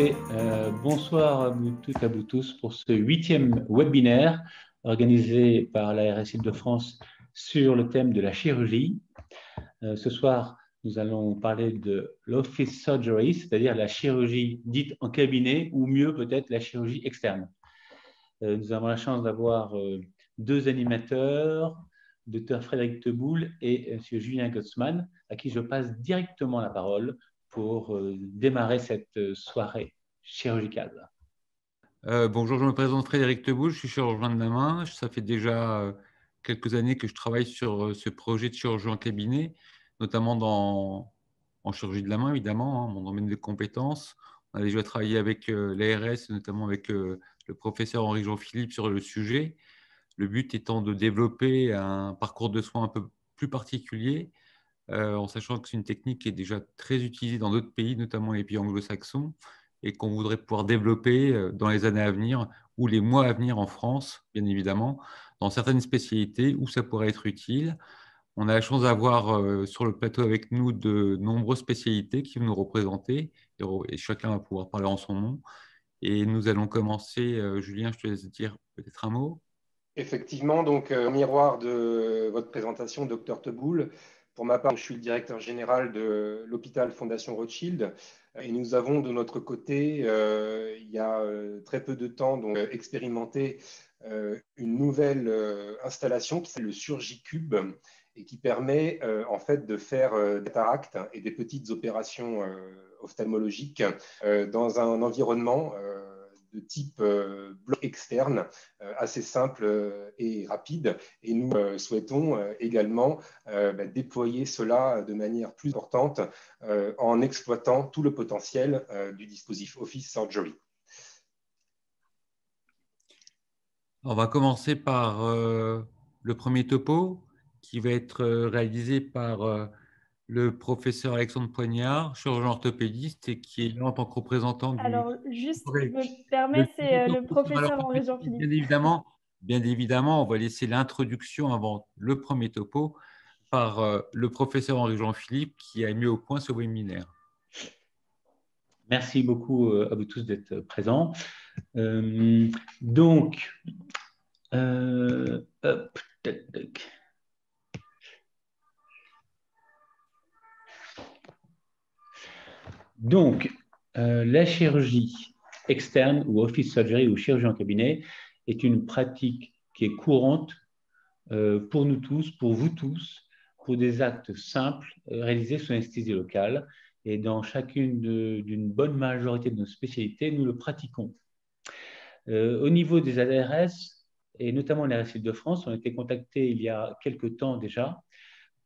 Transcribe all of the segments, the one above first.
écoutez, euh, bonsoir à vous toutes et à vous tous pour ce huitième webinaire organisé par la RSI de France sur le thème de la chirurgie. Euh, ce soir, nous allons parler de l'office surgery, c'est-à-dire la chirurgie dite en cabinet ou mieux peut-être la chirurgie externe. Euh, nous avons la chance d'avoir deux animateurs, Dr Frédéric Teboul et M. Julien Gottsman, à qui je passe directement la parole pour euh, démarrer cette euh, soirée chirurgicale. Euh, bonjour, je me présente Frédéric Teboul, je suis chirurgien de la main. Ça fait déjà quelques années que je travaille sur ce projet de chirurgie en cabinet, notamment en chirurgie de la main, évidemment, hein, mon domaine de compétences. On a déjà travaillé avec l'ARS, notamment avec le professeur Henri-Jean Philippe sur le sujet. Le but étant de développer un parcours de soins un peu plus particulier euh, en sachant que c'est une technique qui est déjà très utilisée dans d'autres pays, notamment les pays anglo-saxons, et qu'on voudrait pouvoir développer euh, dans les années à venir ou les mois à venir en France, bien évidemment, dans certaines spécialités où ça pourrait être utile. On a la chance d'avoir euh, sur le plateau avec nous de nombreuses spécialités qui vont nous représenter, et chacun va pouvoir parler en son nom. Et nous allons commencer, Julien, je te laisse dire peut-être un mot. Effectivement, donc, miroir de votre présentation, docteur Teboul, pour ma part, je suis le directeur général de l'hôpital Fondation Rothschild. Et nous avons de notre côté, euh, il y a euh, très peu de temps, donc, expérimenté euh, une nouvelle installation qui s'appelle le Surgicube et qui permet en fait de faire des cataractes et des petites opérations ophtalmologiques dans un environnement de type euh, bloc externe, euh, assez simple euh, et rapide. Et nous souhaitons également bah, déployer cela de manière plus importante en exploitant tout le potentiel du dispositif Office Surgery. On va commencer par le premier topo qui va être réalisé par le professeur Alexandre Poignard, chirurgien orthopédiste et qui est là en tant que représentant du... Alors, juste, je me permets, c'est euh, le professeur Henri Jean-Philippe. Bien évidemment, bien évidemment, on va laisser l'introduction avant le premier topo par euh, le professeur Henri Jean-Philippe qui a mis au point ce webinaire. Merci beaucoup euh, à vous tous d'être présents. donc, hop, Donc, euh, la chirurgie externe ou office surgery ou chirurgie en cabinet est une pratique qui est courante euh, pour nous tous, pour vous tous, pour des actes simples euh, réalisés sous anesthésie locale. Et dans chacune d'une bonne majorité de nos spécialités, nous le pratiquons. au niveau des ARS, et notamment les RSI de France, on a été contactés il y a quelques temps déjà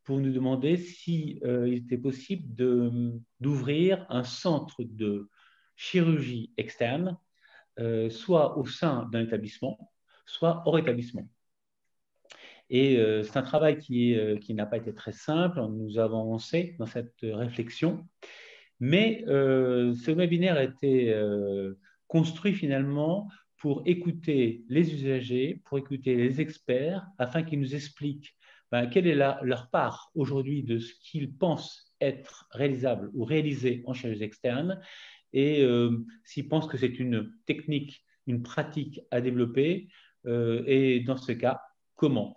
pour nous demander s'il euh, était possible d'ouvrir un centre de chirurgie externe, euh, soit au sein d'un établissement, soit hors établissement. Et euh, c'est un travail qui, qui n'a pas été très simple, nous avons avancé dans cette réflexion, mais ce webinaire a été construit finalement pour écouter les usagers, pour écouter les experts, afin qu'ils nous expliquent ben, quelle est leur part aujourd'hui de ce qu'ils pensent être réalisable ou réalisé en chirurgie externe? Et euh, s'ils pensent que c'est une technique, une pratique à développer euh, et dans ce cas, comment?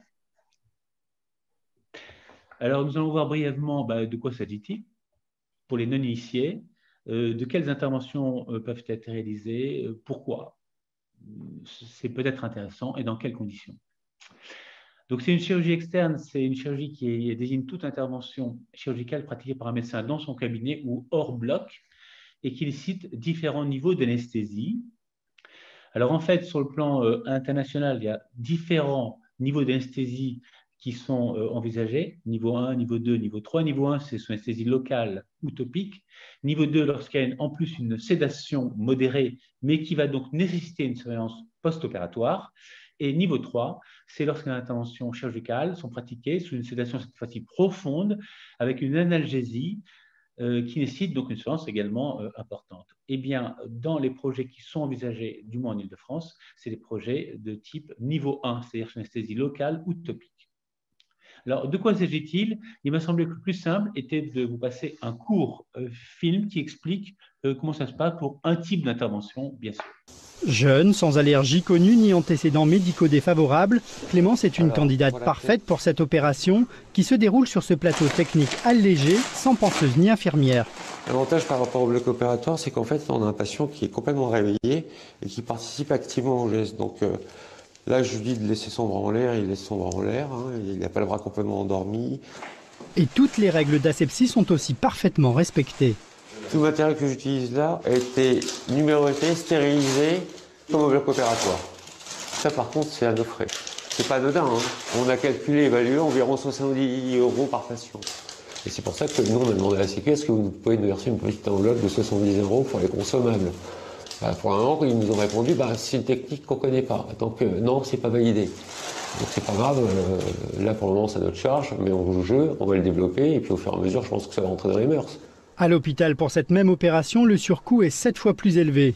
Alors nous allons voir brièvement ben, de quoi s'agit-il pour les non-initiés, euh, de quelles interventions peuvent être réalisées, pourquoi? C'est peut-être intéressant et dans quelles conditions? Donc, c'est une chirurgie externe, c'est une chirurgie qui désigne toute intervention chirurgicale pratiquée par un médecin dans son cabinet ou hors bloc et qui cite différents niveaux d'anesthésie. Alors, en fait, sur le plan euh, international, il y a différents niveaux d'anesthésie qui sont euh, envisagés. Niveau 1, niveau 2, niveau 3. Niveau 1, c'est sous anesthésie locale ou topique. Niveau 2, lorsqu'il y a en plus une sédation modérée, mais qui va donc nécessiter une surveillance post-opératoire. Et niveau 3, c'est lorsque les interventions chirurgicales sont pratiquées sous une sédation cette fois-ci profonde, avec une analgésie euh, qui nécessite donc une surveillance également euh, importante. Eh bien, dans les projets qui sont envisagés, du moins en Ile-de-France, c'est des projets de type niveau 1, c'est-à-dire anesthésie locale ou topique. Alors, de quoi s'agit-il? Il m'a semblé que le plus simple était de vous passer un court euh, film qui explique euh, comment ça se passe pour un type d'intervention, bien sûr. Jeune, sans allergie connue ni antécédents médicaux défavorables, Clémence est une candidate parfaite pour cette opération qui se déroule sur ce plateau technique allégé, sans penseuse ni infirmière. L'avantage par rapport au bloc opératoire, c'est qu'en fait, on a un patient qui est complètement réveillé et qui participe activement au geste. Donc, euh, Là, je lui dis de laisser son bras en l'air, il laisse son bras en l'air, hein. il n'a pas le bras complètement endormi. Et toutes les règles d'asepsie sont aussi parfaitement respectées. Tout le matériel que j'utilise là a été numéroté, stérilisé, comme au bloc opératoire. Ça, par contre, c'est à nos frais. C'est pas anodin. Hein. On a calculé, évalué environ 70 euros par patient. Et c'est pour ça que nous, on a demandé à la Sécu, est-ce que vous pouvez nous verser une petite enveloppe de 70 euros pour les consommables? Bah, pour un moment, ils nous ont répondu, bah, c'est une technique qu'on ne connaît pas. Donc non, non, c'est pas validé. Donc c'est pas grave, euh, là pour le moment c'est notre charge, mais on joue le jeu, on va le développer, et puis au fur et à mesure, je pense que ça va rentrer dans les mœurs. À l'hôpital, pour cette même opération, le surcoût est 7 fois plus élevé.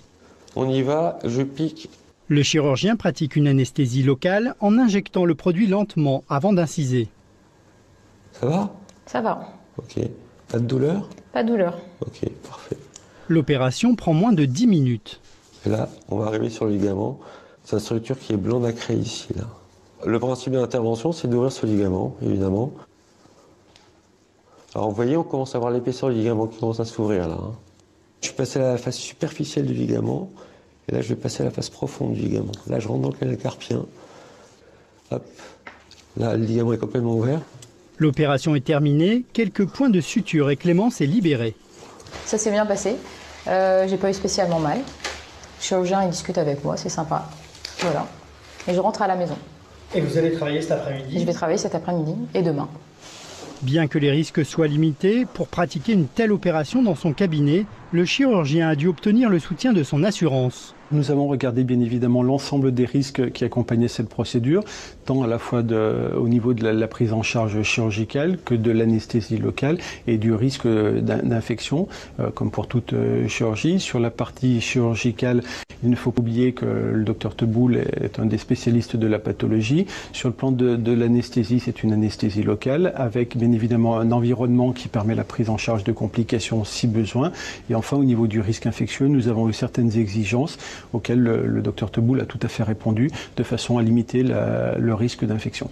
On y va, je pique. Le chirurgien pratique une anesthésie locale en injectant le produit lentement avant d'inciser. Ça va? Ça va. Ok. Pas de douleur? Pas de douleur. Ok, parfait. L'opération prend moins de 10 minutes. Et là, on va arriver sur le ligament. C'est la structure qui est blanc nacré ici. Là. Le principe de l'intervention, c'est d'ouvrir ce ligament, évidemment. Alors vous voyez, on commence à voir l'épaisseur du ligament qui commence à s'ouvrir là. Hein. Je suis passé à la face superficielle du ligament, et là je vais passer à la face profonde du ligament. Là je rentre dans le canal carpien. Hop. Là le ligament est complètement ouvert. L'opération est terminée, quelques points de suture et Clémence est libérée. Ça s'est bien passé. Euh, j'ai pas eu spécialement mal. Le chirurgien, il discute avec moi, c'est sympa. Voilà. Et je rentre à la maison. Et vous allez travailler cet après-midi Je vais travailler cet après-midi et demain. Bien que les risques soient limités, pour pratiquer une telle opération dans son cabinet, le chirurgien a dû obtenir le soutien de son assurance. Nous avons regardé bien évidemment l'ensemble des risques qui accompagnaient cette procédure, tant à la fois au niveau de la, prise en charge chirurgicale que de l'anesthésie locale et du risque d'infection, euh, comme pour toute euh, chirurgie. Sur la partie chirurgicale, il ne faut pas oublier que le docteur Teboul est un des spécialistes de la pathologie. Sur le plan de, l'anesthésie, c'est une anesthésie locale avec bien évidemment un environnement qui permet la prise en charge de complications si besoin. Et enfin, au niveau du risque infectieux, nous avons eu certaines exigences auquel le, docteur Teboul a tout à fait répondu de façon à limiter le risque d'infection.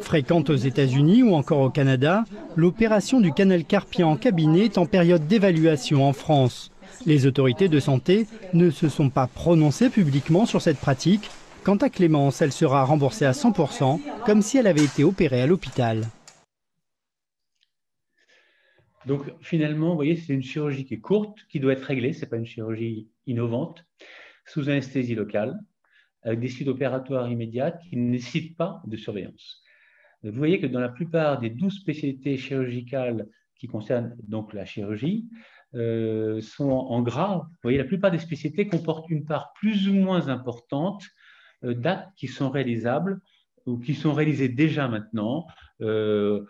Fréquente aux États-Unis ou encore au Canada, l'opération du canal carpien en cabinet est en période d'évaluation en France. Les autorités de santé ne se sont pas prononcées publiquement sur cette pratique. Quant à Clémence, elle sera remboursée à 100%, comme si elle avait été opérée à l'hôpital. Donc finalement, vous voyez, c'est une chirurgie qui est courte, qui doit être réglée, ce n'est pas une chirurgie innovante sous anesthésie locale, avec des suites opératoires immédiates qui ne nécessitent pas de surveillance. Vous voyez que dans la plupart des 12 spécialités chirurgicales qui concernent donc la chirurgie, euh, sont en gras. Vous voyez, la plupart des spécialités comportent une part plus ou moins importante euh, d'actes qui sont réalisables ou qui sont réalisés déjà maintenant euh,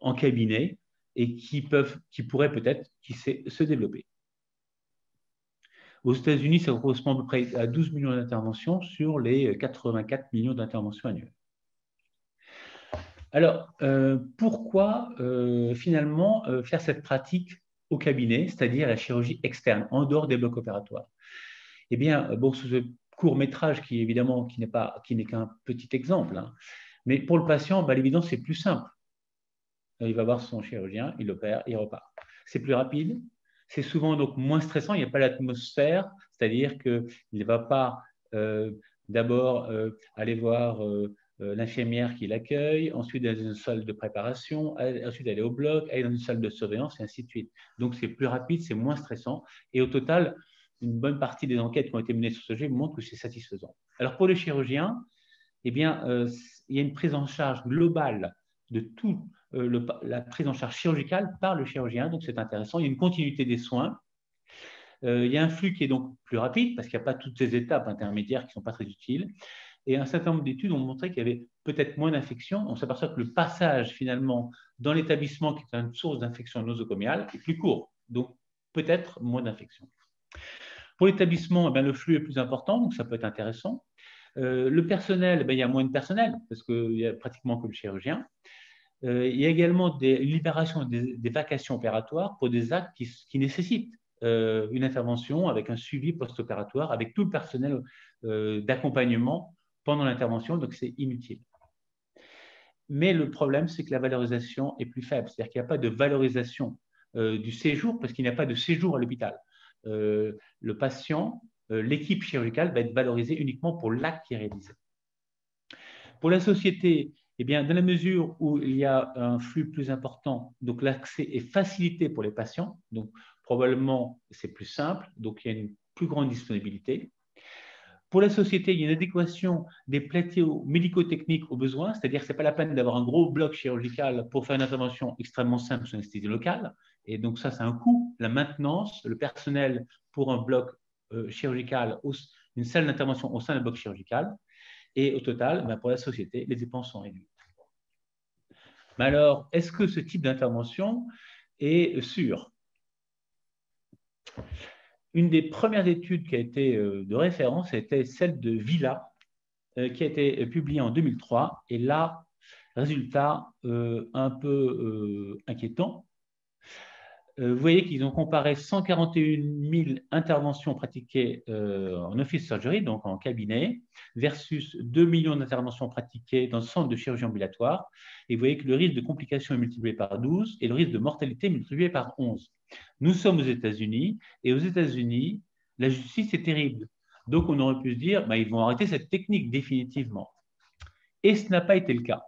en cabinet et qui, peuvent, qui pourraient peut-être se développer. Aux États-Unis, ça correspond à peu près à 12 millions d'interventions sur les 84 millions d'interventions annuelles. Alors, pourquoi finalement faire cette pratique au cabinet, c'est-à-dire la chirurgie externe, en dehors des blocs opératoires Eh bien, bon, ce court métrage qui évidemment qui n'est pas qui n'est qu'un petit exemple, hein, mais pour le patient, bah, l'évidence c'est plus simple. Il va voir son chirurgien, il opère, il repart. C'est plus rapide, c'est souvent donc moins stressant, il n'y a pas l'atmosphère, c'est-à-dire qu'il ne va pas euh, d'abord euh, aller voir euh, l'infirmière qui l'accueille, ensuite dans une salle de préparation, ensuite aller au bloc, aller dans une salle de surveillance, et ainsi de suite. Donc c'est plus rapide, c'est moins stressant, et au total, une bonne partie des enquêtes qui ont été menées sur ce sujet montrent que c'est satisfaisant. Alors pour les chirurgiens, eh bien, il y a une prise en charge globale de tout euh, la prise en charge chirurgicale par le chirurgien, donc c'est intéressant. Il y a une continuité des soins. Euh, il y a un flux qui est donc plus rapide parce qu'il n'y a pas toutes ces étapes intermédiaires qui ne sont pas très utiles. Et un certain nombre d'études ont montré qu'il y avait peut-être moins d'infections. On s'aperçoit que le passage finalement dans l'établissement qui est une source d'infection nosocomiale est plus court. Donc peut-être moins d'infections. Pour l'établissement, eh le flux est plus important, donc ça peut être intéressant. Euh, le personnel, eh il y a moins de personnel parce qu'il y a pratiquement que le chirurgien. Euh, il y a également des, une libération des, vacations opératoires pour des actes qui, nécessitent euh, une intervention avec un suivi post-opératoire, avec tout le personnel d'accompagnement pendant l'intervention, donc c'est inutile. Mais le problème, c'est que la valorisation est plus faible, c'est-à-dire qu'il n'y a pas de valorisation du séjour parce qu'il n'y a pas de séjour à l'hôpital. le patient, l'équipe chirurgicale va être valorisée uniquement pour l'acte qui est réalisé. Pour la société, eh bien, dans la mesure où il y a un flux plus important, donc l'accès est facilité pour les patients, donc probablement c'est plus simple, donc il y a une plus grande disponibilité. Pour la société, il y a une adéquation des plateaux médico-techniques aux besoins, c'est-à-dire que ce n'est pas la peine d'avoir un gros bloc chirurgical pour faire une intervention extrêmement simple sur anesthésie locale. Et donc ça, c'est un coût. La maintenance, le personnel pour un bloc euh, chirurgical, une salle d'intervention au sein d'un bloc chirurgical. Et au total, ben, pour la société, les dépenses sont réduites. Mais alors, est-ce que ce type d'intervention est sûr? Une des premières études qui a été euh, de référence était celle de Villa, euh, qui a été publiée en 2003. Et là, résultat euh, un peu inquiétant. Euh, vous voyez qu'ils ont comparé 141 000 interventions pratiquées euh, en office surgery, donc en cabinet, versus 2 millions d'interventions pratiquées dans le centre de chirurgie ambulatoire. Et vous voyez que le risque de complications est multiplié par 12 et le risque de mortalité est multiplié par 11. Nous sommes aux États-Unis et aux États-Unis, la justice est terrible. Donc on aurait pu se dire, bah, ils vont arrêter cette technique définitivement. Et ce n'a pas été le cas.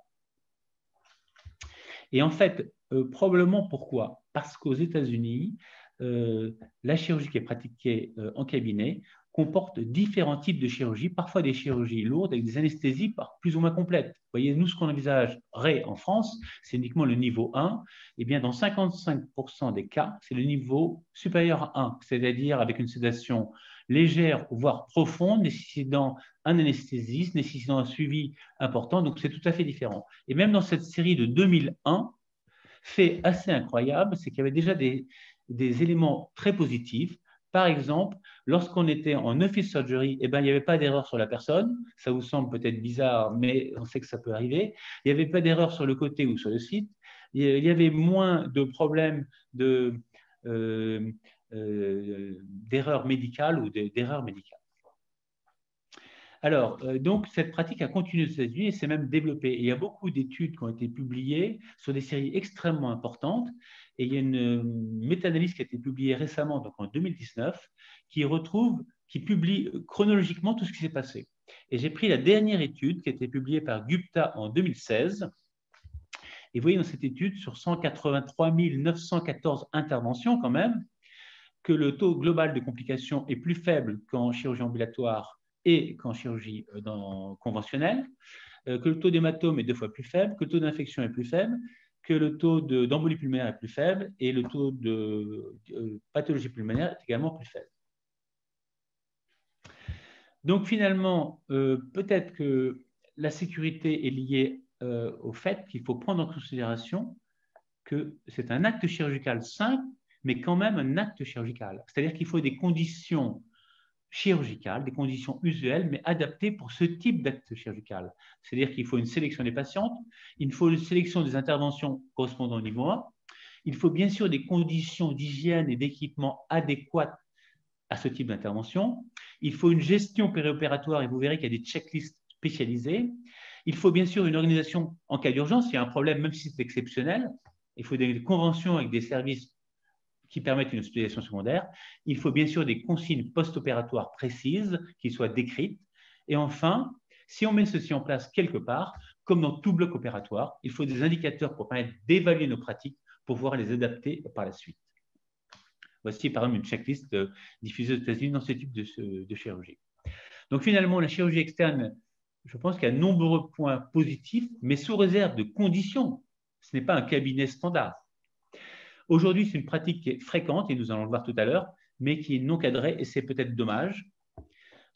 Et en fait, euh, probablement pourquoi? Parce qu'aux États-Unis, euh, la chirurgie qui est pratiquée euh, en cabinet comporte différents types de chirurgie, parfois des chirurgies lourdes avec des anesthésies plus ou moins complètes. Vous voyez, nous, ce qu'on envisagerait en France, c'est uniquement le niveau 1. Et eh bien, dans 55% des cas, c'est le niveau supérieur à 1, c'est-à-dire avec une sédation légère, voire profonde, nécessitant un anesthésiste, nécessitant un suivi important. Donc, c'est tout à fait différent. Et même dans cette série de 2001, fait assez incroyable, c'est qu'il y avait déjà des, éléments très positifs. Par exemple, lorsqu'on était en office surgery, eh ben, il n'y avait pas d'erreur sur la personne. Ça vous semble peut-être bizarre, mais on sait que ça peut arriver. Il n'y avait pas d'erreur sur le côté ou sur le site. Il y avait moins de problèmes de, euh, d'erreurs médicales ou d'erreurs médicales. Alors, euh, donc, cette pratique a continué aux États-Unis et s'est même développée. il y a beaucoup d'études qui ont été publiées sur des séries extrêmement importantes. Et il y a une euh, méta-analyse qui a été publiée récemment, donc en 2019, qui retrouve, qui publie chronologiquement tout ce qui s'est passé. Et j'ai pris la dernière étude qui a été publiée par Gupta en 2016. Et vous voyez dans cette étude, sur 183 914 interventions quand même, que le taux global de complications est plus faible qu'en chirurgie ambulatoire et qu'en chirurgie euh, conventionnelle, euh, que le taux d'hématome est deux fois plus faible, que le taux d'infection est plus faible, que le taux d'embolie pulmonaire est plus faible et le taux de euh, pathologie pulmonaire est également plus faible. Donc finalement, peut-être que la sécurité est liée au fait qu'il faut prendre en considération que c'est un acte chirurgical simple, mais quand même un acte chirurgical. C'est-à-dire qu'il faut des conditions chirurgicales, des conditions usuelles, mais adaptées pour ce type d'acte chirurgical. C'est-à-dire qu'il faut une sélection des patientes, il faut une sélection des interventions correspondant au niveau 1, il faut bien sûr des conditions d'hygiène et d'équipement adéquates à ce type d'intervention, il faut une gestion périopératoire, et vous verrez qu'il y a des checklists spécialisées, il faut bien sûr une organisation en cas d'urgence, il y a un problème, même si c'est exceptionnel, il faut des conventions avec des services qui permettent une hospitalisation secondaire. Il faut bien sûr des consignes post-opératoires précises qui soient décrites. Et enfin, si on met ceci en place quelque part, comme dans tout bloc opératoire, il faut des indicateurs pour permettre d'évaluer nos pratiques pour pouvoir les adapter par la suite. Voici par exemple une checklist euh, diffusée aux États-Unis dans ce type de, de chirurgie. Donc finalement, la chirurgie externe, je pense qu'il y a de nombreux points positifs, mais sous réserve de conditions. Ce n'est pas un cabinet standard. Aujourd'hui, c'est une pratique qui est fréquente, et nous allons le voir tout à l'heure, mais qui est non cadrée, et c'est peut-être dommage.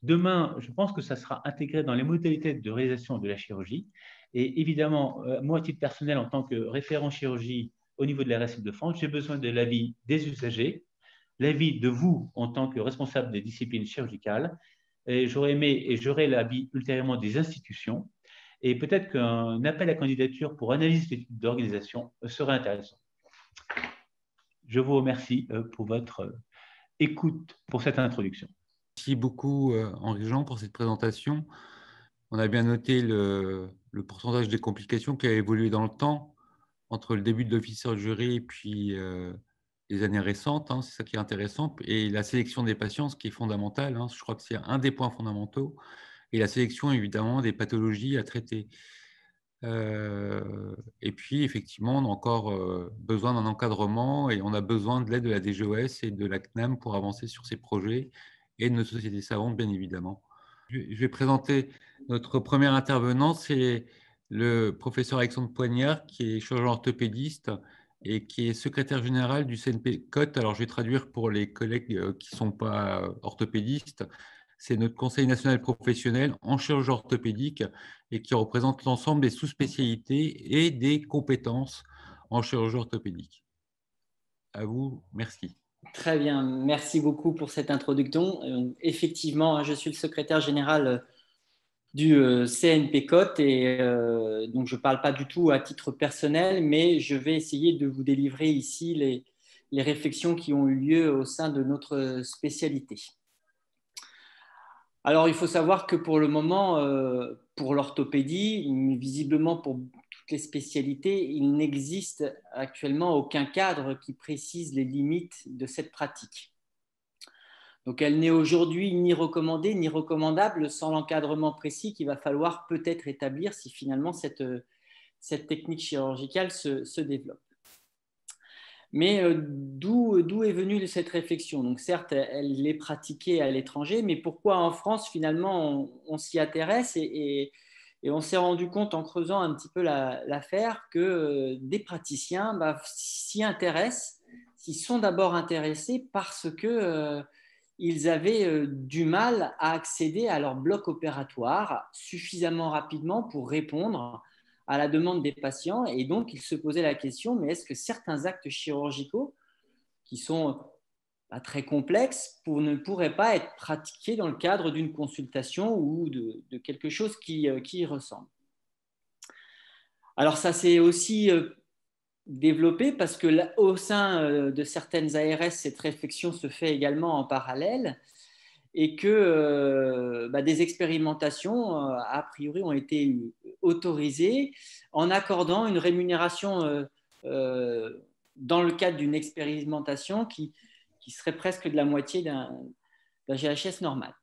Demain, je pense que ça sera intégré dans les modalités de réalisation de la chirurgie. Et évidemment, euh, moi, à titre personnel, en tant que référent chirurgie au niveau de la RSI de France, j'ai besoin de l'avis des usagers, l'avis de vous en tant que responsable des disciplines chirurgicales. J'aurais aimé et j'aurai l'avis ultérieurement des institutions. Et peut-être qu'un appel à candidature pour analyse d'organisation serait intéressant. Je vous remercie pour votre écoute pour cette introduction. Merci beaucoup, Henri Jean, pour cette présentation. On a bien noté le, pourcentage des complications qui a évolué dans le temps entre le début de l'officier jury et puis euh, les années récentes. Hein, c'est ça qui est intéressant. Et la sélection des patients, ce qui est fondamental. Hein, je crois que c'est un des points fondamentaux. Et la sélection, évidemment, des pathologies à traiter. Euh, et puis, effectivement, on a encore euh, besoin d'un encadrement et on a besoin de l'aide de la DGOS et de la CNAM pour avancer sur ces projets et de nos sociétés savantes, bien évidemment. Je vais présenter notre premier intervenant, c'est le professeur Alexandre Poignard, qui est chirurgien orthopédiste et qui est secrétaire général du CNP COT. Alors, je vais traduire pour les collègues euh, qui ne sont pas orthopédistes. C'est notre conseil national professionnel en chirurgie orthopédique et qui représente l'ensemble des sous-spécialités et des compétences en chirurgie orthopédique. À vous, merci. Très bien, merci beaucoup pour cette introduction. Euh, effectivement, je suis le secrétaire général du euh, CNPCOT et euh, donc je ne parle pas du tout à titre personnel, mais je vais essayer de vous délivrer ici les réflexions qui ont eu lieu au sein de notre spécialité. Alors il faut savoir que pour le moment, euh, pour l'orthopédie, visiblement pour toutes les spécialités, il n'existe actuellement aucun cadre qui précise les limites de cette pratique. Donc elle n'est aujourd'hui ni recommandée ni recommandable sans l'encadrement précis qu'il va falloir peut-être établir si finalement cette, cette technique chirurgicale se, développe. Mais euh, d'où est venue cette réflexion? Donc certes, elle est pratiquée à l'étranger, mais pourquoi en France finalement on, s'y intéresse et, on s'est rendu compte en creusant un petit peu l'affaire que euh, des praticiens bah, s'y intéressent, s'y sont d'abord intéressés parce que euh, ils avaient du mal à accéder à leur bloc opératoire suffisamment rapidement pour répondre à la demande des patients. Et donc, ils se posaient la question, mais est-ce que certains actes chirurgicaux, qui sont pas très complexes, ne pourraient pas être pratiqués dans le cadre d'une consultation ou de, quelque chose qui, euh, qui y ressemble? Alors ça, c'est aussi euh, développé parce que au sein euh, de certaines ARS, cette réflexion se fait également en parallèle et que euh, bah, des expérimentations, euh, a priori, ont été autorisées en accordant une rémunération dans le cadre d'une expérimentation qui, qui, serait presque de la moitié d'un GHS normal.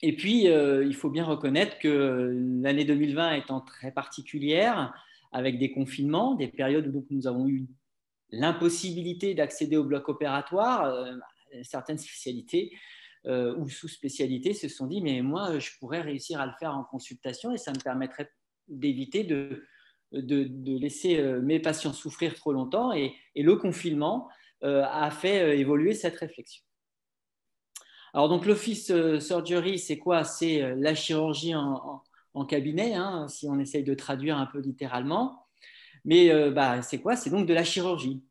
Et puis, il faut bien reconnaître que l'année 2020 étant très particulière, avec des confinements, des périodes où nous avons eu l'impossibilité d'accéder au bloc opératoire. Euh, certaines spécialités euh, ou sous-spécialités se sont dit, mais moi, je pourrais réussir à le faire en consultation et ça me permettrait d'éviter de, de, laisser euh, mes patients souffrir trop longtemps. Et, le confinement a fait évoluer cette réflexion. Alors donc l'office surgery, c'est quoi? C'est la chirurgie en, cabinet, hein, si on essaye de traduire un peu littéralement. Mais euh, bah, c'est quoi? C'est donc de la chirurgie.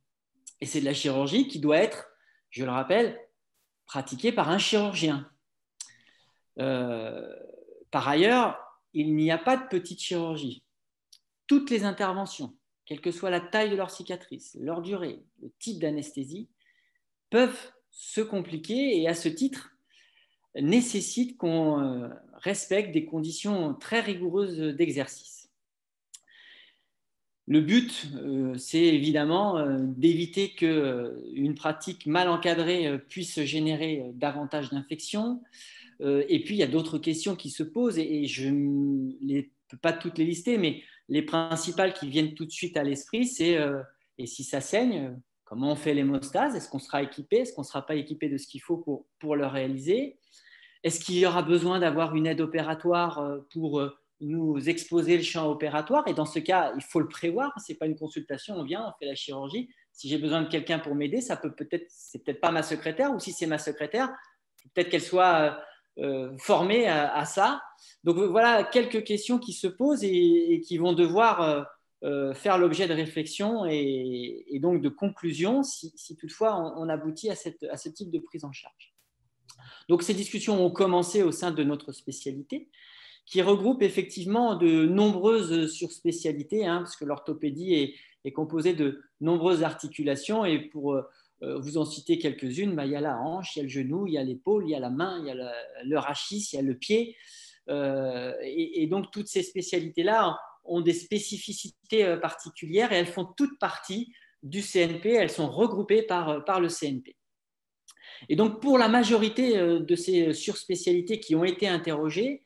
Et c'est de la chirurgie qui doit être, je le rappelle, pratiquée par un chirurgien. Euh, par ailleurs, il n'y a pas de petite chirurgie. Toutes les interventions, quelle que soit la taille de leur cicatrice, leur durée, le type d'anesthésie, peuvent se compliquer et à ce titre, nécessite qu'on euh, respecte des conditions très rigoureuses d'exercice. Le but, euh, c'est évidemment euh, d'éviter qu'une pratique mal encadrée puisse générer davantage d'infections. Et puis, il y a d'autres questions qui se posent, et je ne peux pas toutes les lister, mais les principales qui viennent tout de suite à l'esprit, c'est, et si ça saigne, comment on fait l'hémostase? Est-ce qu'on sera équipé? Est-ce qu'on ne sera pas équipé de ce qu'il faut pour, pour le réaliser? Est-ce qu'il y aura besoin d'avoir une aide opératoire euh, pour euh, nous exposer le champ opératoire Et dans ce cas, il faut le prévoir. Ce n'est pas une consultation, on vient, on fait la chirurgie. Si j'ai besoin de quelqu'un pour m'aider, ça peut peut-être, c'est peut-être pas ma secrétaire, ou si c'est ma secrétaire, peut-être qu'elle soit euh, formée à, ça. Donc voilà quelques questions qui se posent et, qui vont devoir faire l'objet de réflexion et, donc de conclusion si, toutefois on, aboutit à ce type de prise en charge. Donc ces discussions ont commencé au sein de notre spécialité, qui regroupe effectivement de nombreuses surspécialités, hein, parce que l'orthopédie est, composée de nombreuses articulations. Et pour euh, vous en citer quelques-unes, bah, il y a la hanche, il y a le genou, il y a l'épaule, il y a la main, il y a le, rachis, il y a le pied. Euh, et, donc, toutes ces spécialités-là ont des spécificités euh, particulières et elles font toutes partie du CNP, elles sont regroupées par, par le CNP. Et donc, pour la majorité de ces surspécialités qui ont été interrogées,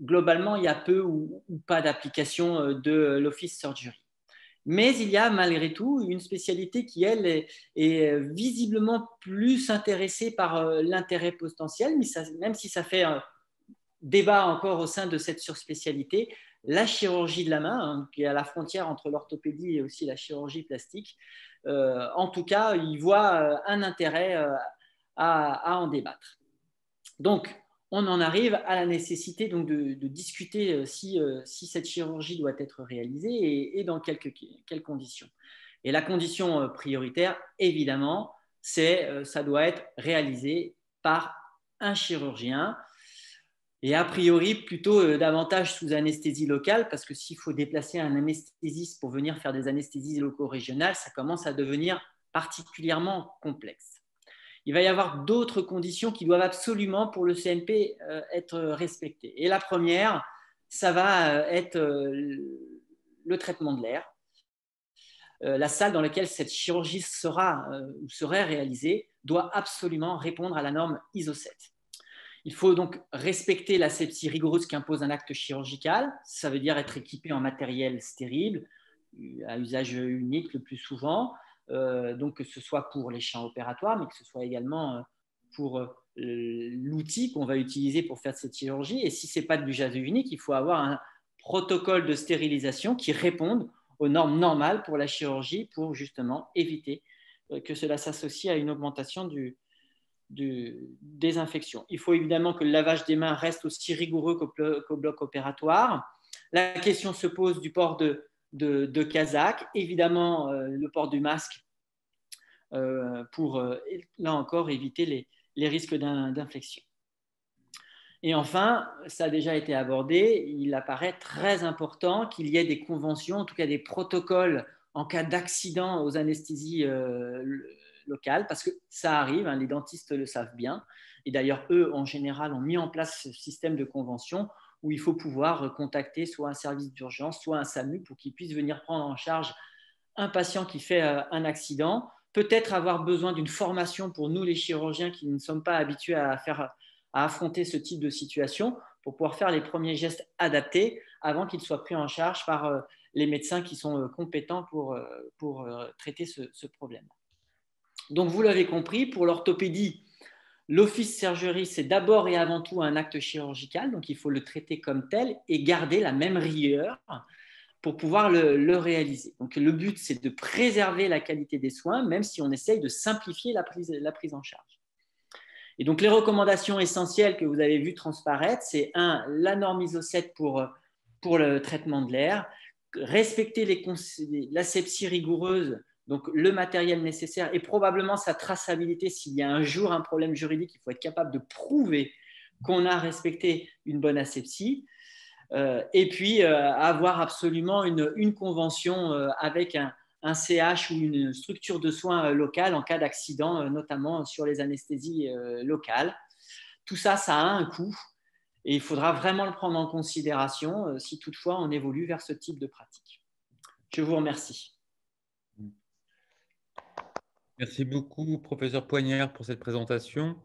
globalement, il y a peu ou pas d'application de l'office surgery. Mais il y a malgré tout une spécialité qui, elle, est, visiblement plus intéressée par euh, l'intérêt potentiel, même si ça fait un débat encore au sein de cette surspécialité, la chirurgie de la main, hein, qui est à la frontière entre l'orthopédie et aussi la chirurgie plastique. Euh, en tout cas, il voit euh, un intérêt à, à en débattre. Donc, on en arrive à la nécessité donc de, discuter euh, euh, si, cette chirurgie doit être réalisée et, dans quelles, conditions. Et la condition euh, prioritaire, évidemment, c'est ça doit être réalisé par un chirurgien et a priori plutôt davantage sous anesthésie locale parce que s'il faut déplacer un anesthésiste pour venir faire des anesthésies locaux-régionales, ça commence à devenir particulièrement complexe il va y avoir d'autres conditions qui doivent absolument pour le CNP euh, être respectées. Et la première, ça va euh, être euh, le traitement de l'air. La salle dans laquelle cette chirurgie sera ou serait réalisée doit absolument répondre à la norme ISO 7. Il faut donc respecter la l'asepsie rigoureuse qu'impose un acte chirurgical. Ça veut dire être équipé en matériel stérile, à usage unique le plus souvent, donc que ce soit pour les champs opératoires, mais que ce soit également euh, pour euh, l'outil qu'on va utiliser pour faire cette chirurgie. Et si ce n'est pas du gaz unique, il faut avoir un protocole de stérilisation qui réponde aux normes normales pour la chirurgie pour justement éviter que cela s'associe à une augmentation du, des infections. Il faut évidemment que le lavage des mains reste aussi rigoureux qu'au bloc opératoire. La question se pose du port de, de, de Kazakh, évidemment euh, le port du masque euh, pour, euh, là encore, éviter les, les risques d'infection. Et enfin, ça a déjà été abordé, il apparaît très important qu'il y ait des conventions, en tout cas des protocoles en cas d'accident aux anesthésies locales, parce que ça arrive, hein, les dentistes le savent bien, et d'ailleurs, eux, en général, ont mis en place ce système de convention où il faut pouvoir contacter soit un service d'urgence, soit un SAMU pour qu'ils puissent venir prendre en charge un patient qui fait euh, un accident, peut-être avoir besoin d'une formation pour nous les chirurgiens qui ne sommes pas habitués à, faire, à affronter ce type de situation pour pouvoir faire les premiers gestes adaptés avant qu'ils soient pris en charge par euh, les médecins qui sont euh, compétents pour, pour traiter ce, ce problème. Donc vous l'avez compris, pour l'orthopédie, L'office surgery, c'est d'abord et avant tout un acte chirurgical, donc il faut le traiter comme tel et garder la même rigueur pour pouvoir le, réaliser. Donc le but, c'est de préserver la qualité des soins, même si on essaye de simplifier la prise, en charge. Et donc les recommandations essentielles que vous avez vues transparaître, c'est un, la norme ISO 7 pour, pour le traitement de l'air, respecter l'asepsie rigoureuse donc le matériel nécessaire et probablement sa traçabilité. S'il y a un jour un problème juridique, il faut être capable de prouver qu'on a respecté une bonne asepsie. Euh, et puis euh, avoir absolument une, convention euh, avec un, CH ou une structure de soins locale en cas d'accident, notamment sur les anesthésies locales. Tout ça, ça a un coût et il faudra vraiment le prendre en considération si toutefois on évolue vers ce type de pratique. Je vous remercie. Merci beaucoup, professeur Poignard, pour cette présentation.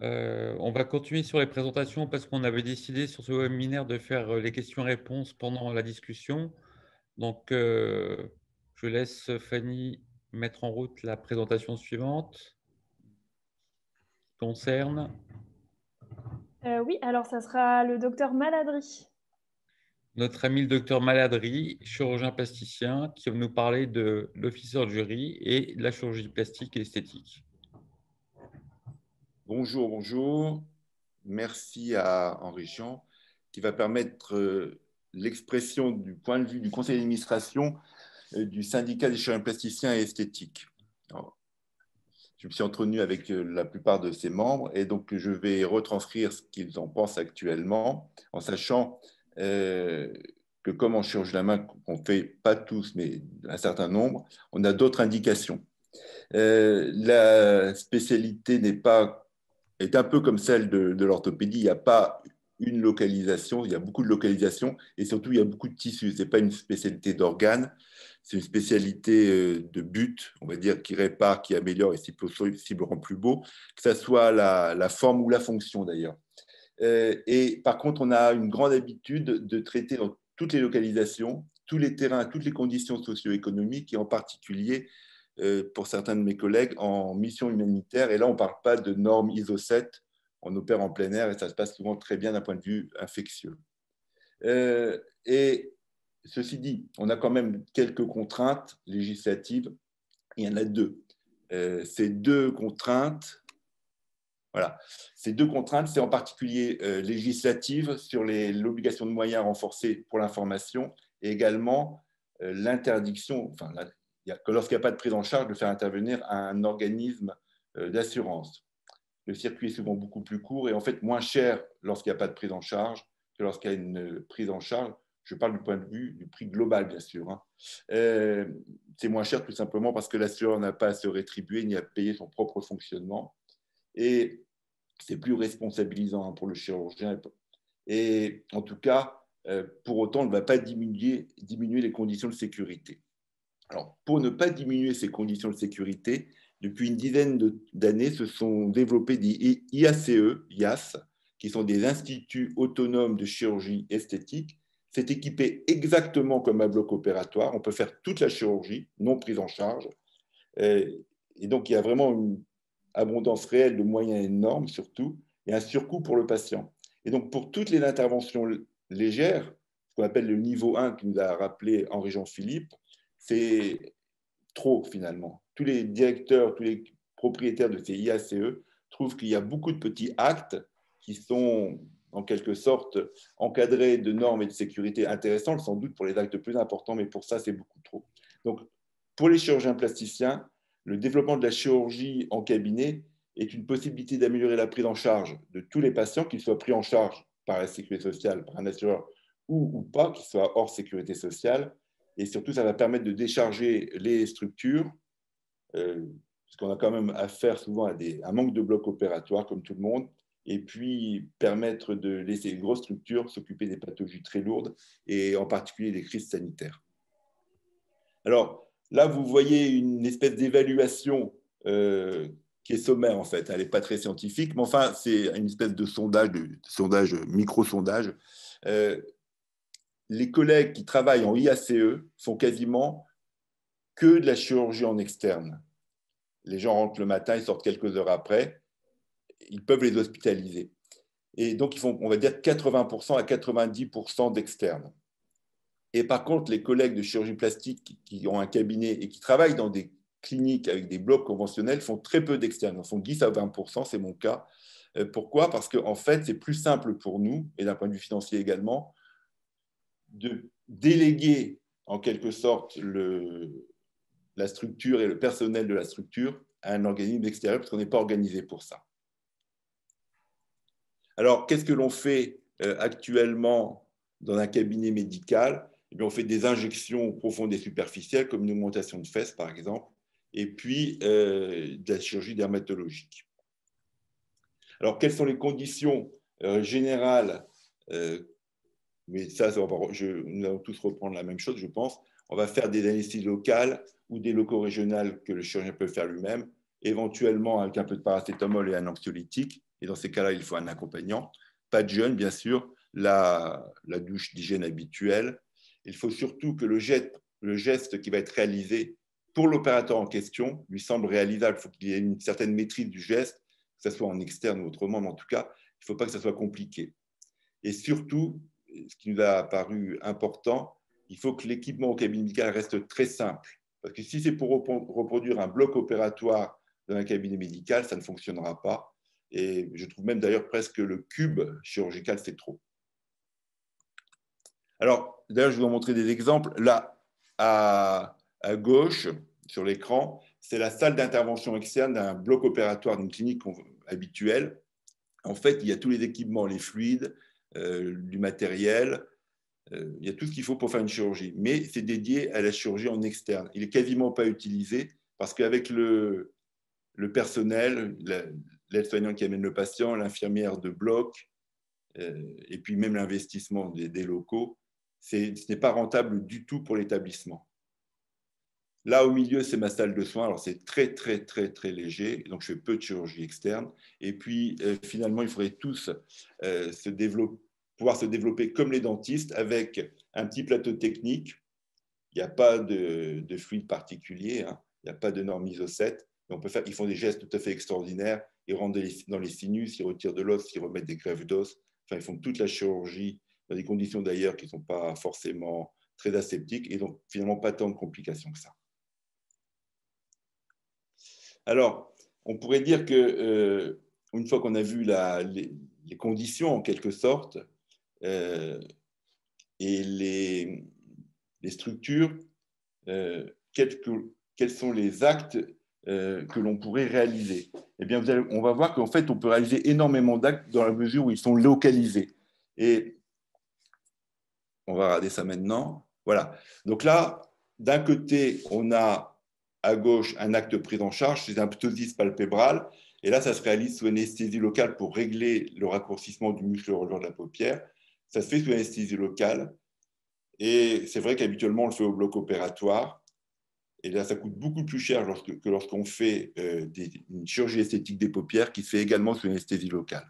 Euh, on va continuer sur les présentations parce qu'on avait décidé sur ce webinaire de faire euh, les questions-réponses pendant la discussion. Donc, euh, je laisse Fanny mettre en route la présentation suivante. Concerne. oui, alors ça sera le docteur Maladry notre ami le docteur Maladry, chirurgien plasticien, qui va nous parler de l'officer jury et de la chirurgie plastique et esthétique. Bonjour, bonjour. Merci à Henri Jean qui va permettre euh, l'expression du point de vue du conseil d'administration euh, du syndicat des chirurgiens plasticiens et esthétiques. je me suis entretenu avec la plupart de ses membres et donc je vais retranscrire ce qu'ils en pensent actuellement en sachant que comme en chirurgie la main, qu'on fait pas tous, mais un certain nombre, on a d'autres indications. la spécialité n'est pas est un peu comme celle de, l'orthopédie. Il n'y a pas une localisation, il y a beaucoup de localisations et surtout il y a beaucoup de tissus. Ce n'est pas une spécialité d'organes, c'est une spécialité euh, de but, on va dire, qui répare, qui améliore et si possible rend plus beau, que ce soit la, forme ou la fonction d'ailleurs. Euh, et par contre, on a une grande habitude de traiter dans toutes les localisations, tous les terrains, toutes les conditions socio-économiques et en particulier euh, pour certains de mes collègues en mission humanitaire. Et là, on ne parle pas de normes ISO 7, on opère en plein air et ça se passe souvent très bien d'un point de vue infectieux. Euh, et ceci dit, on a quand même quelques contraintes législatives. Il y en a deux. Ces deux contraintes, voilà, ces deux contraintes, c'est en particulier législative sur l'obligation de moyens renforcés pour l'information et également l'interdiction, enfin, que lorsqu'il n'y a pas de prise en charge, de faire intervenir un organisme euh, d'assurance. Le circuit est souvent beaucoup plus court et en fait moins cher lorsqu'il n'y a pas de prise en charge que lorsqu'il y a une prise en charge. Je parle du point de vue du prix global, bien sûr. Hein. Euh, c'est moins cher tout simplement parce que l'assureur n'a pas à se rétribuer ni à payer son propre fonctionnement. Et c'est plus responsabilisant hein, pour le chirurgien. Et en tout cas, euh, pour autant, on ne va pas diminuer, les conditions de sécurité. Alors, pour ne pas diminuer ces conditions de sécurité, depuis une dizaine d'années se sont développés des IACE, IAS, qui sont des instituts autonomes de chirurgie esthétique. C'est équipé exactement comme un bloc opératoire. On peut faire toute la chirurgie, non prise en charge. Euh, et donc, il y a vraiment une abondance réelle de moyens énormes, surtout, et un surcoût pour le patient. Et donc, pour toutes les interventions légères, ce qu'on appelle le niveau 1 qui nous a rappelé Henri Jean-Philippe, c'est trop finalement. Tous les directeurs, tous les propriétaires de ces IACE trouvent qu'il y a beaucoup de petits actes qui sont en quelque sorte encadrés de normes et de sécurité intéressantes, sans doute pour les actes plus importants, mais pour ça, c'est beaucoup trop. Donc, pour les chirurgiens plasticiens, le développement de la chirurgie en cabinet est une possibilité d'améliorer la prise en charge de tous les patients, qu'ils soient pris en charge par la sécurité sociale, par un assureur ou, pas, qu'ils soient hors sécurité sociale, et surtout, ça va permettre de décharger les structures, euh, parce qu'on a quand même affaire souvent à un manque de blocs opératoires, comme tout le monde, et puis permettre de laisser les grosses structures s'occuper des pathologies très lourdes, et en particulier des crises sanitaires. Alors, là, vous voyez une espèce d'évaluation euh, qui est sommaire, en fait. Elle n'est pas très scientifique, mais enfin, c'est une espèce de sondage, micro-sondage. Euh, les collègues qui travaillent en IACE font quasiment que de la chirurgie en externe. Les gens rentrent le matin, ils sortent quelques heures après, ils peuvent les hospitaliser. Et donc, ils font, on va dire, 80% à 90% d'externe. Et par contre, les collègues de chirurgie plastique qui ont un cabinet et qui travaillent dans des cliniques avec des blocs conventionnels font très peu d'externe. Ils font 10 à 20%, c'est mon cas. Euh, pourquoi? Parce qu'en en fait, c'est plus simple pour nous, et d'un point de vue financier également, de déléguer en quelque sorte la structure et le personnel de la structure à un organisme extérieur parce qu'on n'est pas organisé pour ça. Alors, qu'est-ce que l'on fait euh, actuellement dans un cabinet médical? Eh bien, On fait des injections profondes et superficielles, comme une augmentation de fesses, par exemple, et puis euh, de la chirurgie dermatologique. Alors, quelles sont les conditions euh, générales mais ça, nous allons tous reprendre la même chose, je pense. On va faire des anesthésies locales ou des locaux régionales que le chirurgien peut faire lui-même, éventuellement avec un peu de paracétamol et un anxiolytique. Et dans ces cas-là, il faut un accompagnant. Pas de jeûne, bien sûr, la, douche d'hygiène habituelle. Il faut surtout que le geste, qui va être réalisé pour l'opérateur en question lui semble réalisable. Il faut qu'il y ait une certaine maîtrise du geste, que ce soit en externe ou autrement, mais en tout cas, il ne faut pas que ça soit compliqué. Et surtout, ce qui nous a paru important, il faut que l'équipement au cabinet médical reste très simple. Parce que si c'est pour reproduire un bloc opératoire dans un cabinet médical, ça ne fonctionnera pas. Et je trouve même d'ailleurs presque le cube chirurgical, c'est trop. Alors, d'ailleurs, je vais vous montrer des exemples. Là, à, gauche, sur l'écran, c'est la salle d'intervention externe d'un bloc opératoire d'une clinique habituelle. En fait, il y a tous les équipements, les fluides, euh, du matériel, euh, il y a tout ce qu'il faut pour faire une chirurgie. Mais c'est dédié à la chirurgie en externe. Il n'est quasiment pas utilisé parce qu'avec le, personnel, l'aide-soignante qui amène le patient, l'infirmière de bloc, euh, et puis même l'investissement des locaux, ce n'est pas rentable du tout pour l'établissement. Là, au milieu, c'est ma salle de soins. Alors, c'est très, très, très, très léger. Donc, je fais peu de chirurgie externe. Et puis, euh, finalement, il faudrait tous euh, pouvoir se développer comme les dentistes avec un petit plateau technique. Il n'y a pas de, fluide particulier. Hein. Il n'y a pas de norme ISO 7. On peut faire, ils font des gestes tout à fait extraordinaires. Ils rentrent dans les sinus, ils retirent de l'os, ils remettent des greffes d'os. Enfin, ils font toute la chirurgie dans des conditions d'ailleurs qui ne sont pas forcément très aseptiques et donc finalement pas tant de complications que ça. Alors, on pourrait dire que euh, une fois qu'on a vu les, conditions en quelque sorte euh, et les, structures, euh, quels, sont les actes que l'on pourrait réaliser? Eh bien, on va voir qu'en fait, on peut réaliser énormément d'actes dans la mesure où ils sont localisés. Et on va regarder ça maintenant. Voilà. Donc là, d'un côté, on a à gauche un acte de prise en charge, c'est un ptosis palpébral. Et là, ça se réalise sous anesthésie locale pour régler le raccourcissement du muscle relevant de la paupière. Ça se fait sous anesthésie locale. Et c'est vrai qu'habituellement, on le fait au bloc opératoire. Et là, ça coûte beaucoup plus cher que lorsqu'on fait euh, une chirurgie esthétique des paupières qui se fait également sous anesthésie locale.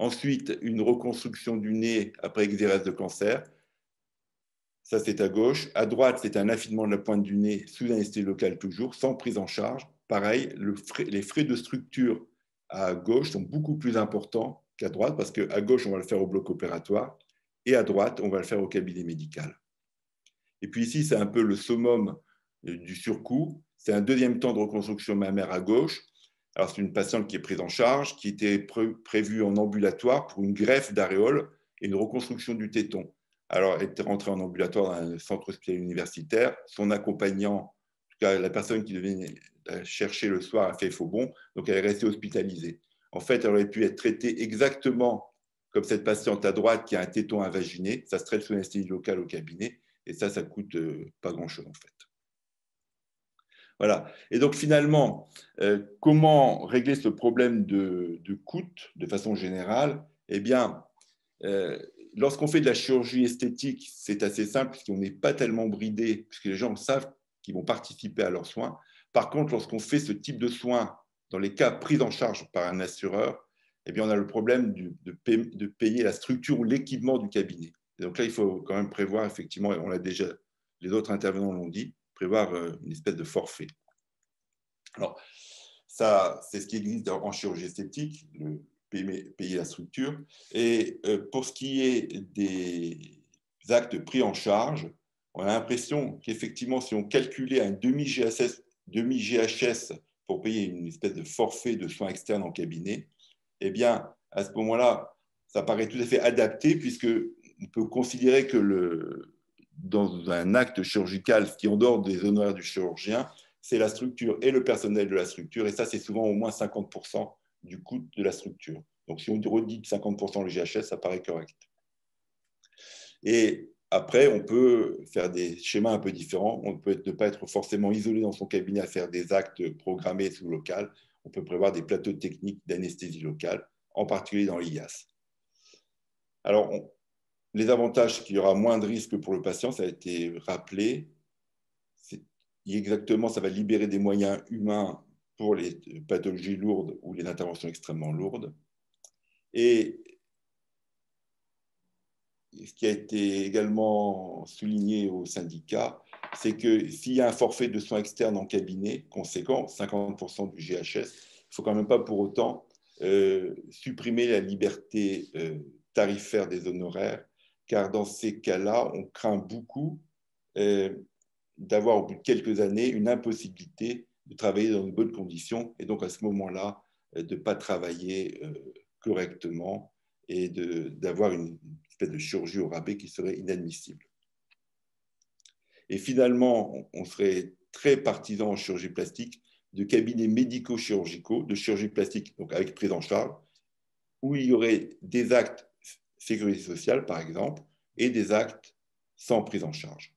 Ensuite, une reconstruction du nez après exérèse de cancer. Ça, c'est à gauche. À droite, c'est un affinement de la pointe du nez sous anesthésie locale toujours, sans prise en charge. Pareil, les frais de structure à gauche sont beaucoup plus importants qu'à droite parce qu'à gauche, on va le faire au bloc opératoire et à droite, on va le faire au cabinet médical. Et puis ici, c'est un peu le summum euh, du surcoût. C'est un deuxième temps de reconstruction mammaire à gauche. Alors, c'est une patiente qui est prise en charge, qui était prévue en ambulatoire pour une greffe d'aréole et une reconstruction du téton. Alors, elle était rentrée en ambulatoire dans un centre hospitalier universitaire. Son accompagnant, en tout cas la personne qui devait la chercher le soir, a fait faux bon, donc elle est restée hospitalisée. En fait, elle aurait pu être traitée exactement comme cette patiente à droite qui a un téton invaginer. Ça se traite sous anesthésie locale au cabinet, et ça, ça coûte euh, pas grand-chose en fait. Voilà. Et donc finalement, euh, comment régler ce problème de, de coût de façon générale? Eh bien, euh, lorsqu'on fait de la chirurgie esthétique, c'est assez simple puisqu'on n'est pas tellement bridé, puisque les gens savent qu'ils vont participer à leurs soins. Par contre, lorsqu'on fait ce type de soins, dans les cas pris en charge par un assureur, eh bien, on a le problème de, payer la structure ou l'équipement du cabinet. donc là, il faut quand même prévoir, effectivement, on l'a déjà, les autres intervenants l'ont dit, prévoir euh, une espèce de forfait. Alors, ça, c'est ce qui existe en chirurgie esthétique, le payer la structure. Et euh, pour ce qui est des actes pris en charge, on a l'impression qu'effectivement, si on calculait un demi-GHS demi -GHS pour payer une espèce de forfait de soins externes en cabinet, eh bien, à ce moment-là, ça paraît tout à fait adapté puisque on peut considérer que le, dans un acte chirurgical, ce qui en dehors des honoraires du chirurgien, c'est la structure et le personnel de la structure. Et ça, c'est souvent au moins 50% du coût de la structure. Donc, si on redit 50% le GHS, ça paraît correct. Et après, on peut faire des schémas un peu différents. On peut ne pas être forcément isolé dans son cabinet à faire des actes programmés sous local. On peut prévoir des plateaux techniques d'anesthésie locale, en particulier dans l'IAS. Alors, les avantages, c'est qu'il y aura moins de risques pour le patient, ça a été rappelé. Exactement, ça va libérer des moyens humains pour les pathologies lourdes ou les interventions extrêmement lourdes. Et ce qui a été également souligné au syndicat, c'est que s'il y a un forfait de soins externes en cabinet conséquent, 50% du GHS, il ne faut quand même pas pour autant euh, supprimer la liberté euh, tarifaire des honoraires, car dans ces cas-là, on craint beaucoup euh, d'avoir au bout de quelques années une impossibilité de travailler dans de bonnes conditions et donc à ce moment-là, euh, de ne pas travailler euh, correctement et d'avoir une espèce de chirurgie au rabais qui serait inadmissible. Et finalement, on serait très partisan en chirurgie plastique de cabinets médico-chirurgicaux, de chirurgie plastique, donc avec prise en charge, où il y aurait des actes sécurité sociale, par exemple, et des actes sans prise en charge.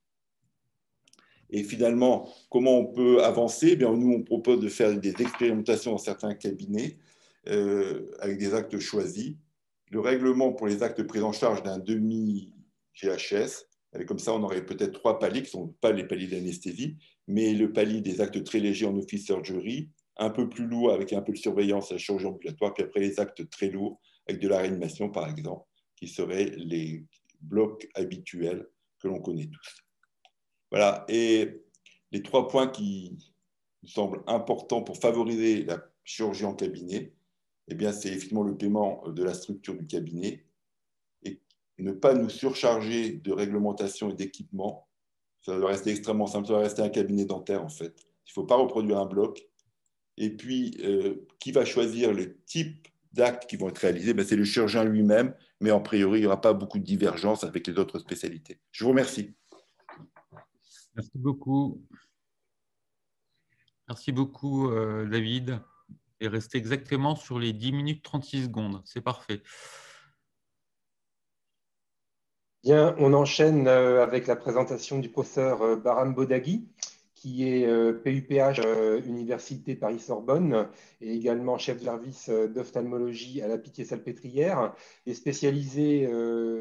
Et finalement, comment on peut avancer? Eh bien, Nous, on propose de faire des expérimentations dans certains cabinets euh, avec des actes choisis. Le règlement pour les actes pris en charge d'un demi-GHS, comme ça, on aurait peut-être trois paliers qui ne sont pas les paliers d'anesthésie, mais le palier des actes très légers en office surgery, un peu plus lourd avec un peu de surveillance à la chirurgie ambulatoire, puis après les actes très lourds avec de la réanimation, par exemple, qui seraient les blocs habituels que l'on connaît tous. Voilà, et les trois points qui nous semblent importants pour favoriser la chirurgie en cabinet, eh bien, c'est effectivement le paiement de la structure du cabinet et ne pas nous surcharger de réglementation et d'équipement. Ça doit rester extrêmement simple, ça doit rester un cabinet dentaire en fait. Il ne faut pas reproduire un bloc. Et puis, euh, qui va choisir le type d'actes qui vont être réalisés ben, C'est le chirurgien lui-même, mais en priori, il n'y aura pas beaucoup de divergence avec les autres spécialités. Je vous remercie. Merci beaucoup. Merci beaucoup, euh, David. Et restez exactement sur les 10 minutes 36 secondes. C'est parfait. Bien, on enchaîne euh, avec la présentation du professeur euh, Baram Bodagui, qui est PUPH Université Paris-Sorbonne et également chef de service d'ophtalmologie à la Pitié-Salpêtrière et spécialisé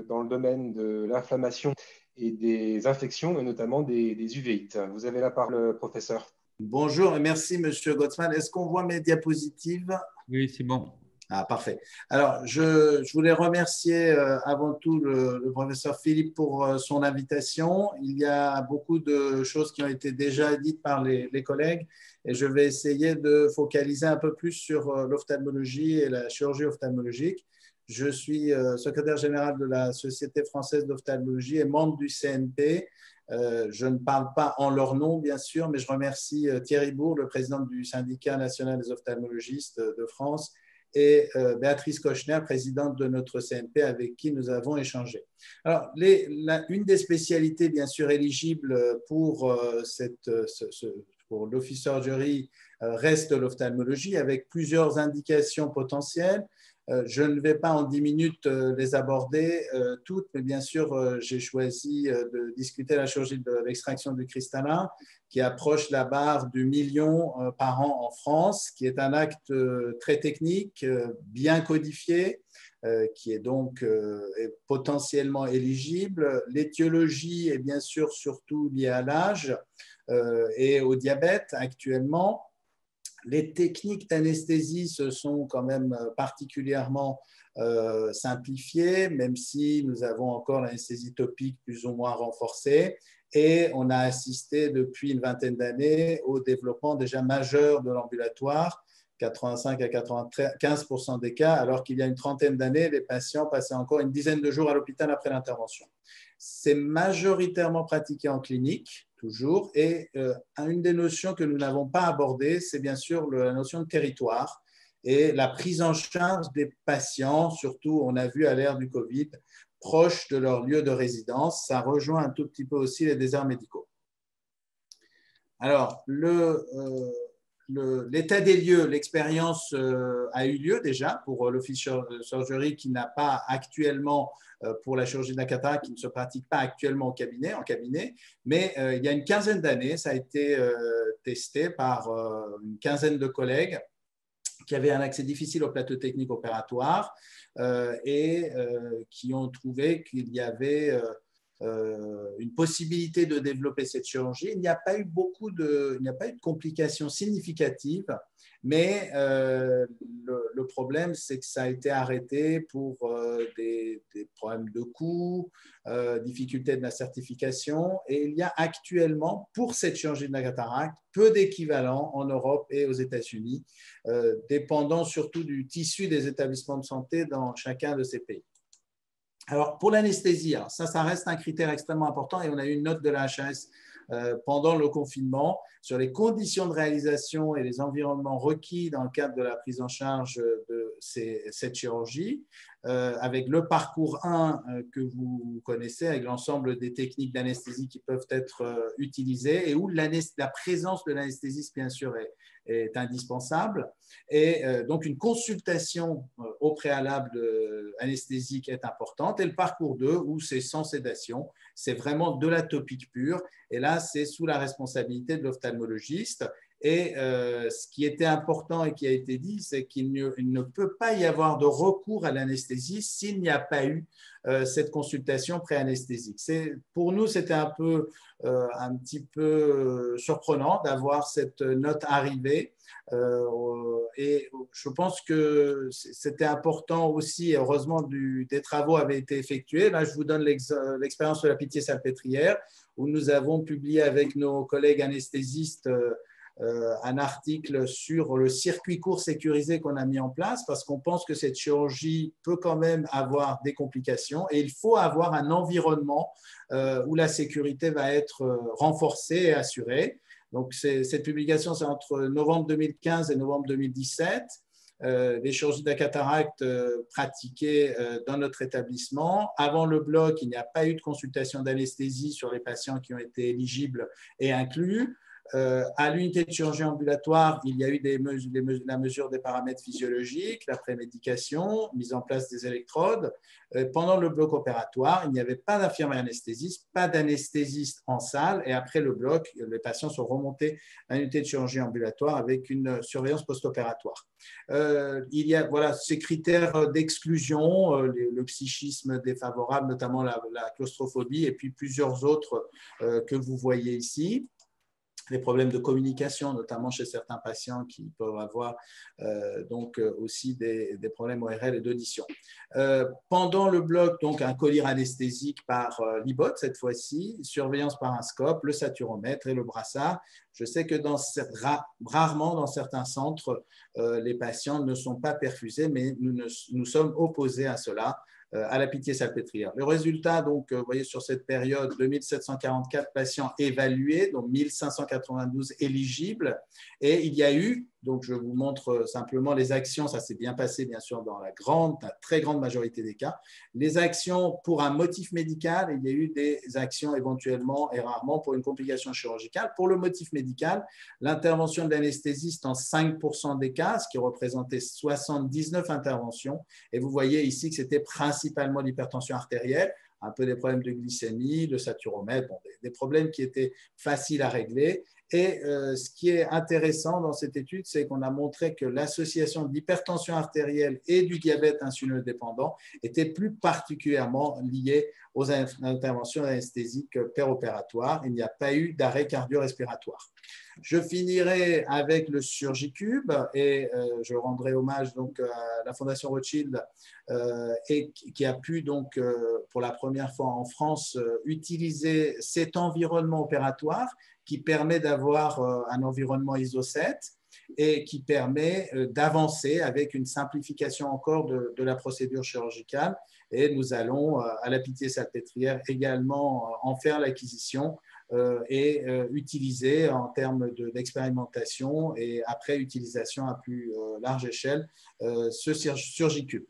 dans le domaine de l'inflammation et des infections, et notamment des, des uvéites. Vous avez la parole, professeur. Bonjour et merci, Monsieur Gottsman. Est-ce qu'on voit mes diapositives? Oui, c'est bon. Ah, parfait. Alors, je, je voulais remercier euh, avant tout le, professeur Philippe pour euh, son invitation. Il y a beaucoup de choses qui ont été déjà dites par les, les collègues et je vais essayer de focaliser un peu plus sur euh, l'ophtalmologie et la chirurgie ophtalmologique. Je suis secrétaire général de la Société française d'ophtalmologie et membre du CNP. Je ne parle pas en leur nom, bien sûr, mais je remercie Thierry Bourg, le président du syndicat national des ophtalmologistes de France, et Béatrice Kochner, présidente de notre CNP, avec qui nous avons échangé. Alors, une des spécialités, bien sûr, éligibles pour, cette, pour l'office surgery reste l'ophtalmologie, avec plusieurs indications potentielles. Euh, je ne vais pas en 10 minutes euh, les aborder euh, toutes, mais bien sûr, j'ai choisi de discuter la chirurgie de l'extraction du cristallin, qui approche la barre du million par an en France, qui est un acte très technique, bien codifié, qui est donc potentiellement éligible. L'étiologie est bien sûr surtout liée à l'âge et au diabète actuellement. Les techniques d'anesthésie se sont quand même euh, particulièrement euh, simplifiées, même si nous avons encore l'anesthésie topique plus ou moins renforcée. Et on a assisté depuis une vingtaine d'années au développement déjà majeur de l'ambulatoire, 85 à 95 des cas, alors qu'il y a une trentaine d'années, les patients passaient encore une dizaine de jours à l'hôpital après l'intervention. C'est majoritairement pratiqué en clinique, toujours. Et euh, une des notions que nous n'avons pas abordées, c'est bien sûr la notion de territoire et la prise en charge des patients, surtout on a vu à l'ère du Covid, proches de leur lieu de résidence. Ça rejoint un tout petit peu aussi les déserts médicaux. Alors, le, euh, l'état des lieux, l'expérience euh, a eu lieu déjà pour euh, l'office surgery qui n'a pas actuellement, euh, pour la chirurgie de la qui ne se pratique pas actuellement au cabinet, en cabinet, mais il y a une quinzaine d'années, ça a été testé par une quinzaine de collègues qui avaient un accès difficile au plateau technique opératoire et qui ont trouvé qu'il y avait euh, une possibilité de développer cette chirurgie. Il n'y a pas eu beaucoup de, il n'y a pas eu de complications significatives, mais euh, le, problème, c'est que ça a été arrêté pour euh, des, problèmes de coûts, difficultés de la certification, et il y a actuellement, pour cette chirurgie de la cataracte, peu d'équivalents en Europe et aux États-Unis, dépendant surtout du tissu des établissements de santé dans chacun de ces pays. Alors, pour l'anesthésie, ça, ça reste un critère extrêmement important et on a eu une note de la HAS euh, pendant le confinement sur les conditions de réalisation et les environnements requis dans le cadre de la prise en charge de cette chirurgie, avec le parcours 1 que vous connaissez, avec l'ensemble des techniques d'anesthésie qui peuvent être utilisées et où la présence de l'anesthésiste, bien sûr, est, est indispensable. Et euh, donc, une consultation euh, au préalable anesthésique est importante. Et le parcours 2, où c'est sans sédation, c'est vraiment de la topique pure. Et là, c'est sous la responsabilité de l'ophtalmologiste. Et euh, ce qui était important et qui a été dit, c'est qu'il ne, peut pas y avoir de recours à l'anesthésie s'il n'y a pas eu euh, cette consultation préanesthésique. Pour nous, c'était un, peu, euh, un petit peu surprenant d'avoir cette note arrivée. et je pense que c'était important aussi, heureusement, des travaux avaient été effectués. Là, je vous donne l'expérience de la pitié salpêtrière, où nous avons publié avec nos collègues anesthésistes euh, un article sur le circuit court sécurisé qu'on a mis en place parce qu'on pense que cette chirurgie peut quand même avoir des complications et il faut avoir un environnement euh, où la sécurité va être euh, renforcée et assurée. Donc, cette publication, c'est entre novembre 2015 et novembre 2017. Les chirurgies de la cataracte pratiquées dans notre établissement. Avant le bloc, il n'y a pas eu de consultation d'anesthésie sur les patients qui ont été éligibles et inclus. Euh, à l'unité de chirurgie ambulatoire, il y a eu la mesure des paramètres physiologiques, la prémédication, mise en place des électrodes. Euh, pendant le bloc opératoire, il n'y avait pas d'infirmière anesthésiste, pas d'anesthésiste en salle. Et après le bloc, les patients sont remontés à l'unité de chirurgie ambulatoire avec une surveillance post-opératoire. Euh, il y a voilà, ces critères d'exclusion, le, psychisme défavorable, notamment la, claustrophobie, et puis plusieurs autres que vous voyez ici les problèmes de communication, notamment chez certains patients qui peuvent avoir euh, donc euh, aussi des, problèmes ORL et d'audition. Euh, pendant le bloc, donc un collier anesthésique par l'IBOT cette fois-ci, surveillance par un scope, le saturomètre et le brassard. Je sais que rarement dans certains centres, les patients ne sont pas perfusés, mais nous sommes opposés à cela. Euh, à la pitié salpêtrière. Le résultat, donc, euh, vous voyez sur cette période, 2744 patients évalués, donc 1592 éligibles, et il y a eu donc, je vous montre euh, simplement les actions. Ça s'est bien passé, bien sûr, dans la grande, très grande majorité des cas. Les actions pour un motif médical, il y a eu des actions éventuellement et rarement pour une complication chirurgicale. Pour le motif médical, l'intervention de l'anesthésiste en 5% des cas, ce qui représentait 79 interventions. Et vous voyez ici que c'était principalement l'hypertension artérielle un peu des problèmes de glycémie, le saturomètre, des, problèmes qui étaient faciles à régler. Et euh, ce qui est intéressant dans cette étude, c'est qu'on a montré que l'association d'hypertension artérielle et du diabète insulino-dépendant était plus particulièrement liée aux interventions anesthésiques péropératoires. Il n'y a pas eu d'arrêt cardio-respiratoire. Je finirai avec le Surgicube et euh, je rendrai hommage donc à la Fondation Rothschild euh, et qui a pu donc pour la première fois en France utiliser cet environnement opératoire qui permet d'avoir euh, un environnement ISO 7 et qui permet euh, d'avancer avec une simplification encore de, la procédure chirurgicale. Et nous allons euh, à la pitié salpêtrière également en faire l'acquisition et utiliser en termes d'expérimentation et après utilisation à plus large échelle ce surgicube.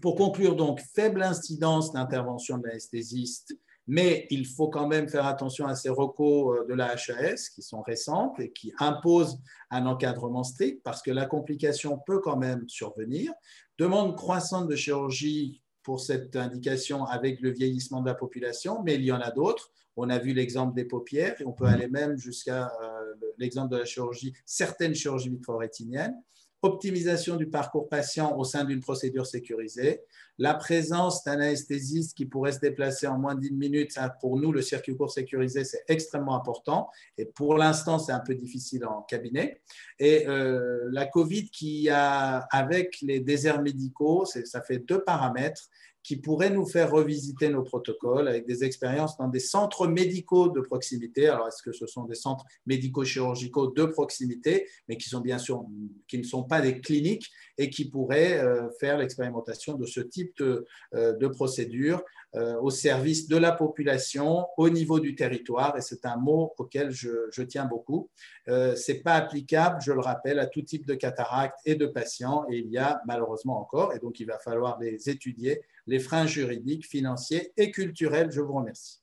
Pour conclure, donc, faible incidence d'intervention de l'anesthésiste mais il faut quand même faire attention à ces recours euh, de la HAS qui sont récentes et qui imposent un encadrement strict parce que la complication peut quand même survenir. Demande croissante de chirurgie pour cette indication avec le vieillissement de la population, mais il y en a d'autres. On a vu l'exemple des paupières et on peut aller même jusqu'à euh, l'exemple de la chirurgie, certaines chirurgies vitro-rétiniennes optimisation du parcours patient au sein d'une procédure sécurisée, la présence d'un anesthésiste qui pourrait se déplacer en moins d'une minute, pour nous, le circuit court sécurisé, c'est extrêmement important. Et pour l'instant, c'est un peu difficile en cabinet. Et euh, la COVID qui a, avec les déserts médicaux, ça fait deux paramètres qui pourrait nous faire revisiter nos protocoles avec des expériences dans des centres médicaux de proximité. Alors, est-ce que ce sont des centres médico-chirurgicaux de proximité, mais qui sont bien sûr, qui ne sont pas des cliniques et qui pourraient euh, faire l'expérimentation de ce type de, euh, procédure euh, au service de la population au niveau du territoire, et c'est un mot auquel je, tiens beaucoup. Ce n'est pas applicable, je le rappelle, à tout type de cataracte et de patients, et il y a malheureusement encore, et donc il va falloir les étudier, les freins juridiques, financiers et culturels. Je vous remercie.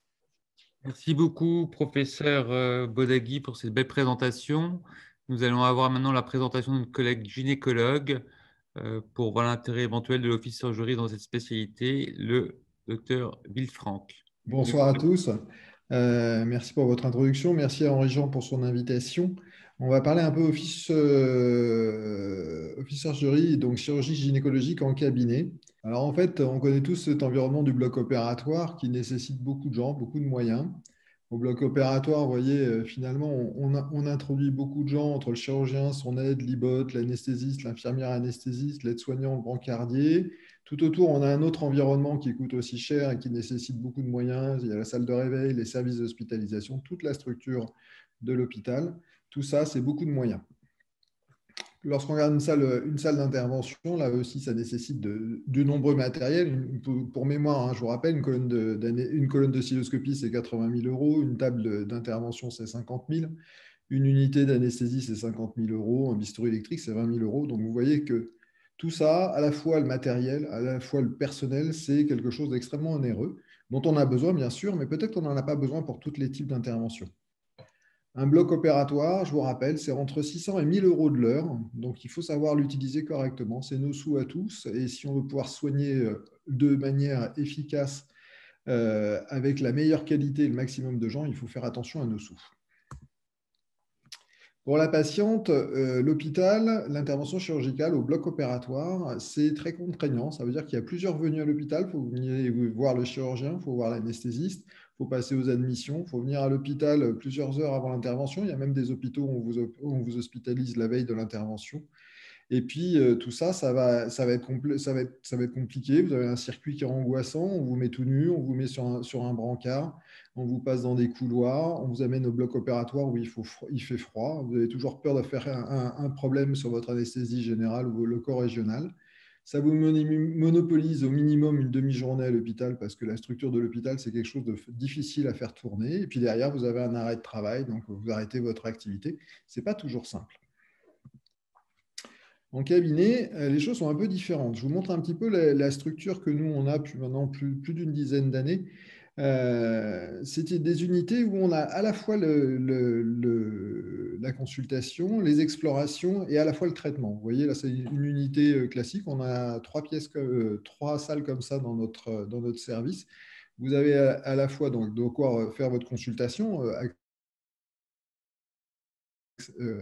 Merci beaucoup, professeur euh, Bodagui, pour cette belle présentation. Nous allons avoir maintenant la présentation de notre collègue gynécologue pour voir l'intérêt éventuel de l'office surgerie dans cette spécialité, le docteur Villefranc. Bonsoir à tous. Euh, merci pour votre introduction. Merci à Henri Jean pour son invitation. On va parler un peu office, euh, office surgery, donc chirurgie gynécologique en cabinet. Alors en fait, on connaît tous cet environnement du bloc opératoire qui nécessite beaucoup de gens, beaucoup de moyens. Au bloc opératoire, vous voyez, euh, finalement, on, introduit beaucoup de gens entre le chirurgien, son aide, l'IBOT, l'anesthésiste, l'infirmière anesthésiste, l'aide-soignant, le brancardier. Tout autour, on a un autre environnement qui coûte aussi cher et qui nécessite beaucoup de moyens. Il y a la salle de réveil, les services d'hospitalisation, toute la structure de l'hôpital. Tout ça, c'est beaucoup de moyens. Lorsqu'on regarde une salle, d'intervention, là aussi, ça nécessite de, nombreux matériels. Pour, mémoire, hein, je vous rappelle, une colonne de, c'est 80 000 euros. Une table d'intervention, c'est 50 000. Une unité d'anesthésie, c'est 50 000 euros. Un bistouri électrique, c'est 20 000 euros. Donc, vous voyez que tout ça, à la fois le matériel, à la fois le personnel, c'est quelque chose d'extrêmement onéreux, dont on a besoin bien sûr, mais peut-être qu'on n'en a pas besoin pour tous les types d'interventions. Un bloc opératoire, je vous rappelle, c'est entre 600 et 1000 euros de l'heure, donc il faut savoir l'utiliser correctement. C'est nos sous à tous, et si on veut pouvoir soigner euh, de manière efficace, euh, avec la meilleure qualité et le maximum de gens, il faut faire attention à nos sous. Pour la patiente, euh, l'hôpital, l'intervention chirurgicale au bloc opératoire, c'est très contraignant. Ça veut dire qu'il y a plusieurs venues à l'hôpital. Il faut venir voir le chirurgien, il faut voir l'anesthésiste, faut passer aux admissions, faut venir à l'hôpital plusieurs heures avant l'intervention. Il y a même des hôpitaux où on vous, hospitalise la veille de l'intervention. Et puis, euh, tout ça, ça va, ça, va être compliqué. Vous avez un circuit qui est angoissant. On vous met tout nu, on vous met sur un, sur un brancard on vous passe dans des couloirs, on vous amène au bloc opératoire où il, faut, il fait froid, vous avez toujours peur de faire un, problème sur votre anesthésie générale ou le corps régional. Ça vous monopolise au minimum une demi-journée à l'hôpital parce que la structure de l'hôpital, c'est quelque chose de difficile à faire tourner. Et puis derrière, vous avez un arrêt de travail, donc vous arrêtez votre activité. Ce n'est pas toujours simple. En cabinet, euh, les choses sont un peu différentes. Je vous montre un petit peu la, structure que nous, on a depuis maintenant plus d'une dizaine d'années. Euh, c'était des unités où on a à la fois la consultation, les explorations et à la fois le traitement. Vous voyez, là, c'est une unité euh, classique. On a trois pièces, euh, trois salles comme ça dans notre, dans notre service. Vous avez à, la fois donc, de quoi faire votre consultation,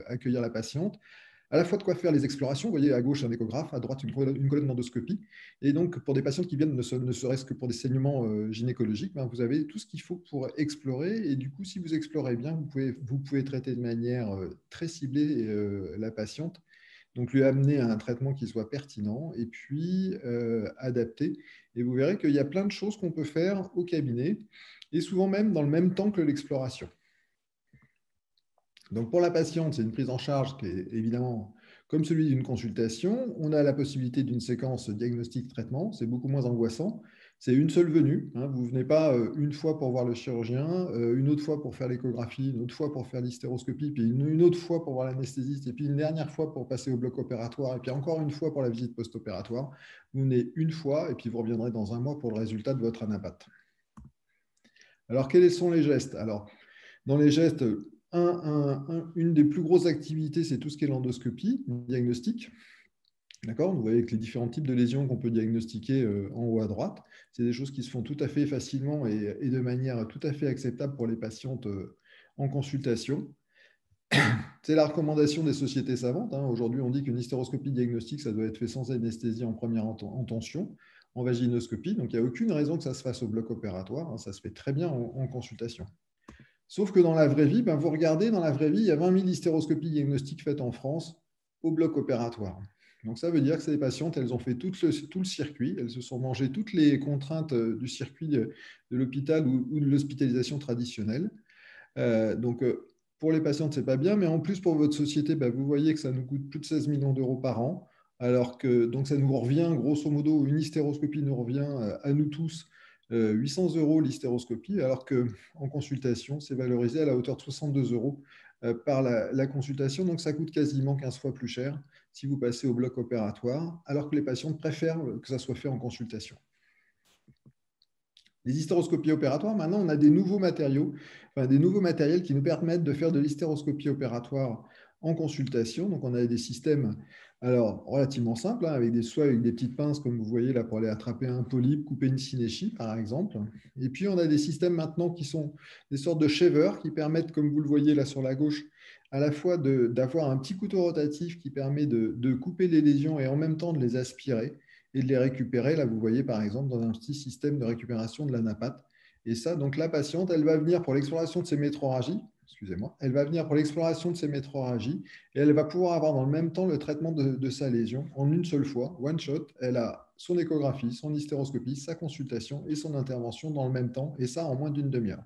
accueillir la patiente, à la fois de quoi faire les explorations. Vous voyez à gauche un échographe, à droite une, colonne d'endoscopie. Et donc, pour des patients qui viennent ne, serait-ce que pour des saignements euh, gynécologiques, ben, vous avez tout ce qu'il faut pour explorer. Et du coup, si vous explorez bien, vous pouvez, vous pouvez traiter de manière euh, très ciblée euh, la patiente. Donc, lui amener à un traitement qui soit pertinent et puis adapté. Et vous verrez qu'il y a plein de choses qu'on peut faire au cabinet et souvent même dans le même temps que l'exploration. Donc pour la patiente, c'est une prise en charge qui est évidemment comme celui d'une consultation. On a la possibilité d'une séquence diagnostic-traitement, c'est beaucoup moins angoissant. C'est une seule venue. Hein. Vous ne venez pas euh, une fois pour voir le chirurgien, euh, une autre fois pour faire l'échographie, une autre fois pour faire l'hystéroscopie, puis une, autre fois pour voir l'anesthésiste, et puis une dernière fois pour passer au bloc opératoire, et puis encore une fois pour la visite post-opératoire. Vous venez une fois, et puis vous reviendrez dans un mois pour le résultat de votre anapath. Alors, quels sont les gestes? Alors, dans les gestes, une des plus grosses activités, c'est tout ce qui est l'endoscopie, diagnostic. D'accord? Vous voyez avec les différents types de lésions qu'on peut diagnostiquer euh, en haut à droite. C'est des choses qui se font tout à fait facilement et, de manière tout à fait acceptable pour les patientes euh, en consultation. C'est la recommandation des sociétés savantes. Hein. Aujourd'hui, on dit qu'une hystéroscopie diagnostique, ça doit être fait sans anesthésie en première intention, en vaginoscopie. Donc, il n'y a aucune raison que ça se fasse au bloc opératoire. Hein. Ça se fait très bien en consultation. Sauf que dans la vraie vie, ben, vous regardez, dans la vraie vie, il y a 20 000 hystéroscopies diagnostiques faites en France au bloc opératoire. Donc ça veut dire que ces patientes, elles ont fait tout le, circuit, elles se sont mangées toutes les contraintes du circuit de, l'hôpital ou, de l'hospitalisation traditionnelle. donc pour les patientes, ce n'est pas bien, mais en plus pour votre société, bah, vous voyez que ça nous coûte plus de 16 millions d'euros par an. Alors que donc ça nous revient, grosso modo, une hystéroscopie nous revient à nous tous 800 euh, euros l'hystéroscopie, alors qu'en consultation, c'est valorisé à la hauteur de 62 euros euh, par la, consultation. Donc, ça coûte quasiment 15 fois plus cher si vous passez au bloc opératoire, alors que les patients préfèrent que ça soit fait en consultation. Les hystéroscopies opératoires, maintenant, on a des nouveaux matériaux, enfin, des nouveaux matériels qui nous permettent de faire de l'hystéroscopie opératoire en consultation. Donc, on a des systèmes alors, relativement simple, hein, avec des, soit avec des petites pinces, comme vous voyez là, pour aller attraper un polype, couper une synéchie, par exemple. Et puis, on a des systèmes maintenant qui sont des sortes de shavers qui permettent, comme vous le voyez là sur la gauche, à la fois d'avoir un petit couteau rotatif qui permet de, couper les lésions et en même temps de les aspirer et de les récupérer. Là, vous voyez, par exemple, dans un petit système de récupération de l'anapate. Et ça, donc la patiente, elle va venir pour l'exploration de ses métroragies excusez-moi, elle va venir pour l'exploration de ses métroragies et elle va pouvoir avoir dans le même temps le traitement de, sa lésion en une seule fois, one shot. Elle a son échographie, son hystéroscopie, sa consultation et son intervention dans le même temps, et ça en moins d'une demi-heure.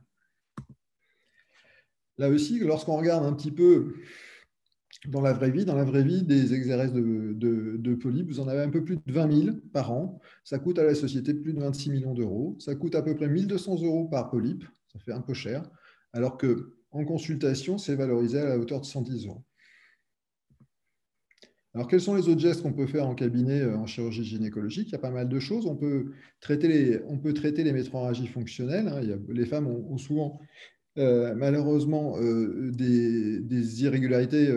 Là aussi, lorsqu'on regarde un petit peu dans la vraie vie, dans la vraie vie, des exérèses de, polypes, vous en avez un peu plus de 20 000 par an. Ça coûte à la société plus de 26 millions d'euros. Ça coûte à peu près 1200 euros par polype. Ça fait un peu cher. Alors que en consultation, c'est valorisé à la hauteur de 110 euros. Alors, quels sont les autres gestes qu'on peut faire en cabinet euh, en chirurgie gynécologique? Il y a pas mal de choses. On peut traiter les, on peut traiter les métroragies fonctionnelles. Hein. les femmes ont, souvent, euh, malheureusement, euh, des, irrégularités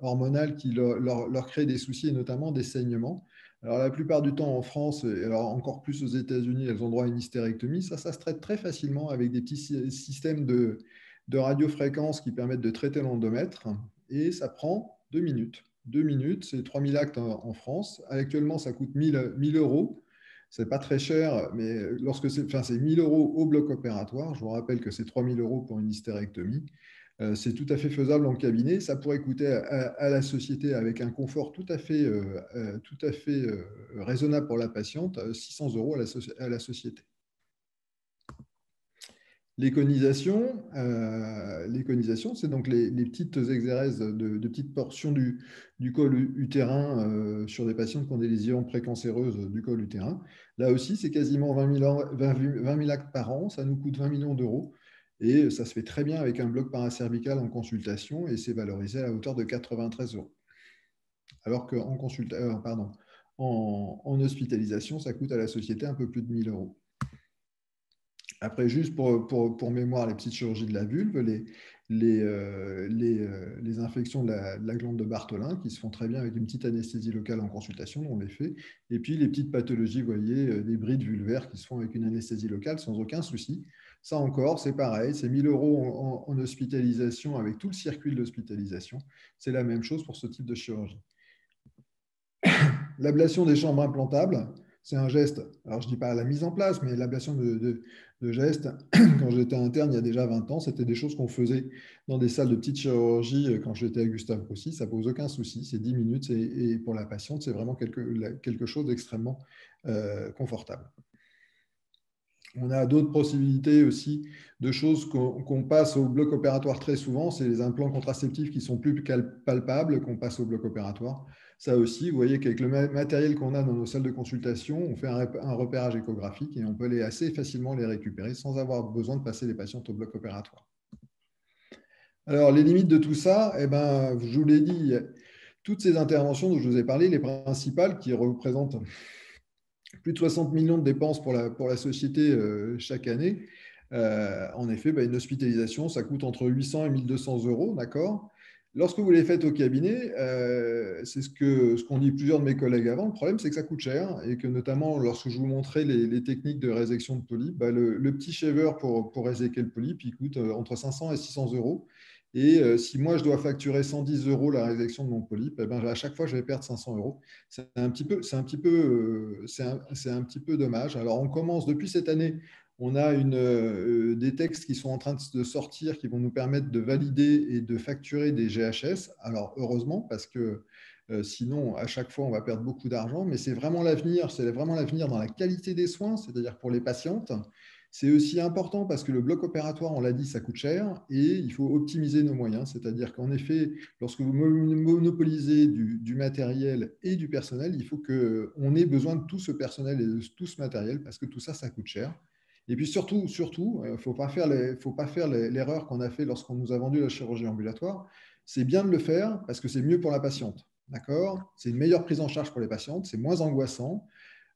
hormonales qui leur, créent des soucis, et notamment des saignements. Alors, la plupart du temps en France, et alors encore plus aux États-Unis, elles ont droit à une hystérectomie. Ça, ça se traite très facilement avec des petits systèmes de, de radiofréquences qui permettent de traiter l'endomètre. Et ça prend deux minutes. Deux minutes, c'est 3000 actes en, France. Actuellement, ça coûte 1000, 1000 euros. C'est pas très cher, mais lorsque c'est, enfin, c'est 1000 euros au bloc opératoire. Je vous rappelle que c'est 3000 euros pour une hystérectomie. Euh, c'est tout à fait faisable en cabinet. Ça pourrait coûter à, la société, avec un confort tout à fait, euh, euh, raisonnable pour la patiente, 600 euros à la, société. L'éconisation, c'est donc les, petites exérèses de, petites portions du, col utérin sur des patients qui ont des lésions précancéreuses du col utérin. Là aussi, c'est quasiment 20 000, actes par an, ça nous coûte 20 millions d'euros. Et ça se fait très bien avec un bloc paracervical en consultation et c'est valorisé à la hauteur de 93 euros. Alors qu'en euh, en, hospitalisation, ça coûte à la société un peu plus de 1000 euros. Après, juste pour, pour, mémoire, les petites chirurgies de la vulve, les, les, euh, euh, les, infections de la, glande de Bartholin qui se font très bien avec une petite anesthésie locale en consultation, on les fait. Et puis les petites pathologies, vous voyez, des brides vulvaires qui se font avec une anesthésie locale sans aucun souci. Ça encore, c'est pareil, c'est 1000 euros en, hospitalisation avec tout le circuit de l'hospitalisation. C'est la même chose pour ce type de chirurgie. L'ablation des chambres implantables, c'est un geste, alors je ne dis pas la mise en place, mais l'ablation de, gestes, quand j'étais interne il y a déjà 20 ans, c'était des choses qu'on faisait dans des salles de petite chirurgie quand j'étais à Gustave Roussy. Ça pose aucun souci, c'est 10 minutes et pour la patiente, c'est vraiment quelque, chose d'extrêmement euh, confortable. On a d'autres possibilités aussi de choses qu'on passe au bloc opératoire très souvent. C'est les implants contraceptifs qui sont plus palpables qu'on passe au bloc opératoire. Ça aussi, vous voyez qu'avec le matériel qu'on a dans nos salles de consultation, on fait un repérage échographique et on peut assez facilement les récupérer sans avoir besoin de passer les patients au bloc opératoire. Alors, les limites de tout ça, eh ben, je vous l'ai dit, toutes ces interventions dont je vous ai parlé, les principales qui représentent plus de 60 millions de dépenses pour la, société euh, chaque année. Euh, en effet, bah, une hospitalisation, ça coûte entre 800 et 1200 euros, d'accord? Lorsque vous les faites au cabinet, euh, c'est ce qu'ont dit plusieurs de mes collègues avant, le problème c'est que ça coûte cher et que notamment lorsque je vous montrais les, techniques de résection de polype, bah, le, petit shaver pour, pour réséquer le polype, il coûte entre 500 et 600 euros. Et euh, si moi, je dois facturer 110 euros la résection de mon polype, eh ben, à chaque fois, je vais perdre 500 euros. C'est un, petit peu, un, euh, un, un, petit peu dommage. Alors, on commence depuis cette année, On a une, des textes qui sont en train de sortir qui vont nous permettre de valider et de facturer des GHS. Alors, heureusement, parce que sinon, à chaque fois, on va perdre beaucoup d'argent, mais c'est vraiment l'avenir. C'est vraiment l'avenir dans la qualité des soins, c'est-à-dire pour les patientes. C'est aussi important parce que le bloc opératoire, on l'a dit, ça coûte cher et il faut optimiser nos moyens. C'est-à-dire qu'en effet, lorsque vous monopolisez du, matériel et du personnel, il faut qu'on ait besoin de tout ce personnel et de tout ce matériel parce que tout ça, ça coûte cher. Et puis surtout, surtout, il euh, ne faut pas faire l'erreur qu'on a fait lorsqu'on nous a vendu la chirurgie ambulatoire. C'est bien de le faire parce que c'est mieux pour la patiente. D'accord? C'est une meilleure prise en charge pour les patientes, c'est moins angoissant.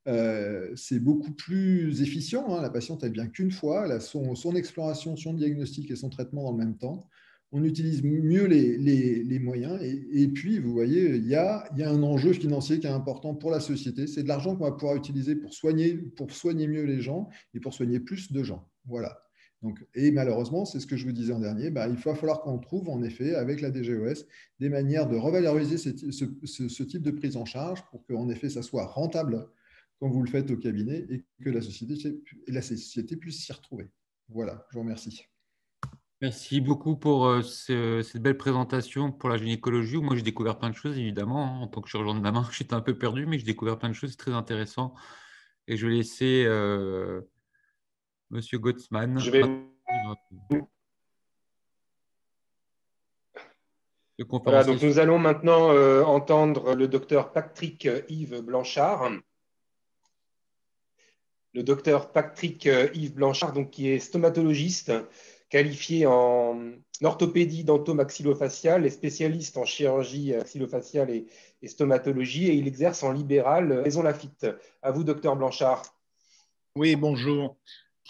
Euh, c'est beaucoup plus efficient. Hein. La patiente, elle vient qu'une fois, son, exploration, son diagnostic et son traitement dans le même temps. On utilise mieux les, moyens. Et, puis, vous voyez, il y, a, un enjeu financier qui est important pour la société. C'est de l'argent qu'on va pouvoir utiliser pour soigner, pour soigner mieux les gens et pour soigner plus de gens. Voilà. Donc, et malheureusement, c'est ce que je vous disais en dernier, bah, il va falloir qu'on trouve en effet avec la DGOS des manières de revaloriser ce, ce type de prise en charge pour qu'en effet ça soit rentable quand vous le faites au cabinet et que la société, la société puisse s'y retrouver. Voilà, je vous remercie. Merci beaucoup pour euh, cette belle présentation pour la gynécologie. Moi, j'ai découvert plein de choses, évidemment. Hein, en tant que chirurgien de la main, j'étais un peu perdu, mais j'ai découvert plein de choses. C'est très intéressant. Et je vais laisser euh, Monsieur Gottsman. Je vais... Voilà, donc nous allons maintenant euh, entendre le docteur Patrick Yves Blanchard le docteur Patrick euh, Yves Blanchard, donc, qui est stomatologiste, qualifié en orthopédie dentomaxillofaciale et spécialiste en chirurgie maxillofaciale et, et stomatologie, et il exerce en libéral euh, Maison Lafitte. À vous, docteur Blanchard. Oui, bonjour.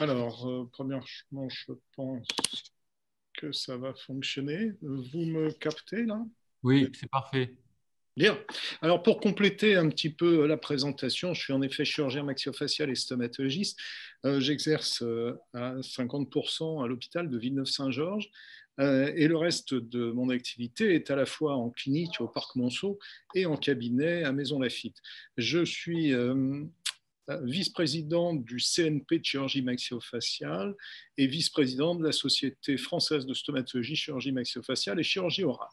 Alors, euh, premièrement, je pense que ça va fonctionner. Vous me captez là? Oui, c'est parfait. Bien. Alors, pour compléter un petit peu la présentation, je suis en effet chirurgien maxillofacial et stomatologiste. Euh, j'exerce euh, à 50% à l'hôpital de Villeneuve-Saint-Georges. Euh, et le reste de mon activité est à la fois en clinique au Parc Monceau et en cabinet à Maison Lafitte. Je suis vice-président du CNP de chirurgie maxillofaciale et vice-président de la Société française de stomatologie, chirurgie maxillofaciale et chirurgie orale.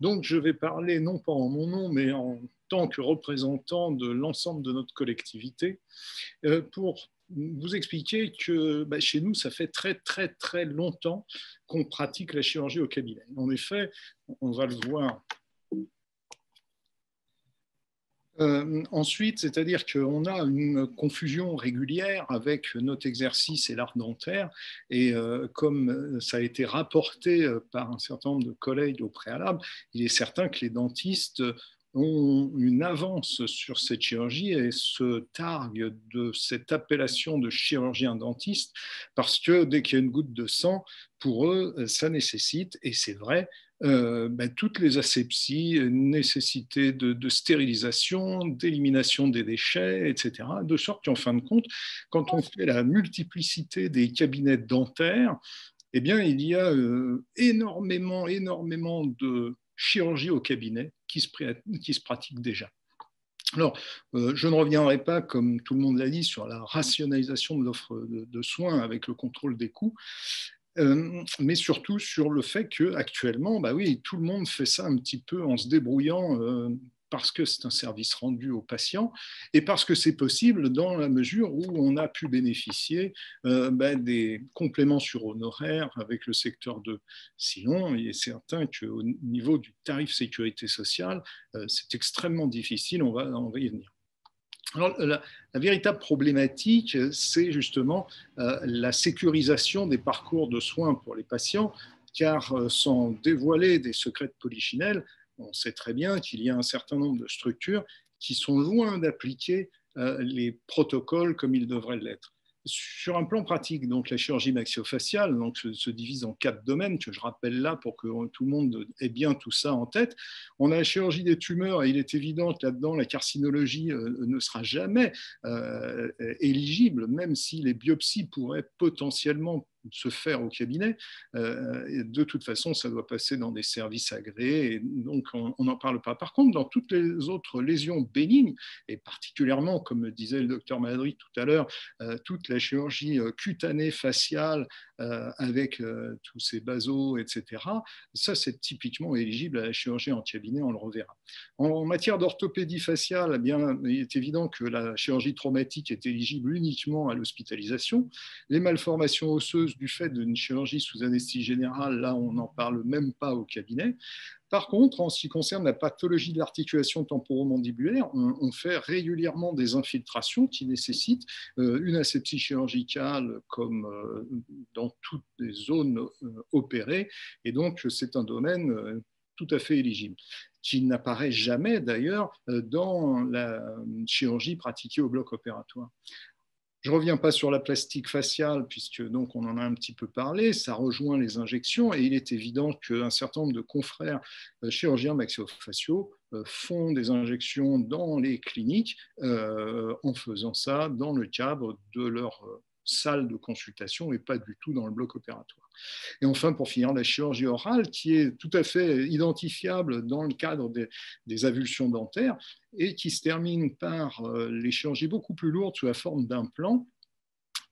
Donc, je vais parler non pas en mon nom, mais en tant que représentant de l'ensemble de notre collectivité euh, pour vous expliquer que bah, chez nous, ça fait très très très longtemps qu'on pratique la chirurgie au cabinet. En effet, on va le voir euh, ensuite, c'est-à-dire qu'on a une confusion régulière avec notre exercice et l'art dentaire. Et euh, comme ça a été rapporté euh, par un certain nombre de collègues au préalable, il est certain que les dentistes ont une avance sur cette chirurgie et se targuent de cette appellation de chirurgien dentiste parce que dès qu'il y a une goutte de sang, pour eux, ça nécessite, et c'est vrai, euh, ben, toutes les asepsies, nécessité de, stérilisation, d'élimination des déchets, etc. De sorte qu'en fin de compte, quand on fait la multiplicité des cabinets dentaires, eh bien, il y a euh, énormément, énormément de chirurgie au cabinet qui se, qui pratique déjà. Alors, euh, je ne reviendrai pas, comme tout le monde l'a dit, sur la rationalisation de l'offre de, soins avec le contrôle des coûts, euh, mais surtout sur le fait que actuellement, bah oui, tout le monde fait ça un petit peu en se débrouillant euh, parce que c'est un service rendu aux patients et parce que c'est possible dans la mesure où on a pu bénéficier euh, bah, des compléments sur honoraires avec le secteur de. Sinon, il est certain qu'au niveau du tarif sécurité sociale, c'est extrêmement difficile, on va, on va y venir. La, véritable problématique, c'est justement euh, la sécurisation des parcours de soins pour les patients, car euh, sans dévoiler des secrets de polichinelle, on sait très bien qu'il y a un certain nombre de structures qui sont loin d'appliquer euh, les protocoles comme ils devraient l'être. Sur un plan pratique, donc la chirurgie maxillofaciale donc, se, divise en quatre domaines que je rappelle là pour que tout le monde ait bien tout ça en tête. On a la chirurgie des tumeurs et il est évident que là-dedans la carcinologie euh, ne sera jamais euh, éligible, même si les biopsies pourraient potentiellement se faire au cabinet. de toute façon, ça doit passer dans des services agréés, et donc on n'en parle pas. Par contre, dans toutes les autres lésions bénignes, et particulièrement, comme disait le docteur Madrid tout à l'heure, toute la chirurgie cutanée faciale avec tous ces basos, etc., ça c'est typiquement éligible à la chirurgie en cabinet, on le reverra. En matière d'orthopédie faciale, eh bien, il est évident que la chirurgie traumatique est éligible uniquement à l'hospitalisation. Les malformations osseuses du fait d'une chirurgie sous anesthésie générale, là, on n'en parle même pas au cabinet. Par contre, en ce qui concerne la pathologie de l'articulation temporomandibulaire, on, on, fait régulièrement des infiltrations qui nécessitent euh, une asepsie chirurgicale comme euh, dans toutes les zones euh, opérées. Et donc, c'est un domaine tout à fait éligible, qui n'apparaît jamais d'ailleurs dans la chirurgie pratiquée au bloc opératoire. Je ne reviens pas sur la plastique faciale, puisque donc on en a un petit peu parlé, ça rejoint les injections, et il est évident qu'un certain nombre de confrères euh, chirurgiens maxillofaciaux euh, font des injections dans les cliniques euh, en faisant ça dans le cadre de leur salle de consultation et pas du tout dans le bloc opératoire. Et enfin, pour finir, la chirurgie orale, qui est tout à fait identifiable dans le cadre des, des avulsions dentaires et qui se termine par euh, les chirurgies beaucoup plus lourdes sous la forme d'implants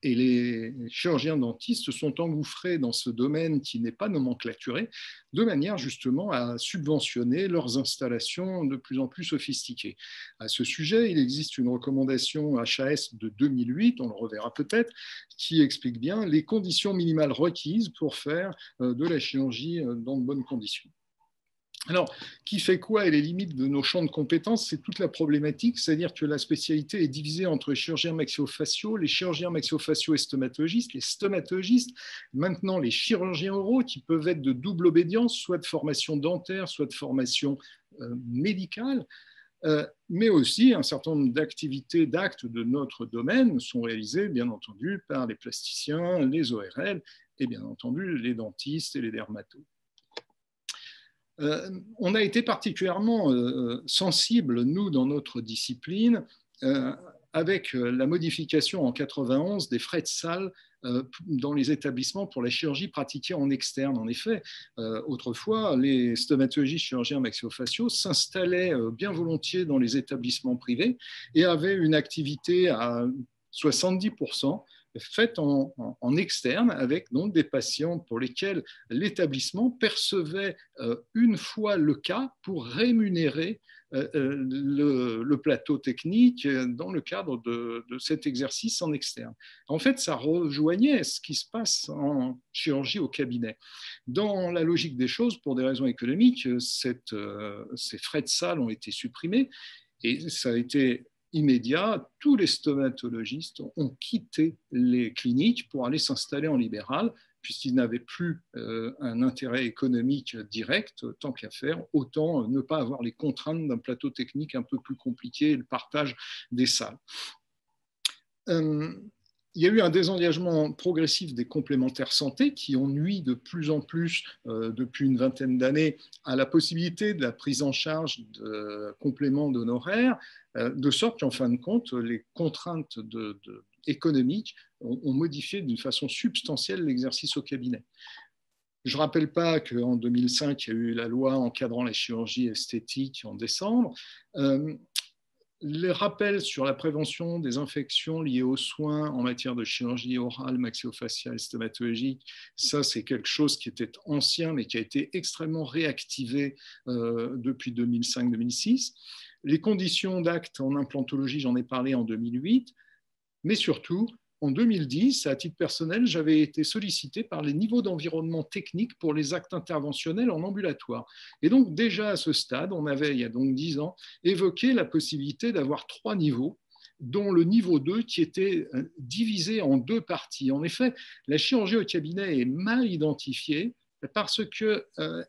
et les chirurgiens dentistes sont engouffrés dans ce domaine qui n'est pas nomenclaturé, de manière justement à subventionner leurs installations de plus en plus sophistiquées. À ce sujet, il existe une recommandation HAS de 2008, on le reverra peut-être, qui explique bien les conditions minimales requises pour faire euh, de la chirurgie euh, dans de bonnes conditions. Alors, qui fait quoi et les limites de nos champs de compétences C'est toute la problématique, c'est-à-dire que la spécialité est divisée entre les chirurgiens maxillofaciaux, les chirurgiens maxillofaciaux et stomatologistes, les stomatologistes, maintenant les chirurgiens oraux qui peuvent être de double obédience, soit de formation dentaire, soit de formation euh, médicale. Euh, mais aussi un certain nombre d'activités, d'actes de notre domaine sont réalisés, bien entendu, par les plasticiens, les ORL et bien entendu les dentistes et les dermatos. Euh, on a été particulièrement euh, sensible, nous, dans notre discipline, euh, avec la modification en 91 des frais de salle dans les établissements pour la chirurgie pratiquée en externe. En effet, autrefois, les stomatologistes chirurgiens maxillofaciaux s'installaient bien volontiers dans les établissements privés et avaient une activité à 70% faite en, externe avec donc des patients pour lesquels l'établissement percevait euh, une fois le cas pour rémunérer euh, euh, le, plateau technique dans le cadre de, cet exercice en externe. En fait, ça rejoignait ce qui se passe en chirurgie au cabinet. Dans la logique des choses, pour des raisons économiques, ces frais de salle ont été supprimés et ça a été immédiat, tous les stomatologistes ont quitté les cliniques pour aller s'installer en libéral, puisqu'ils n'avaient plus euh, un intérêt économique direct, tant qu'à faire, autant ne pas avoir les contraintes d'un plateau technique un peu plus compliqué et le partage des salles. Euh, il y a eu un désengagement progressif des complémentaires santé qui ont nuit de plus en plus, euh, depuis une vingtaine d'années, à la possibilité de la prise en charge de compléments d'honoraires, euh, de sorte qu'en fin de compte, les contraintes économiques ont, modifié d'une façon substantielle l'exercice au cabinet. Je ne rappelle pas qu'en 2005, il y a eu la loi encadrant la chirurgie esthétique en décembre. Euh, les rappels sur la prévention des infections liées aux soins en matière de chirurgie orale, maxillofaciale, stomatologique, ça c'est quelque chose qui était ancien mais qui a été extrêmement réactivé euh, depuis 2005-2006. Les conditions d'acte en implantologie, j'en ai parlé en 2008, mais surtout en 2010, à titre personnel, j'avais été sollicité par les niveaux d'environnement technique pour les actes interventionnels en ambulatoire. Et donc déjà à ce stade, on avait, il y a donc 10 ans, évoqué la possibilité d'avoir trois niveaux dont le niveau 2 qui était euh, divisé en deux parties. En effet, la chirurgie au cabinet est mal identifiée parce que euh,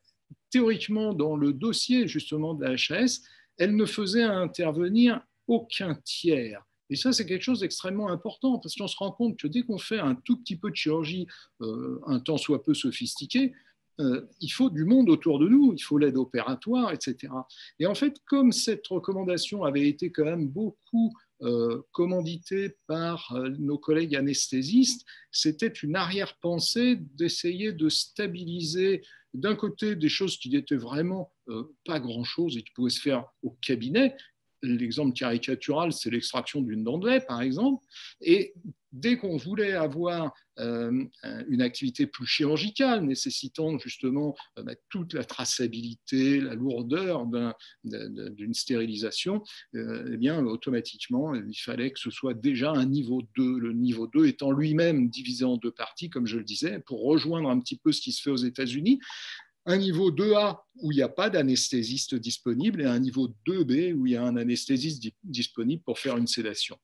théoriquement, dans le dossier justement de la HAS, elle ne faisait intervenir aucun tiers. Et ça, c'est quelque chose d'extrêmement important parce qu'on se rend compte que dès qu'on fait un tout petit peu de chirurgie, euh, un temps soit peu sophistiqué, euh, il faut du monde autour de nous, il faut l'aide opératoire, etc. Et en fait, comme cette recommandation avait été quand même beaucoup commandité par nos collègues anesthésistes, c'était une arrière-pensée d'essayer de stabiliser d'un côté des choses qui n'étaient vraiment pas grand-chose et qui pouvaient se faire au cabinet, l'exemple caricatural, c'est l'extraction d'une dent de lait, par exemple. Et dès qu'on voulait avoir euh, une activité plus chirurgicale, nécessitant justement euh, bah, toute la traçabilité, la lourdeur d'une stérilisation, euh, eh bien, automatiquement, il fallait que ce soit déjà un niveau 2, le niveau 2 étant lui-même divisé en deux parties, comme je le disais, pour rejoindre un petit peu ce qui se fait aux États-Unis un niveau 2A où il n'y a pas d'anesthésiste disponible et un niveau 2B où il y a un anesthésiste disponible pour faire une sédation.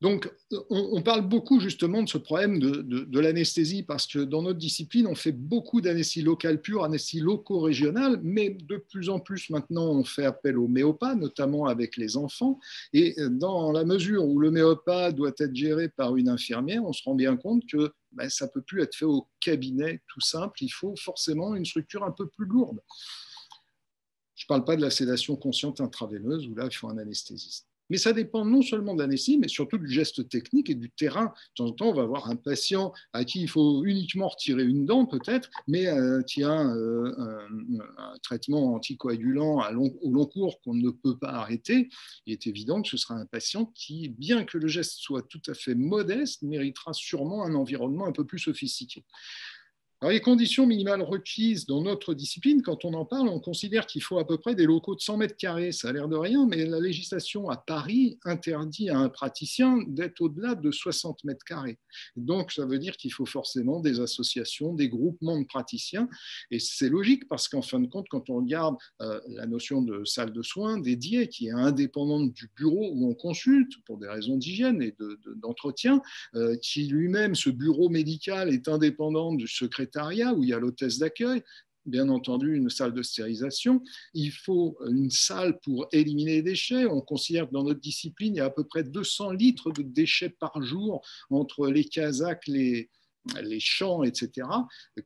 Donc, on, parle beaucoup justement de ce problème de, l'anesthésie parce que dans notre discipline, on fait beaucoup d'anesthésie locale pure, anesthésie loco-régionale, mais de plus en plus maintenant, on fait appel au méopa, notamment avec les enfants. Et dans la mesure où le méopa doit être géré par une infirmière, on se rend bien compte que ben, ça ne peut plus être fait au cabinet tout simple, il faut forcément une structure un peu plus lourde. Je ne parle pas de la sédation consciente intraveineuse où là, il faut un anesthésiste. Mais ça dépend non seulement de l'anesthésie, mais surtout du geste technique et du terrain. De temps en temps, on va avoir un patient à qui il faut uniquement retirer une dent, peut-être, mais euh, qui a euh, un, traitement anticoagulant au long cours qu'on ne peut pas arrêter. Il est évident que ce sera un patient qui, bien que le geste soit tout à fait modeste, méritera sûrement un environnement un peu plus sophistiqué les conditions minimales requises dans notre discipline, quand on en parle, on considère qu'il faut à peu près des locaux de 100 mètres carrés. Ça a l'air de rien, mais la législation à Paris interdit à un praticien d'être au-delà de 60 mètres carrés. Donc, ça veut dire qu'il faut forcément des associations, des groupements de praticiens. Et c'est logique parce qu'en fin de compte, quand on regarde euh, la notion de salle de soins dédiée, qui est indépendante du bureau où on consulte pour des raisons d'hygiène et d'entretien, euh, qui lui-même, ce bureau médical, est indépendant du où il y a l'hôtesse d'accueil, bien entendu une salle de stérilisation. Il faut une salle pour éliminer les déchets. On considère que dans notre discipline, il y a à peu près 200 litres de déchets par jour entre les Kazakhs, les, les champs, etc.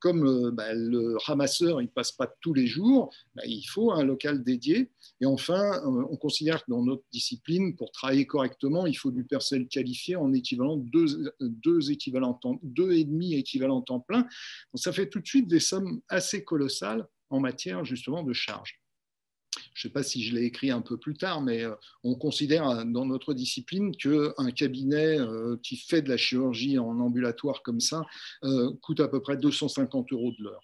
comme euh, bah, le ramasseur, il ne passe pas tous les jours, bah, il faut un local dédié. Et enfin, euh, on considère que dans notre discipline, pour travailler correctement, il faut du personnel qualifié en équivalent deux, deux équivalents deux et demi équivalents temps plein. Donc, ça fait tout de suite des sommes assez colossales en matière justement de charges je ne sais pas si je l'ai écrit un peu plus tard, mais euh, on considère euh, dans notre discipline qu'un cabinet euh, qui fait de la chirurgie en ambulatoire comme ça coûte à peu près 250 euros de l'heure.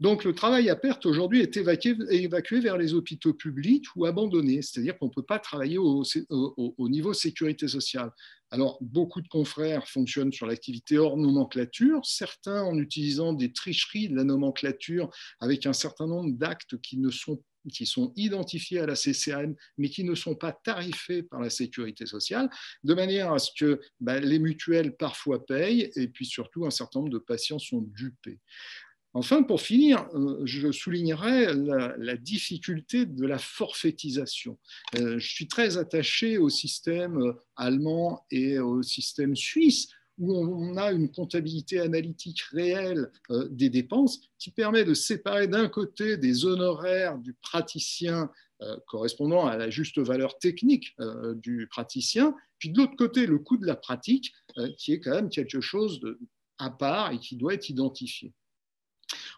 Donc le travail à perte aujourd'hui est évacué, vers les hôpitaux publics ou abandonné, c'est-à-dire qu'on ne peut pas travailler au, au, niveau sécurité sociale. Alors beaucoup de confrères fonctionnent sur l'activité hors nomenclature, certains en utilisant des tricheries de la nomenclature avec un certain nombre d'actes qui ne sont qui sont identifiés à la CCAM, mais qui ne sont pas tarifés par la sécurité sociale, de manière à ce que bah, les mutuelles parfois payent, et puis surtout un certain nombre de patients sont dupés. Enfin, pour finir, euh, je soulignerai la, difficulté de la forfaitisation. Euh, je suis très attaché au système euh, allemand et au système suisse où on a une comptabilité analytique réelle euh, des dépenses qui permet de séparer d'un côté des honoraires du praticien euh, correspondant à la juste valeur technique euh, du praticien, puis de l'autre côté le coût de la pratique qui est quand même quelque chose à part et qui doit être identifié.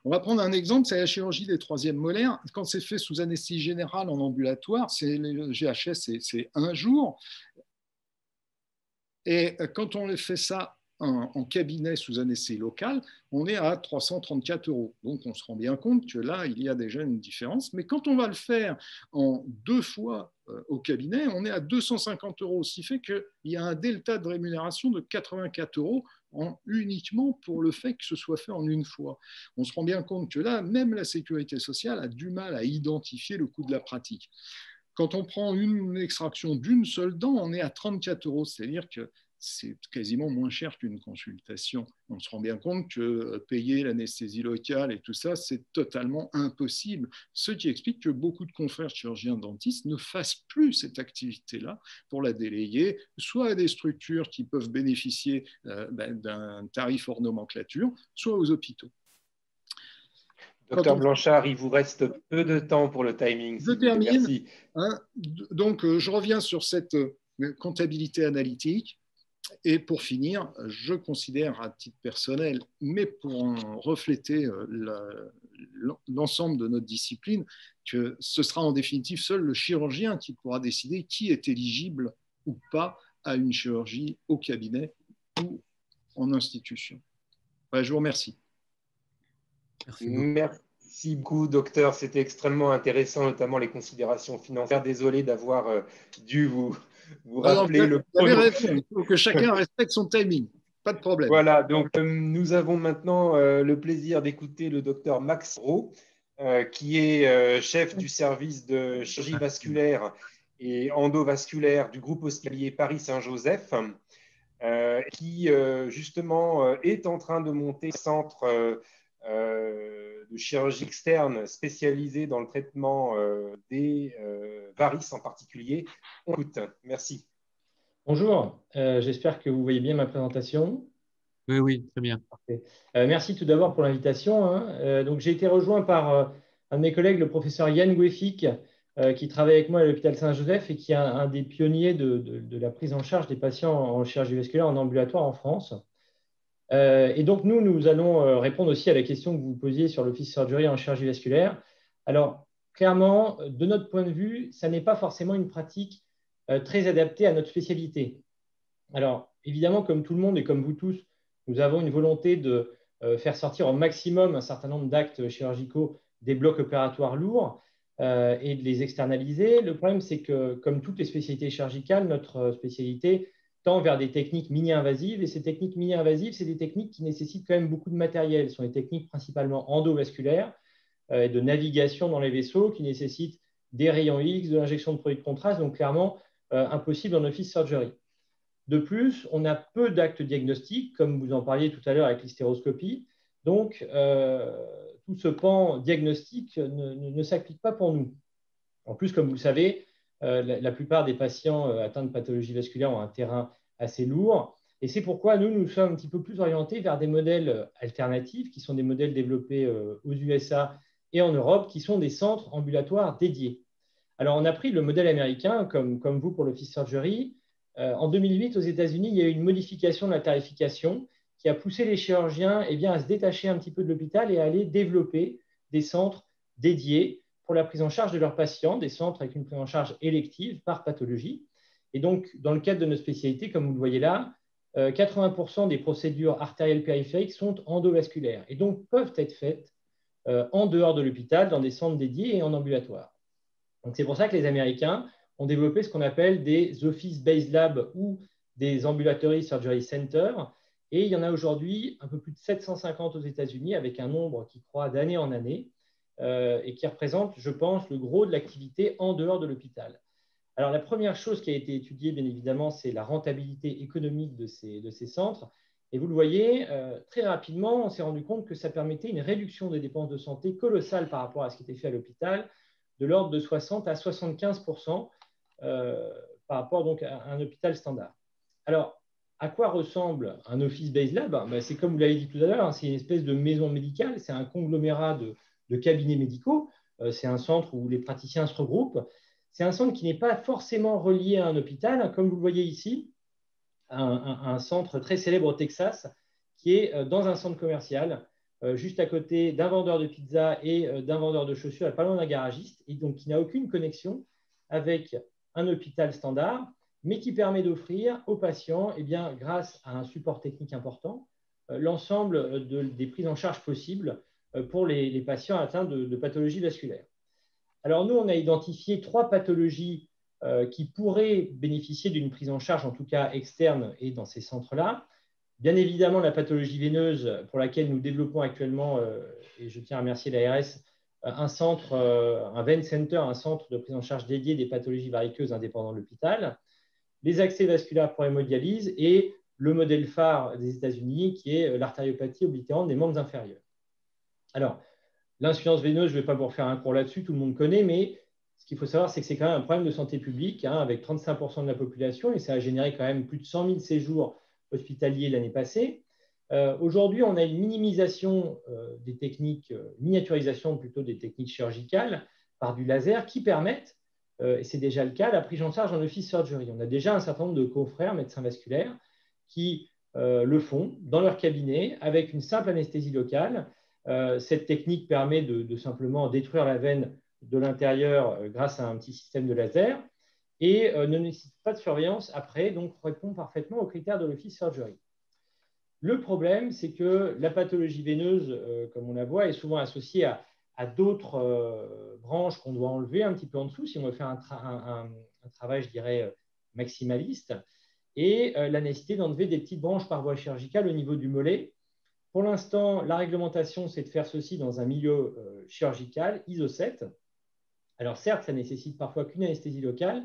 On va prendre un exemple, c'est la chirurgie des troisièmes molaires. Quand c'est fait sous anesthésie générale en ambulatoire, c'est le GHS, c'est un jour. Et euh, quand on fait ça en, cabinet sous anesthésie locale, on est à 334 euros. Donc on se rend bien compte que là, il y a déjà une différence. Mais quand on va le faire en deux fois euh, au cabinet, on est à 250 euros, ce qui fait qu'il y a un delta de rémunération de 84 euros en, uniquement pour le fait que ce soit fait en une fois. On se rend bien compte que là, même la sécurité sociale a du mal à identifier le coût de la pratique. Quand on prend une extraction d'une seule dent, on est à 34 euros, c'est-à-dire que c'est quasiment moins cher qu'une consultation. On se rend bien compte que euh, payer l'anesthésie locale et tout ça, c'est totalement impossible. Ce qui explique que beaucoup de confrères chirurgiens dentistes ne fassent plus cette activité-là pour la déléguer, soit à des structures qui peuvent bénéficier euh, ben, d'un tarif hors nomenclature, soit aux hôpitaux. Docteur Blanchard, il vous reste peu de temps pour le timing. Je termine. Hein. donc, euh, je reviens sur cette euh, comptabilité analytique. Et pour finir, je considère à titre personnel, mais pour en refléter euh, l'ensemble de notre discipline, que ce sera en définitive seul le chirurgien qui pourra décider qui est éligible ou pas à une chirurgie au cabinet ou en institution. je vous remercie. Merci beaucoup. docteur. C'était extrêmement intéressant, notamment les considérations financières. Désolé d'avoir euh, dû vous, vous ah rappeler le. Il faut que chacun respecte son timing. Pas de problème. Voilà, donc euh, nous avons maintenant euh, le plaisir d'écouter le docteur Max Rowe, qui est chef du service de chirurgie vasculaire et endovasculaire du groupe hospitalier Paris-Saint-Joseph, qui justement est en train de monter un centre euh, de chirurgie externe spécialisée dans le traitement euh, des euh, varices en particulier. On écoute. Merci. Bonjour, j'espère que vous voyez bien ma présentation. Oui, oui, très bien. merci tout d'abord pour l'invitation. Hein. donc, j'ai été rejoint par un de mes collègues, le professeur Yann Guéfic, qui travaille avec moi à l'hôpital Saint-Joseph et qui est un, des pionniers de, de, la prise en charge des patients en chirurgie vasculaire en ambulatoire en France. Euh, et donc, nous, nous allons euh, répondre aussi à la question que vous posiez sur l'office surgery en chirurgie vasculaire. Alors, clairement, de notre point de vue, ça n'est pas forcément une pratique euh, très adaptée à notre spécialité. Alors, évidemment, comme tout le monde et comme vous tous, nous avons une volonté de faire sortir au maximum un certain nombre d'actes chirurgicaux des blocs opératoires lourds et de les externaliser. Le problème, c'est que, comme toutes les spécialités chirurgicales, notre spécialité vers des techniques mini-invasives. Et ces techniques mini-invasives, c'est des techniques qui nécessitent quand même beaucoup de matériel. Ce sont des techniques principalement endovasculaires euh, et de navigation dans les vaisseaux qui nécessitent des rayons X, de l'injection de produits de contraste, donc clairement euh, impossible en office surgery. De plus, on a peu d'actes diagnostiques, comme vous en parliez tout à l'heure avec l'hystéroscopie. Donc, euh, tout ce pan diagnostique ne s'applique pas pour nous. En plus, comme vous le savez, euh, la, plupart des patients euh, atteints de pathologie vasculaire ont un terrain assez lourd. Et c'est pourquoi nous, nous sommes un petit peu plus orientés vers des modèles euh, alternatifs, qui sont des modèles développés aux USA et en Europe, qui sont des centres ambulatoires dédiés. Alors, on a pris le modèle américain, comme, comme vous pour l'Office Surgery. en 2008, aux États-Unis, il y a eu une modification de la tarification qui a poussé les chirurgiens eh bien, à se détacher un petit peu de l'hôpital et à aller développer des centres dédiés pour la prise en charge de leurs patients, des centres avec une prise en charge élective par pathologie. Et donc, dans le cadre de nos spécialités, comme vous le voyez là, 80% euh, des procédures artérielles périphériques sont endovasculaires et donc peuvent être faites euh, en dehors de l'hôpital, dans des centres dédiés et en ambulatoire. Donc, c'est pour ça que les Américains ont développé ce qu'on appelle des Office-Based Labs ou des Ambulatory Surgery Centers. Et il y en a aujourd'hui un peu plus de 750 aux États-Unis, avec un nombre qui croît d'année en année. Euh, et qui représente, je pense, le gros de l'activité en dehors de l'hôpital. Alors, la première chose qui a été étudiée, bien évidemment, c'est la rentabilité économique de ces, centres. Et vous le voyez, euh, très rapidement, on s'est rendu compte que ça permettait une réduction des dépenses de santé colossale par rapport à ce qui était fait à l'hôpital, de l'ordre de 60 à 75% euh, par rapport donc, à un hôpital standard. Alors, à quoi ressemble un Office Based Lab? Ben, C'est comme vous l'avez dit tout à l'heure, hein, c'est une espèce de maison médicale, c'est un conglomérat de, de cabinets médicaux. Euh, c'est un centre où les praticiens se regroupent. C'est un centre qui n'est pas forcément relié à un hôpital, comme vous le voyez ici, un, centre très célèbre au Texas qui est euh, dans un centre commercial, euh, juste à côté d'un vendeur de pizza et d'un vendeur de chaussures, pas loin d'un garagiste, et donc qui n'a aucune connexion avec un hôpital standard, mais qui permet d'offrir aux patients, eh bien, grâce à un support technique important, l'ensemble des prises en charge possibles pour les, patients atteints de, pathologies vasculaires. Alors nous, on a identifié trois pathologies euh, qui pourraient bénéficier d'une prise en charge, en tout cas externe et dans ces centres-là. Bien évidemment, la pathologie veineuse pour laquelle nous développons actuellement, euh, et je tiens à remercier l'ARS, un centre, un vein center, un centre de prise en charge dédié des pathologies variqueuses indépendant de l'hôpital, les accès vasculaires pour hémodialyse et le modèle phare des États-Unis qui est l'artériopathie oblitérante des membres inférieurs. Alors, l'insuffisance veineuse, je ne vais pas vous refaire un cours là-dessus, tout le monde connaît, mais ce qu'il faut savoir, c'est que c'est quand même un problème de santé publique, hein, avec 35% de la population, et ça a généré quand même plus de 100 000 séjours hospitaliers l'année passée. Aujourd'hui, on a une minimisation des techniques, miniaturisation plutôt des techniques chirurgicales par du laser qui permettent, et c'est déjà le cas, la prise en charge en office surgery. On a déjà un certain nombre de confrères médecins vasculaires qui le font dans leur cabinet avec une simple anesthésie locale. Cette technique permet de, simplement détruire la veine de l'intérieur grâce à un petit système de laser et euh, ne nécessite pas de surveillance après, donc répond parfaitement aux critères de l'Office Surgery. Le problème, c'est que la pathologie veineuse, euh, comme on la voit, est souvent associée à, d'autres euh, branches qu'on doit enlever un petit peu en dessous si on veut faire un, travail, je dirais, maximaliste, et la nécessité d'enlever des petites branches par voie chirurgicale au niveau du mollet. Pour l'instant, la réglementation, c'est de faire ceci dans un milieu chirurgical, ISO 7. Alors certes, ça nécessite parfois qu'une anesthésie locale,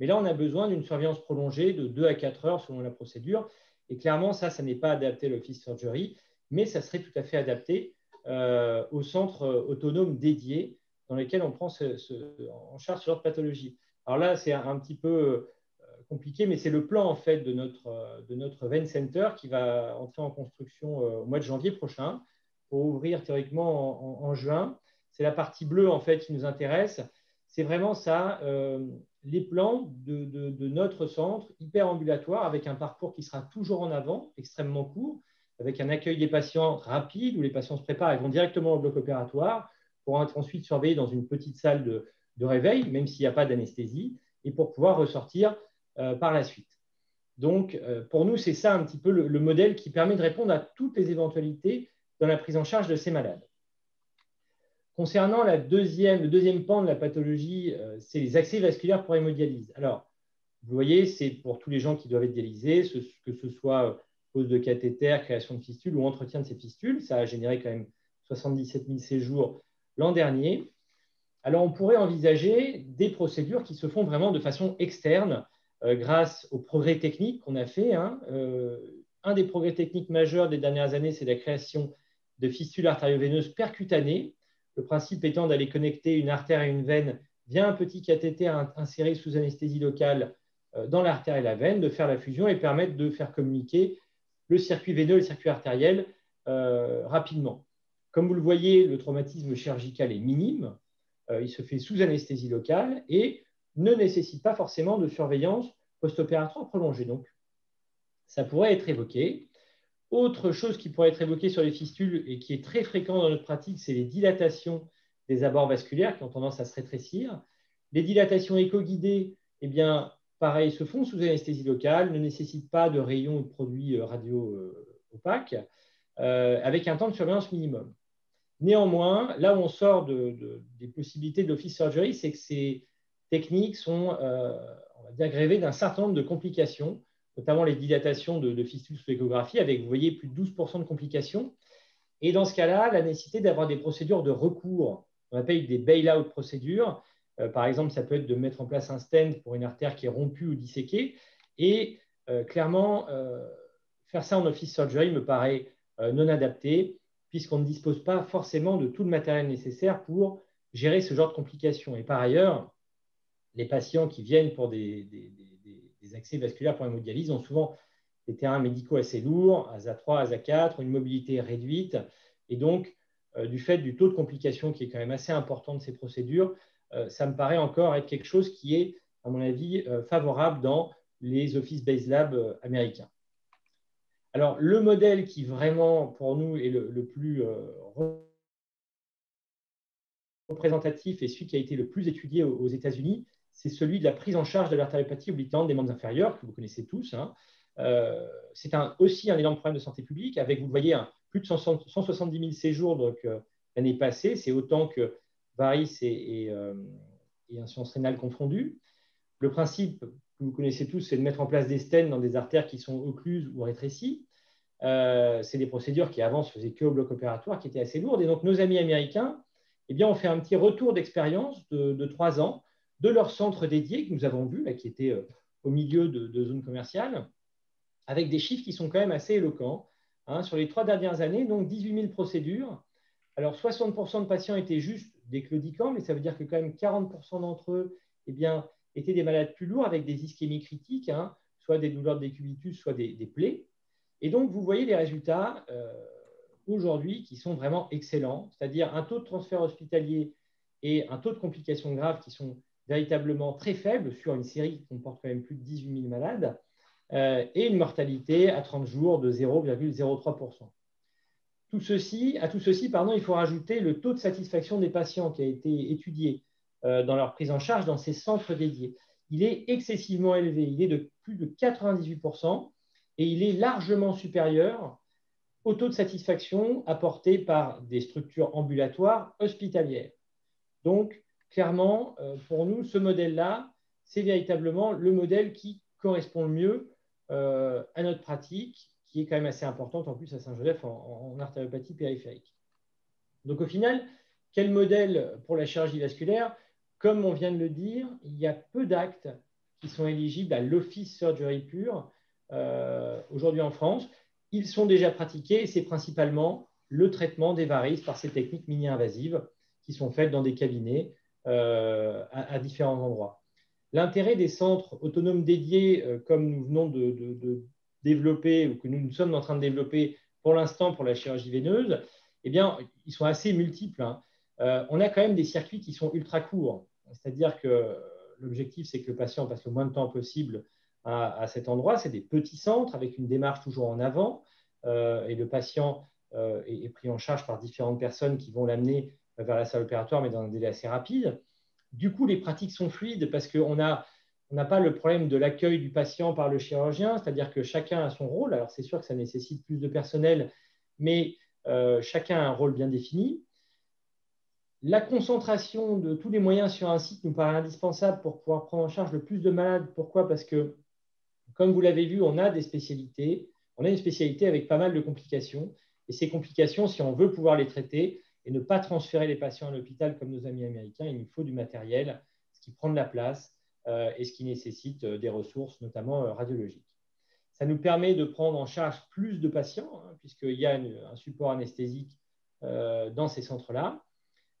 mais là, on a besoin d'une surveillance prolongée de 2 à 4 heures selon la procédure. Et clairement, ça, ça n'est pas adapté à l'Office Surgery, mais ça serait tout à fait adapté euh, au centre autonome dédié dans lequel on prend en charge ce genre de pathologie. Alors là, c'est un, petit peu euh, compliqué, mais c'est le plan en fait de notre, euh, de notre Vein Center qui va entrer en construction au mois de janvier prochain pour ouvrir théoriquement en, juin. C'est la partie bleue en fait qui nous intéresse. C'est vraiment ça, les plans de, notre centre hyper ambulatoire avec un parcours qui sera toujours en avant, extrêmement court, avec un accueil des patients rapide où les patients se préparent et vont directement au bloc opératoire pour être ensuite surveillés dans une petite salle de, réveil, même s'il n'y a pas d'anesthésie, et pour pouvoir ressortir euh, par la suite. Donc, euh, pour nous, c'est ça un petit peu le modèle qui permet de répondre à toutes les éventualités dans la prise en charge de ces malades. Concernant la deuxième, le deuxième pan de la pathologie, euh, c'est les accès vasculaires pour hémodialyse. Alors, vous voyez, c'est pour tous les gens qui doivent être dialysés, que ce soit euh, pose de cathéter, création de fistules ou entretien de ces fistules. Ça a généré quand même 77 000 séjours l'an dernier. Alors, on pourrait envisager des procédures qui se font vraiment de façon externe euh, grâce aux progrès techniques qu'on a fait. Hein. un des progrès techniques majeurs des dernières années, c'est la création de fistules artério-veineuses percutanées le principe étant d'aller connecter une artère et une veine via un petit cathéter inséré sous anesthésie locale euh, dans l'artère et la veine, de faire la fusion et permettre de faire communiquer le circuit veineux et le circuit artériel euh, rapidement. Comme vous le voyez, le traumatisme chirurgical est minime, euh, il se fait sous anesthésie locale et ne nécessite pas forcément de surveillance post-opératoire prolongée. Donc, ça pourrait être évoqué. Autre chose qui pourrait être évoquée sur les fistules et qui est très fréquent dans notre pratique, c'est les dilatations des abords vasculaires qui ont tendance à se rétrécir. Les dilatations éco-guidées, eh bien, pareil, se font sous anesthésie locale, ne nécessitent pas de rayons ou de produits euh, radio euh, opaques, euh, avec un temps de surveillance minimum. Néanmoins, là où on sort des possibilités de l'office surgery, c'est que ces techniques sont, on dire, grévées d'un certain nombre de complications notamment les dilatations de, fistules sous échographie, avec, vous voyez, plus de 12% de complications. Et dans ce cas-là, la nécessité d'avoir des procédures de recours, on appelle des bail-out procédures. Euh, par exemple, ça peut être de mettre en place un stent pour une artère qui est rompue ou disséquée. Et euh, clairement, euh, faire ça en office surgery me paraît non adapté, puisqu'on ne dispose pas forcément de tout le matériel nécessaire pour gérer ce genre de complications. Et par ailleurs, les patients qui viennent pour des accès vasculaires pour l'hémodialyse ont souvent des terrains médicaux assez lourds, ASA3, ASA4, une mobilité réduite. Et donc, euh, du fait du taux de complication qui est quand même assez important de ces procédures, euh, ça me paraît encore être quelque chose qui est, à mon avis, euh, favorable dans les Office Based Lab américains. Alors, le modèle qui vraiment, pour nous, est le, le plus représentatif et celui qui a été le plus étudié aux États-Unis, c'est celui de la prise en charge de l'artériopathie oblitérante des membres inférieurs, que vous connaissez tous. Hein. Euh, c'est aussi un énorme problème de santé publique, avec, vous le voyez, plus de 170 000 séjours euh, l'année passée. C'est autant que varices et, et, euh, insuffisance rénale confondues. Le principe que vous connaissez tous, c'est de mettre en place des stènes dans des artères qui sont occluses ou rétrécies. c'est des procédures qui avant se faisaient que au bloc opératoire, qui étaient assez lourdes. Et donc, nos amis américains eh bien, ont fait un petit retour d'expérience de trois ans de leur centre dédié que nous avons vu, là, qui était euh, au milieu de, zones commerciales, avec des chiffres qui sont quand même assez éloquents. Hein. sur les trois dernières années, donc 18 000 procédures. Alors 60% de patients étaient juste des claudicants, mais ça veut dire que quand même 40% d'entre eux eh bien, étaient des malades plus lourds avec des ischémies critiques, hein, soit des douleurs de décubitus, soit des, plaies. Et donc, vous voyez les résultats aujourd'hui qui sont vraiment excellents, c'est-à-dire un taux de transfert hospitalier et un taux de complications graves qui sont véritablement très faibles sur une série qui comporte quand même plus de 18 000 malades, et une mortalité à 30 jours de 0,03%. Tout ceci, à tout ceci, pardon, il faut rajouter le taux de satisfaction des patients qui a été étudié euh, dans leur prise en charge dans ces centres dédiés. Il est excessivement élevé, il est de plus de 98% et il est largement supérieur au taux de satisfaction apporté par des structures ambulatoires hospitalières. Donc, clairement, euh, pour nous, ce modèle-là, c'est véritablement le modèle qui correspond le mieux euh, à notre pratique qui est quand même assez importante en plus à Saint-Joseph en, artériopathie périphérique. Donc au final, quel modèle pour la chirurgie vasculaire? Comme on vient de le dire, il y a peu d'actes qui sont éligibles à l'office surgery pure euh, aujourd'hui en France. Ils sont déjà pratiqués et c'est principalement le traitement des varices par ces techniques mini-invasives qui sont faites dans des cabinets euh, à, différents endroits. L'intérêt des centres autonomes dédiés, euh, comme nous venons de, développés ou que nous, sommes en train de développer pour l'instant pour la chirurgie veineuse, eh bien, ils sont assez multiples. Hein. Euh, on a quand même des circuits qui sont ultra courts. C'est-à-dire que l'objectif, c'est que le patient passe le moins de temps possible à, cet endroit. C'est des petits centres avec une démarche toujours en avant. Et le patient est, pris en charge par différentes personnes qui vont l'amener vers la salle opératoire, mais dans un délai assez rapide. Du coup, les pratiques sont fluides parce qu'on n'a pas le problème de l'accueil du patient par le chirurgien, c'est-à-dire que chacun a son rôle. Alors c'est sûr que ça nécessite plus de personnel, mais euh, chacun a un rôle bien défini. La concentration de tous les moyens sur un site nous paraît indispensable pour pouvoir prendre en charge le plus de malades. Pourquoi? Parce que, comme vous l'avez vu, on a des spécialités. On a une spécialité avec pas mal de complications. Et ces complications, si on veut pouvoir les traiter et ne pas transférer les patients à l'hôpital comme nos amis américains, il nous faut du matériel, ce qui prend de la place euh, et ce qui nécessite euh, des ressources, notamment euh, radiologiques. Ça nous permet de prendre en charge plus de patients, hein, puisqu'il y a un support anesthésique dans ces centres-là.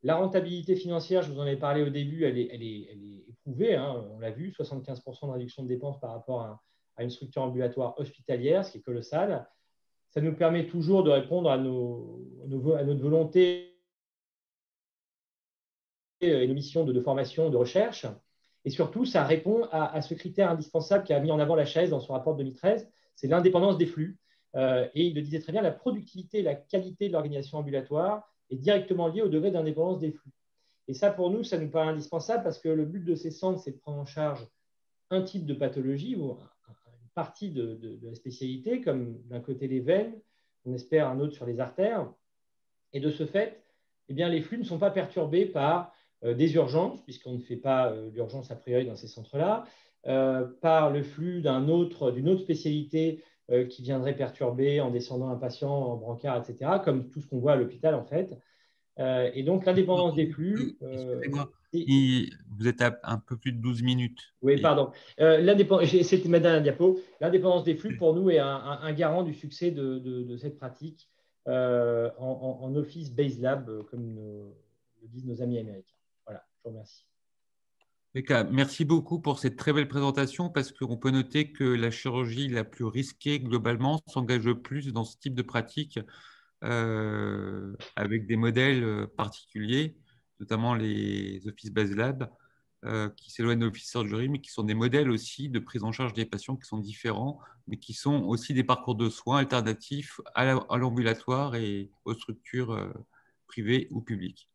La rentabilité financière, je vous en ai parlé au début, elle est, elle éprouvée, hein, on l'a vu, 75% de réduction de dépenses par rapport à, une structure ambulatoire hospitalière, ce qui est colossal. Ça nous permet toujours de répondre à notre volonté et nos missions de, de formation, de recherche. Et surtout, ça répond à, ce critère indispensable qu'a mis en avant la chaise dans son rapport de 2013, c'est l'indépendance des flux. Euh, et il le disait très bien, la productivité la qualité de l'organisation ambulatoire est directement liée au degré d'indépendance des flux. Et ça, pour nous, ça nous paraît indispensable parce que le but de ces centres, c'est de prendre en charge un type de pathologie ou une partie de, la spécialité, comme d'un côté les veines, on espère un autre sur les artères. Et de ce fait, eh bien, les flux ne sont pas perturbés par euh, des urgences, puisqu'on ne fait pas l'urgence euh, a priori dans ces centres-là, euh, par le flux d'une autre, autre spécialité qui viendrait perturber en descendant un patient en brancard, etc., comme tout ce qu'on voit à l'hôpital en fait. et donc l'indépendance des flux. vous êtes à un peu plus de 12 minutes. Oui, pardon. C'était ma dernière diapo. L'indépendance des flux, pour nous, est un, garant du succès de, cette pratique en, en, Office Base Lab, comme le disent nos amis américains remercie. Merci beaucoup pour cette très belle présentation parce qu'on peut noter que la chirurgie la plus risquée globalement s'engage plus dans ce type de pratique euh, avec des modèles euh, particuliers, notamment les Office Base Lab euh, qui s'éloignent de l'Office Surgery, mais qui sont des modèles aussi de prise en charge des patients qui sont différents, mais qui sont aussi des parcours de soins alternatifs à l'ambulatoire et aux structures privées ou publiques.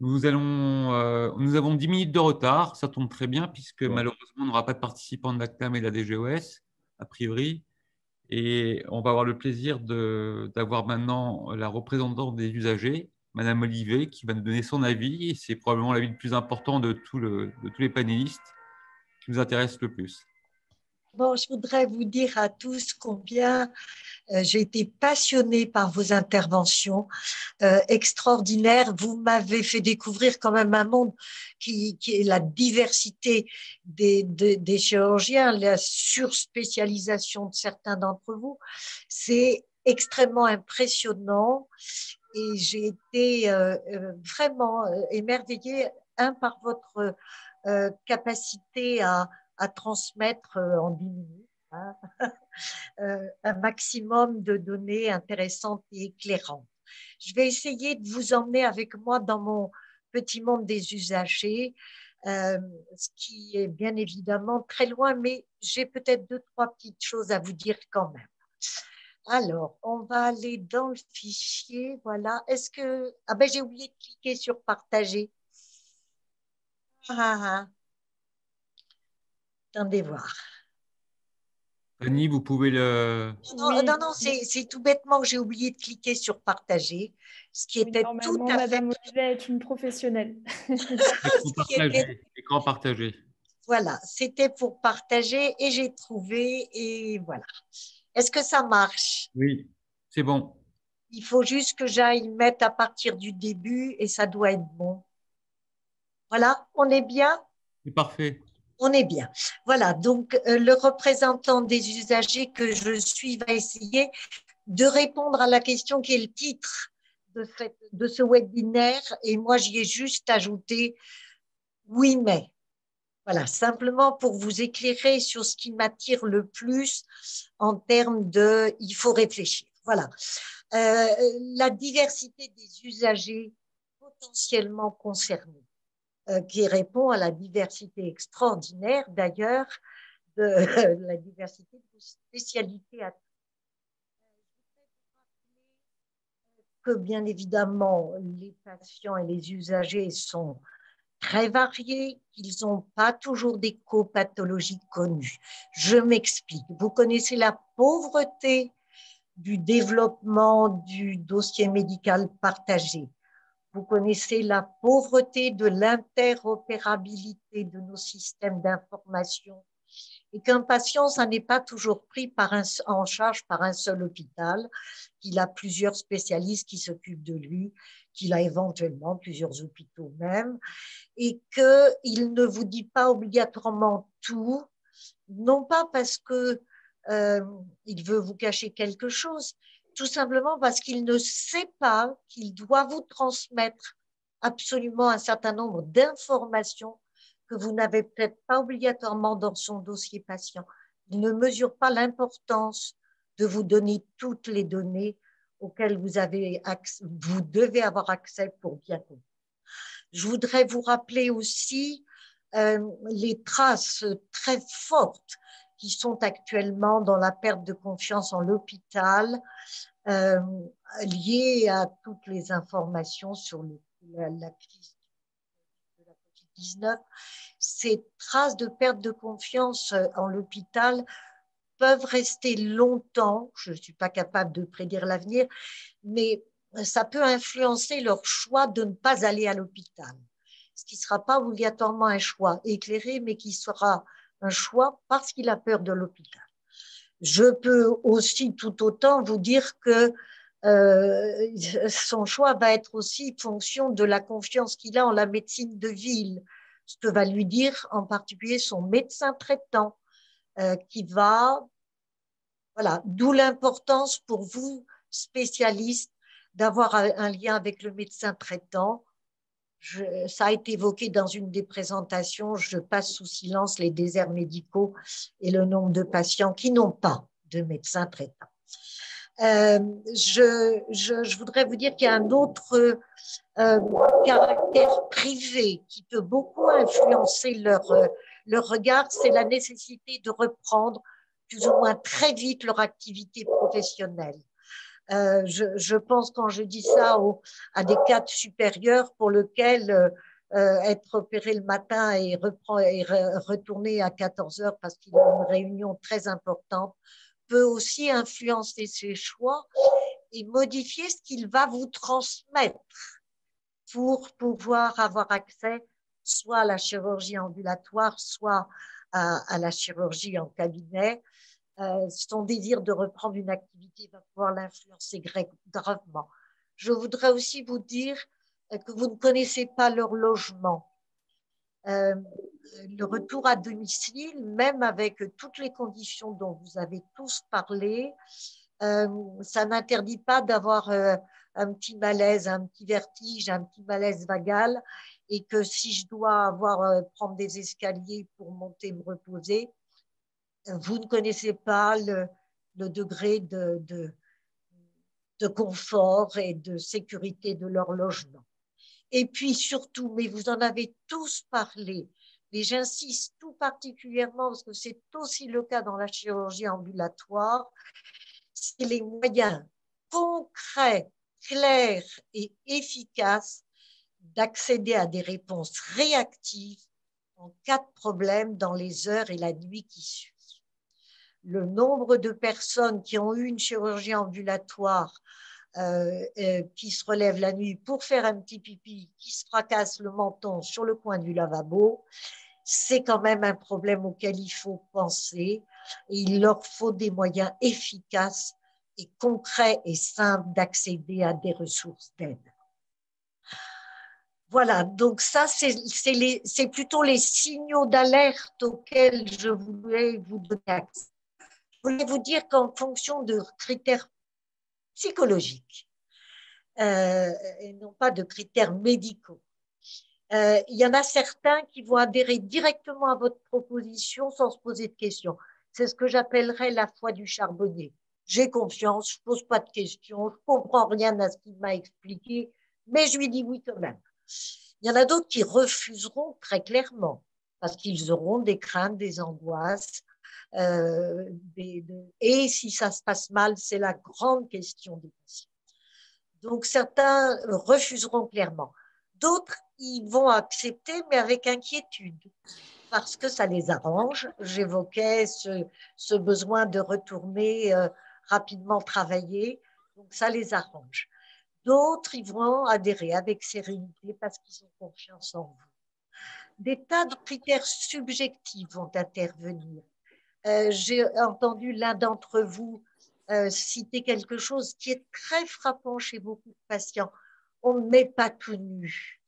Nous, allons, euh, nous avons 10 minutes de retard, ça tombe très bien, puisque malheureusement, on n'aura pas de participants de l'ACTAM et de la DGOS, a priori. Et on va avoir le plaisir d'avoir maintenant la représentante des usagers, Madame Olivet, qui va nous donner son avis. C'est probablement l'avis le plus important de, tout le, de tous les panélistes qui nous intéresse le plus. Bon, je voudrais vous dire à tous combien euh, j'ai été passionnée par vos interventions euh, extraordinaires. Vous m'avez fait découvrir quand même un monde qui, est la diversité des, des, chirurgiens, la surspécialisation de certains d'entre vous. C'est extrêmement impressionnant et j'ai été euh, vraiment émerveillée, un, par votre capacité à à transmettre euh, en 10 minutes. Hein. un maximum de données intéressantes et éclairantes. Je vais essayer de vous emmener avec moi dans mon petit monde des usagers, ce qui est bien évidemment très loin, mais j'ai peut-être deux, trois petites choses à vous dire quand même. Alors, on va aller dans le fichier. Voilà. Est-ce que. Ah ben, j'ai oublié de cliquer sur partager. Ah, ah, ah. Attendez voir. Annie, vous pouvez le. Non, non, non, c'est tout bêtement que j'ai oublié de cliquer sur partager, ce qui était tout à Madame fait. est une professionnelle. Écran partagé. Voilà, c'était pour partager et j'ai trouvé et voilà. Est-ce que ça marche? Oui, c'est bon. Il faut juste que j'aille mettre à partir du début et ça doit être bon. Voilà, on est bien? C'est parfait. On est bien. Voilà, donc euh, le représentant des usagers que je suis va essayer de répondre à la question qui est le titre de, de ce webinaire et moi j'y ai juste ajouté oui mais. Voilà, simplement pour vous éclairer sur ce qui m'attire le plus en termes de il faut réfléchir. Voilà. Euh, la diversité des usagers potentiellement concernés, qui répond à la diversité extraordinaire d'ailleurs de la diversité de spécialités à que bien évidemment les patients et les usagers sont très variés, qu'ils n'ont pas toujours des copathologies connues. Je m'explique. Vous connaissez la pauvreté du développement du dossier médical partagé. Vous connaissez la pauvreté de l'interopérabilité de nos systèmes d'information et qu'un patient, ça n'est pas toujours pris en charge par un seul hôpital, qu'il a plusieurs spécialistes qui s'occupent de lui, qu'il a éventuellement plusieurs hôpitaux même, et qu'il ne vous dit pas obligatoirement tout, non pas parce que euh, il veut vous cacher quelque chose, tout simplement parce qu'il ne sait pas qu'il doit vous transmettre absolument un certain nombre d'informations que vous n'avez peut-être pas obligatoirement dans son dossier patient. Il ne mesure pas l'importance de vous donner toutes les données auxquelles vous, avez vous devez avoir accès pour bien comprendre. Je voudrais vous rappeler aussi euh, les traces très fortes qui sont actuellement dans la perte de confiance en l'hôpital, euh, liées à toutes les informations sur la, crise de la COVID-19. Ces traces de perte de confiance euh, en l'hôpital peuvent rester longtemps, je ne suis pas capable de prédire l'avenir, mais ça peut influencer leur choix de ne pas aller à l'hôpital. Ce qui ne sera pas obligatoirement un choix éclairé, mais qui sera un choix parce qu'il a peur de l'hôpital. Je peux aussi tout autant vous dire que euh, son choix va être aussi fonction de la confiance qu'il a en la médecine de ville, ce que va lui dire en particulier son médecin traitant, euh, qui va, voilà, d'où l'importance pour vous, spécialistes, d'avoir un lien avec le médecin traitant. Ça a été évoqué dans une des présentations, je passe sous silence les déserts médicaux et le nombre de patients qui n'ont pas de médecin traitant. Euh, je, voudrais vous dire qu'il y a un autre euh, caractère privé qui peut beaucoup influencer euh, leur regard, c'est la nécessité de reprendre plus ou moins très vite leur activité professionnelle. Euh, je, pense quand je dis ça à des cadres supérieurs pour lesquels euh, être opéré le matin et, reprend, et re, retourner à 14 heures parce qu'il y a une réunion très importante peut aussi influencer ses choix et modifier ce qu'il va vous transmettre pour pouvoir avoir accès soit à la chirurgie ambulatoire, soit à la chirurgie en cabinet. Euh, son désir de reprendre une activité va pouvoir l'influencer gravement. Je voudrais aussi vous dire euh, que vous ne connaissez pas leur logement. Euh, le retour à domicile, même avec toutes les conditions dont vous avez tous parlé, ça n'interdit pas d'avoir un petit malaise, un petit vertige, un petit malaise vagal, et que si je dois avoir prendre des escaliers pour monter, me reposer, vous ne connaissez pas le, degré de, de, confort et de sécurité de leur logement. Et puis surtout, mais vous en avez tous parlé, mais j'insiste tout particulièrement parce que c'est aussi le cas dans la chirurgie ambulatoire, c'est les moyens concrets, clairs et efficaces d'accéder à des réponses réactives en cas de problème dans les heures et la nuit qui suivent. Le nombre de personnes qui ont eu une chirurgie ambulatoire euh, euh, qui se relèvent la nuit pour faire un petit pipi, qui se fracasse le menton sur le coin du lavabo, c'est quand même un problème auquel il faut penser. Et il leur faut des moyens efficaces et concrets et simples d'accéder à des ressources d'aide. Voilà, donc ça, c'est plutôt les signaux d'alerte auxquels je voulais vous donner accès. Je voulais vous dire qu'en fonction de critères psychologiques, euh, et non pas de critères médicaux, euh, il y en a certains qui vont adhérer directement à votre proposition sans se poser de questions. C'est ce que j'appellerais la foi du charbonnier. J'ai confiance, je pose pas de questions, je comprends rien à ce qu'il m'a expliqué, mais je lui dis oui quand même. Il y en a d'autres qui refuseront très clairement parce qu'ils auront des craintes, des angoisses. Euh, et si ça se passe mal, c'est la grande question des patients. Donc certains refuseront clairement. D'autres, ils vont accepter, mais avec inquiétude, parce que ça les arrange. J'évoquais ce, besoin de retourner euh, rapidement travailler, donc ça les arrange. D'autres, ils vont adhérer avec sérénité parce qu'ils ont confiance en vous. Des tas de critères subjectifs vont intervenir. Euh, j'ai entendu l'un d'entre vous euh, citer quelque chose qui est très frappant chez beaucoup de patients. On ne met pas tout nu.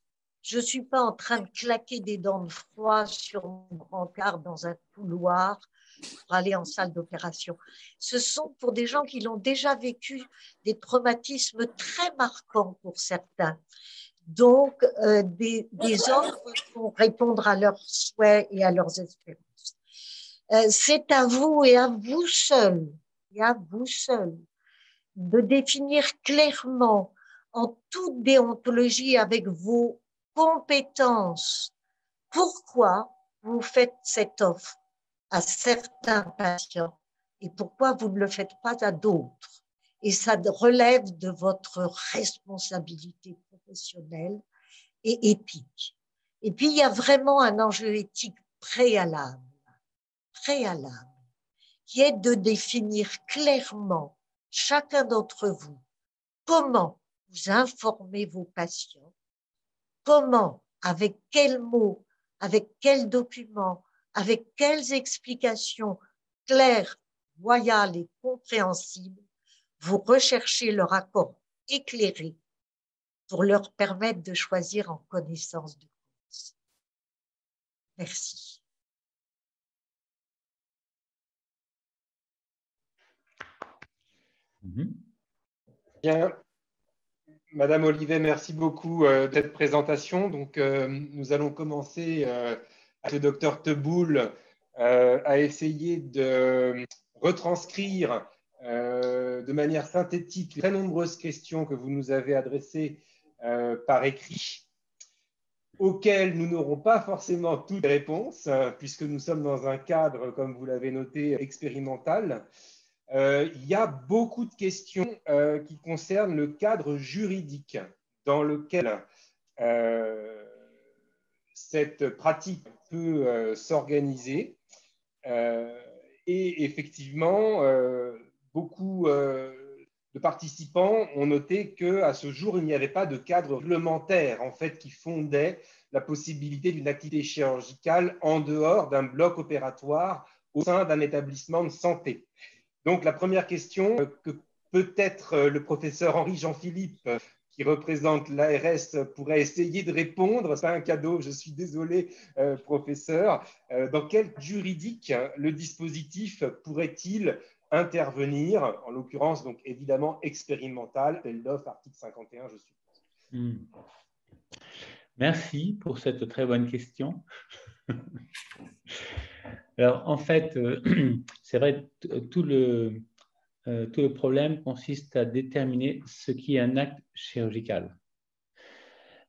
Je ne suis pas en train de claquer des dents de froid sur mon brancard dans un couloir pour aller en salle d'opération. Ce sont pour des gens qui l'ont déjà vécu des traumatismes très marquants pour certains. Donc, euh, des, des offres pour répondre à leurs souhaits et à leurs espérances. Euh, c'est à vous et à vous seul, et à vous seul, de définir clairement en toute déontologie avec vos compétences pourquoi vous faites cette offre à certains patients et pourquoi vous ne le faites pas à d'autres. Et ça relève de votre responsabilité professionnelle et éthique. Et puis, il y a vraiment un enjeu éthique préalable, préalable, qui est de définir clairement, chacun d'entre vous, comment vous informez vos patients, comment, avec quels mots, avec quels documents, avec quelles explications claires, loyales et compréhensibles vous recherchez leur accord éclairé pour leur permettre de choisir en connaissance de cause. Merci. Mhm. Bien. Madame Olivet, merci beaucoup euh, de cette présentation. Donc, euh, nous allons commencer euh, le docteur Teboul a essayé de retranscrire de manière synthétique les très nombreuses questions que vous nous avez adressées par écrit, auxquelles nous n'aurons pas forcément toutes les réponses, puisque nous sommes dans un cadre, comme vous l'avez noté, expérimental. Il y a beaucoup de questions qui concernent le cadre juridique dans lequel cette pratique peut euh, s'organiser. Euh, et effectivement, euh, beaucoup de participants ont noté qu'à ce jour, il n'y avait pas de cadre réglementaire en fait, qui fondait la possibilité d'une activité chirurgicale en dehors d'un bloc opératoire au sein d'un établissement de santé. Donc la première question que peut-être le professeur Henri Jean-Philippe qui représente l'ARS pourrait essayer de répondre? C'est un cadeau, je suis désolé, euh, professeur. Euh, dans quel juridique le dispositif pourrait-il intervenir? En l'occurrence, donc évidemment expérimental, tel article 51, je suppose. Hmm. Merci pour cette très bonne question. Alors, en fait, euh, c'est vrai, tout le, euh, tout le problème consiste à déterminer ce qui est un acte chirurgical.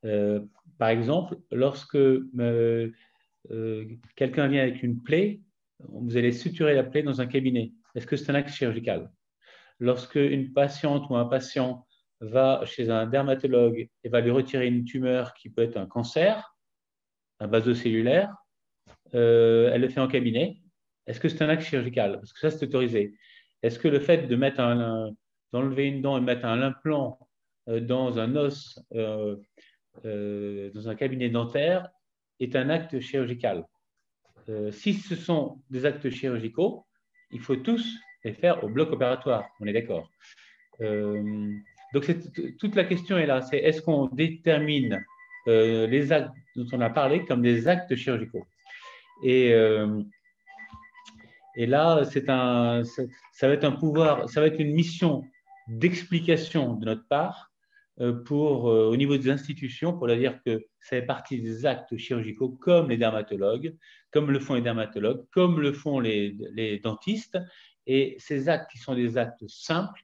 Euh, par exemple, lorsque euh, quelqu'un vient avec une plaie, vous allez suturer la plaie dans un cabinet. Est-ce que c'est un acte chirurgical? Lorsque une patiente ou un patient va chez un dermatologue et va lui retirer une tumeur qui peut être un cancer, un vasocellulaire, elle le fait en cabinet. Est-ce que c'est un acte chirurgical? Parce que ça, c'est autorisé. Est-ce que le fait de mettre d'enlever une dent et mettre un implant euh, dans un os, euh, euh, dans un cabinet dentaire, est un acte chirurgical? Si ce sont des actes chirurgicaux, il faut tous les faire au bloc opératoire. On est d'accord. donc toute la question est là. C'est est-ce qu'on détermine les actes dont on a parlé comme des actes chirurgicaux? Et et là, ça va être un pouvoir, ça va être une mission d'explication de notre part euh, pour, euh, au niveau des institutions pour dire que ça fait partie des actes chirurgicaux comme les dermatologues, comme le font les dermatologues, comme le font les, les dentistes. Et ces actes qui sont des actes simples,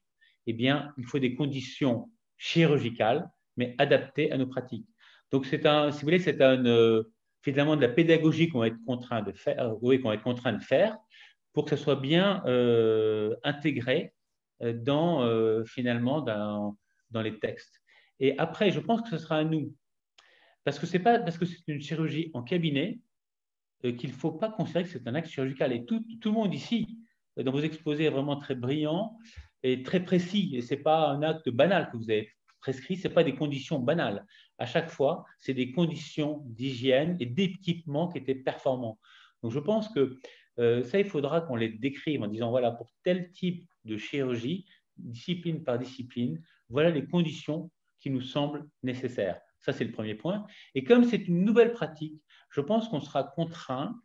eh bien, il faut des conditions chirurgicales, mais adaptées à nos pratiques. Donc, c'est un, si vous voulez, c'est un, euh, finalement de la pédagogie qu'on va être contraint de faire, oui, qu'on va être contraint de faire pour que ça soit bien euh, intégré euh, dans, euh, finalement dans, les textes. Et après, je pense que ce sera à nous, parce que c'est pas parce que c'est une chirurgie en cabinet qu'il ne faut pas considérer que c'est un acte chirurgical. Et tout, tout, le monde ici, dans vos exposés, est vraiment très brillant et très précis. Et ce n'est pas un acte banal que vous avez prescrit, ce n'est pas des conditions banales. À chaque fois, c'est des conditions d'hygiène et d'équipement qui étaient performants. Donc je pense que euh, ça, il faudra qu'on les décrive en disant, voilà, pour tel type de chirurgie, discipline par discipline, voilà les conditions qui nous semblent nécessaires. Ça, c'est le premier point. Et comme c'est une nouvelle pratique, je pense qu'on sera contraint,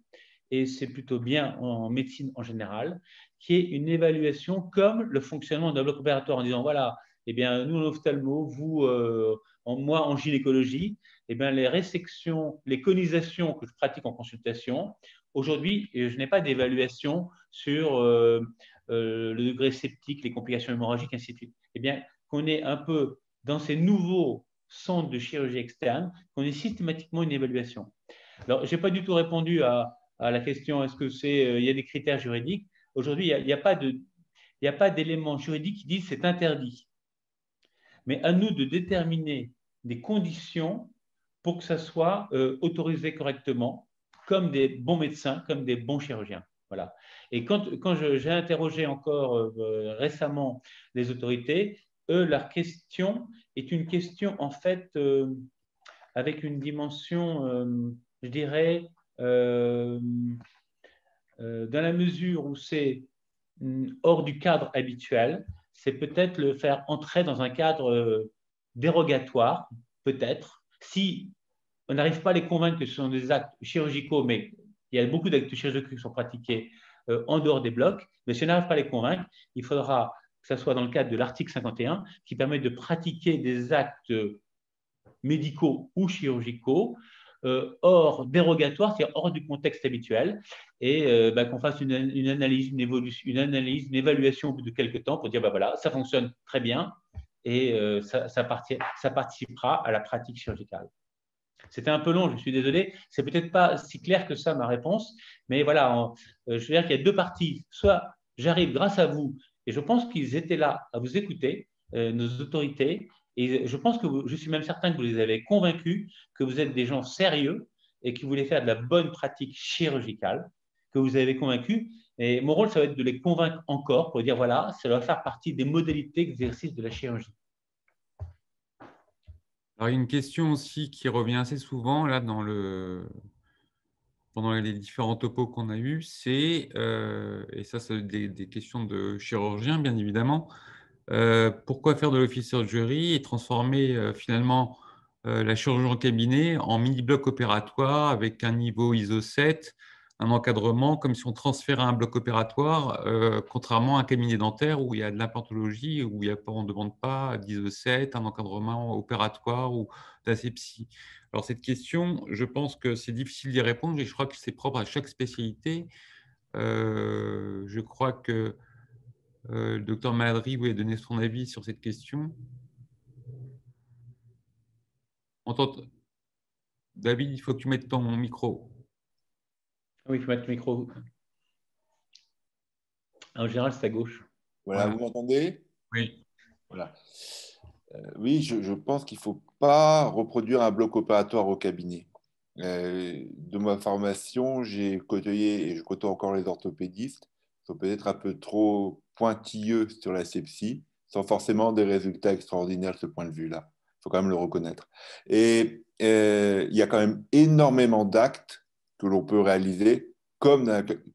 et c'est plutôt bien en médecine en général, qui est une évaluation comme le fonctionnement d'un bloc opératoire en disant, voilà, eh bien, nous en ophtalmo, vous, euh, moi en gynécologie, eh bien, les résections, les conisations que je pratique en consultation, Aujourd'hui, je n'ai pas d'évaluation sur euh, euh, le degré sceptique, les complications hémorragiques, ainsi de suite. Eh bien, qu'on est un peu dans ces nouveaux centres de chirurgie externe, qu'on ait systématiquement une évaluation. Alors, je n'ai pas du tout répondu à, la question est-ce que c'est, euh, y a des critères juridiques? Aujourd'hui, il n'y a, a pas d'éléments juridiques qui disent c'est interdit. Mais à nous de déterminer des conditions pour que ça soit autorisé correctement comme des bons médecins, comme des bons chirurgiens. Voilà. Et quand, j'ai interrogé encore euh, récemment les autorités, eux, leur question est une question en fait euh, avec une dimension, euh, je dirais, dans la mesure où c'est mm, hors du cadre habituel, c'est peut-être le faire entrer dans un cadre dérogatoire, peut-être, si on n'arrive pas à les convaincre que ce sont des actes chirurgicaux, mais il y a beaucoup d'actes chirurgicaux qui sont pratiqués euh, en dehors des blocs. Mais si on n'arrive pas à les convaincre, il faudra que ce soit dans le cadre de l'article 51 qui permet de pratiquer des actes médicaux ou chirurgicaux euh, hors dérogatoire, c'est-à-dire hors du contexte habituel, et euh, bah, qu'on fasse une, analyse, une, évaluation au bout de quelques temps pour dire bah, voilà, ça fonctionne très bien et ça, ça, participera à la pratique chirurgicale. C'était un peu long, je suis désolé. C'est peut-être pas si clair que ça ma réponse, mais voilà, euh, je veux dire qu'il y a deux parties. Soit j'arrive grâce à vous, et je pense qu'ils étaient là à vous écouter, euh, nos autorités, et je pense que je suis même certain que vous les avez convaincus que vous êtes des gens sérieux et qui voulaient faire de la bonne pratique chirurgicale, que vous avez convaincus. Et mon rôle, ça va être de les convaincre encore pour dire voilà, ça doit faire partie des modalités d'exercice de la chirurgie. Alors, une question aussi qui revient assez souvent là dans le pendant les différents topos qu'on a eus, c'est, euh, et ça c'est des, questions de chirurgien bien évidemment, pourquoi faire de l'office surgery et transformer euh, finalement la chirurgie en cabinet en mini-bloc opératoire avec un niveau ISO 7 un encadrement comme si on transférait un bloc opératoire, euh, contrairement à un cabinet dentaire où il y a de l'implantologie, où il y a, on ne demande pas 10 7 un encadrement opératoire ou d'asepsie. Alors cette question, je pense que c'est difficile d'y répondre et je crois que c'est propre à chaque spécialité. Euh, je crois que le docteur Madri voulait donner son avis sur cette question. David, il faut que tu mettes ton micro. Oui, il faut mettre le micro. En général, c'est à gauche. Voilà, vous m'entendez? Oui. Voilà. Euh, oui, je, pense qu'il ne faut pas reproduire un bloc opératoire au cabinet. Euh, de ma formation, j'ai côtoyé et je côtoie encore les orthopédistes peut-être un peu trop pointilleux sur la sepsie, sans forcément des résultats extraordinaires de ce point de vue-là. Il faut quand même le reconnaître. Et euh, il y a quand même énormément d'actes que l'on peut réaliser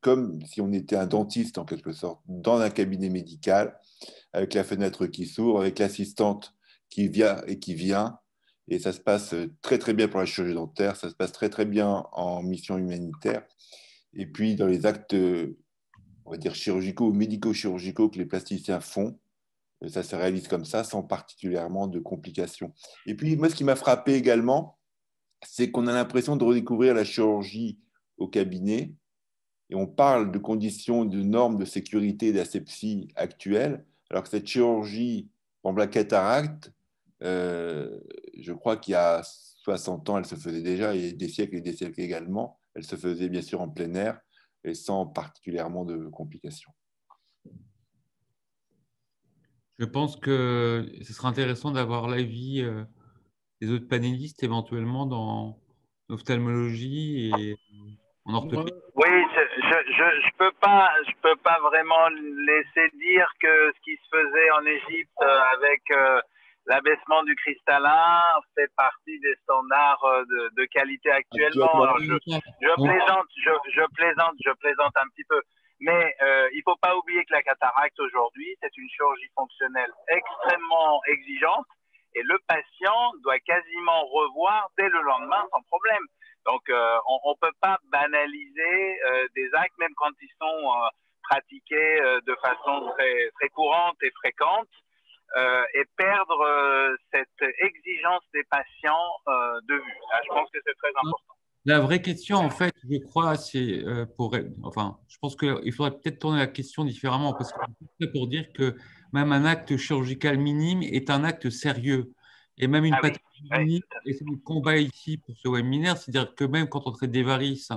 comme si on était un dentiste en quelque sorte, dans un cabinet médical, avec la fenêtre qui s'ouvre, avec l'assistante qui vient et qui vient. Et ça se passe très très bien pour la chirurgie dentaire, ça se passe très très bien en mission humanitaire. Et puis dans les actes, on va dire chirurgicaux ou médico-chirurgicaux que les plasticiens font, ça se réalise comme ça, sans particulièrement de complications. Et puis moi, ce qui m'a frappé également, c'est qu'on a l'impression de redécouvrir la chirurgie au cabinet et on parle de conditions, de normes de sécurité d'asepsie actuelles, alors que cette chirurgie, pour la cataracte, euh, je crois qu'il y a 60 ans, elle se faisait déjà, et des siècles et des siècles également. Elle se faisait bien sûr en plein air et sans particulièrement de complications. Je pense que ce sera intéressant d'avoir l'avis euh, des autres panélistes éventuellement dans l'ophtalmologie et en orthopédie. Oui, je je peux pas je peux pas vraiment laisser dire que ce qui se faisait en Égypte euh, avec euh, l'abaissement du cristallin fait partie des standards euh, de, de qualité actuellement. Alors je, je, plaisante, je, je, plaisante, je plaisante un petit peu. Mais euh, il faut pas oublier que la cataracte aujourd'hui, c'est une chirurgie fonctionnelle extrêmement exigeante et le patient doit quasiment revoir dès le lendemain sans problème. Donc, euh, on ne peut pas banaliser euh, des actes, même quand ils sont euh, pratiqués de façon très, très courante et fréquente, et perdre cette exigence des patients de vue. je pense que c'est très important. La vraie question, en fait, je crois, c'est pour. Enfin, je pense qu'il faudrait peut-être tourner la question différemment, parce que c'est pour dire que même un acte chirurgical minime est un acte sérieux. Et même une ah pathologie, et c'est le combat ici pour ce webinaire, c'est-à-dire que même quand on traite des varices,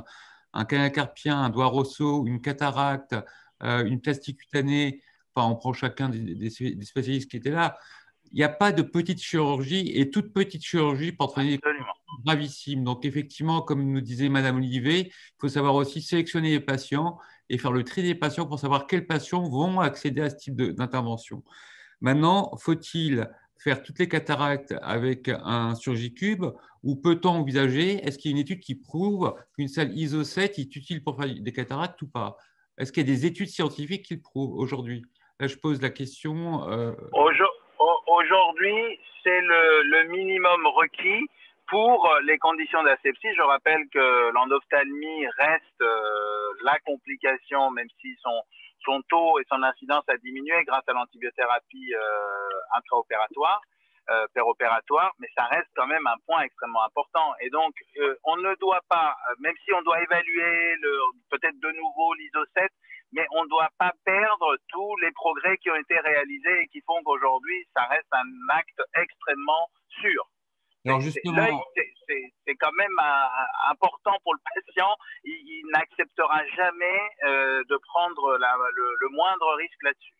un canal carpien, un doigt rosso, une cataracte, euh, une plastique cutanée, enfin, on prend chacun des, spécialistes qui étaient là, il n'y a pas de petite chirurgie et toute petite chirurgie peut entraîner des gravissimes. Donc, effectivement, comme nous disait Madame Olivier, il faut savoir aussi sélectionner les patients et faire le tri des patients pour savoir quels patients vont accéder à ce type d'intervention. Maintenant, faut-il faire toutes les cataractes avec un surgicube ou peut-on envisager, est-ce qu'il y a une étude qui prouve qu'une salle ISO 7 est utile pour faire des cataractes ou pas? Est-ce qu'il y a des études scientifiques qui le prouvent aujourd'hui? Je pose la question. Euh, aujourd'hui, c'est le, minimum requis pour les conditions d'asepsie. Je rappelle que l'endophthalmie reste euh, la complication, même si son, taux et son incidence a diminué grâce à l'antibiothérapie euh, intraopératoire, euh, péropératoire, mais ça reste quand même un point extrêmement important. Et donc, euh, on ne doit pas, même si on doit évaluer peut-être de nouveau l'ISO 7, mais on ne doit pas perdre tous les progrès qui ont été réalisés et qui font qu'aujourd'hui, ça reste un acte extrêmement sûr. c'est quand même important pour le patient. Il, n'acceptera jamais euh, de prendre le, moindre risque là-dessus.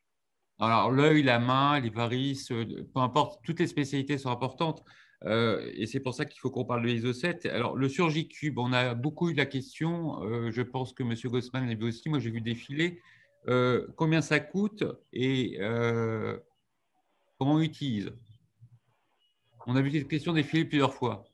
Alors, l'œil, la main, les varices, euh, peu importe, toutes les spécialités sont importantes. Euh, et c'est pour ça qu'il faut qu'on parle de l'ISO 7. Alors, le Surgicube, on a beaucoup eu la question. je pense que M. Gossman l'a vu aussi. Moi, j'ai vu défiler. combien ça coûte et comment on utilise? On a vu cette question défiler plusieurs fois.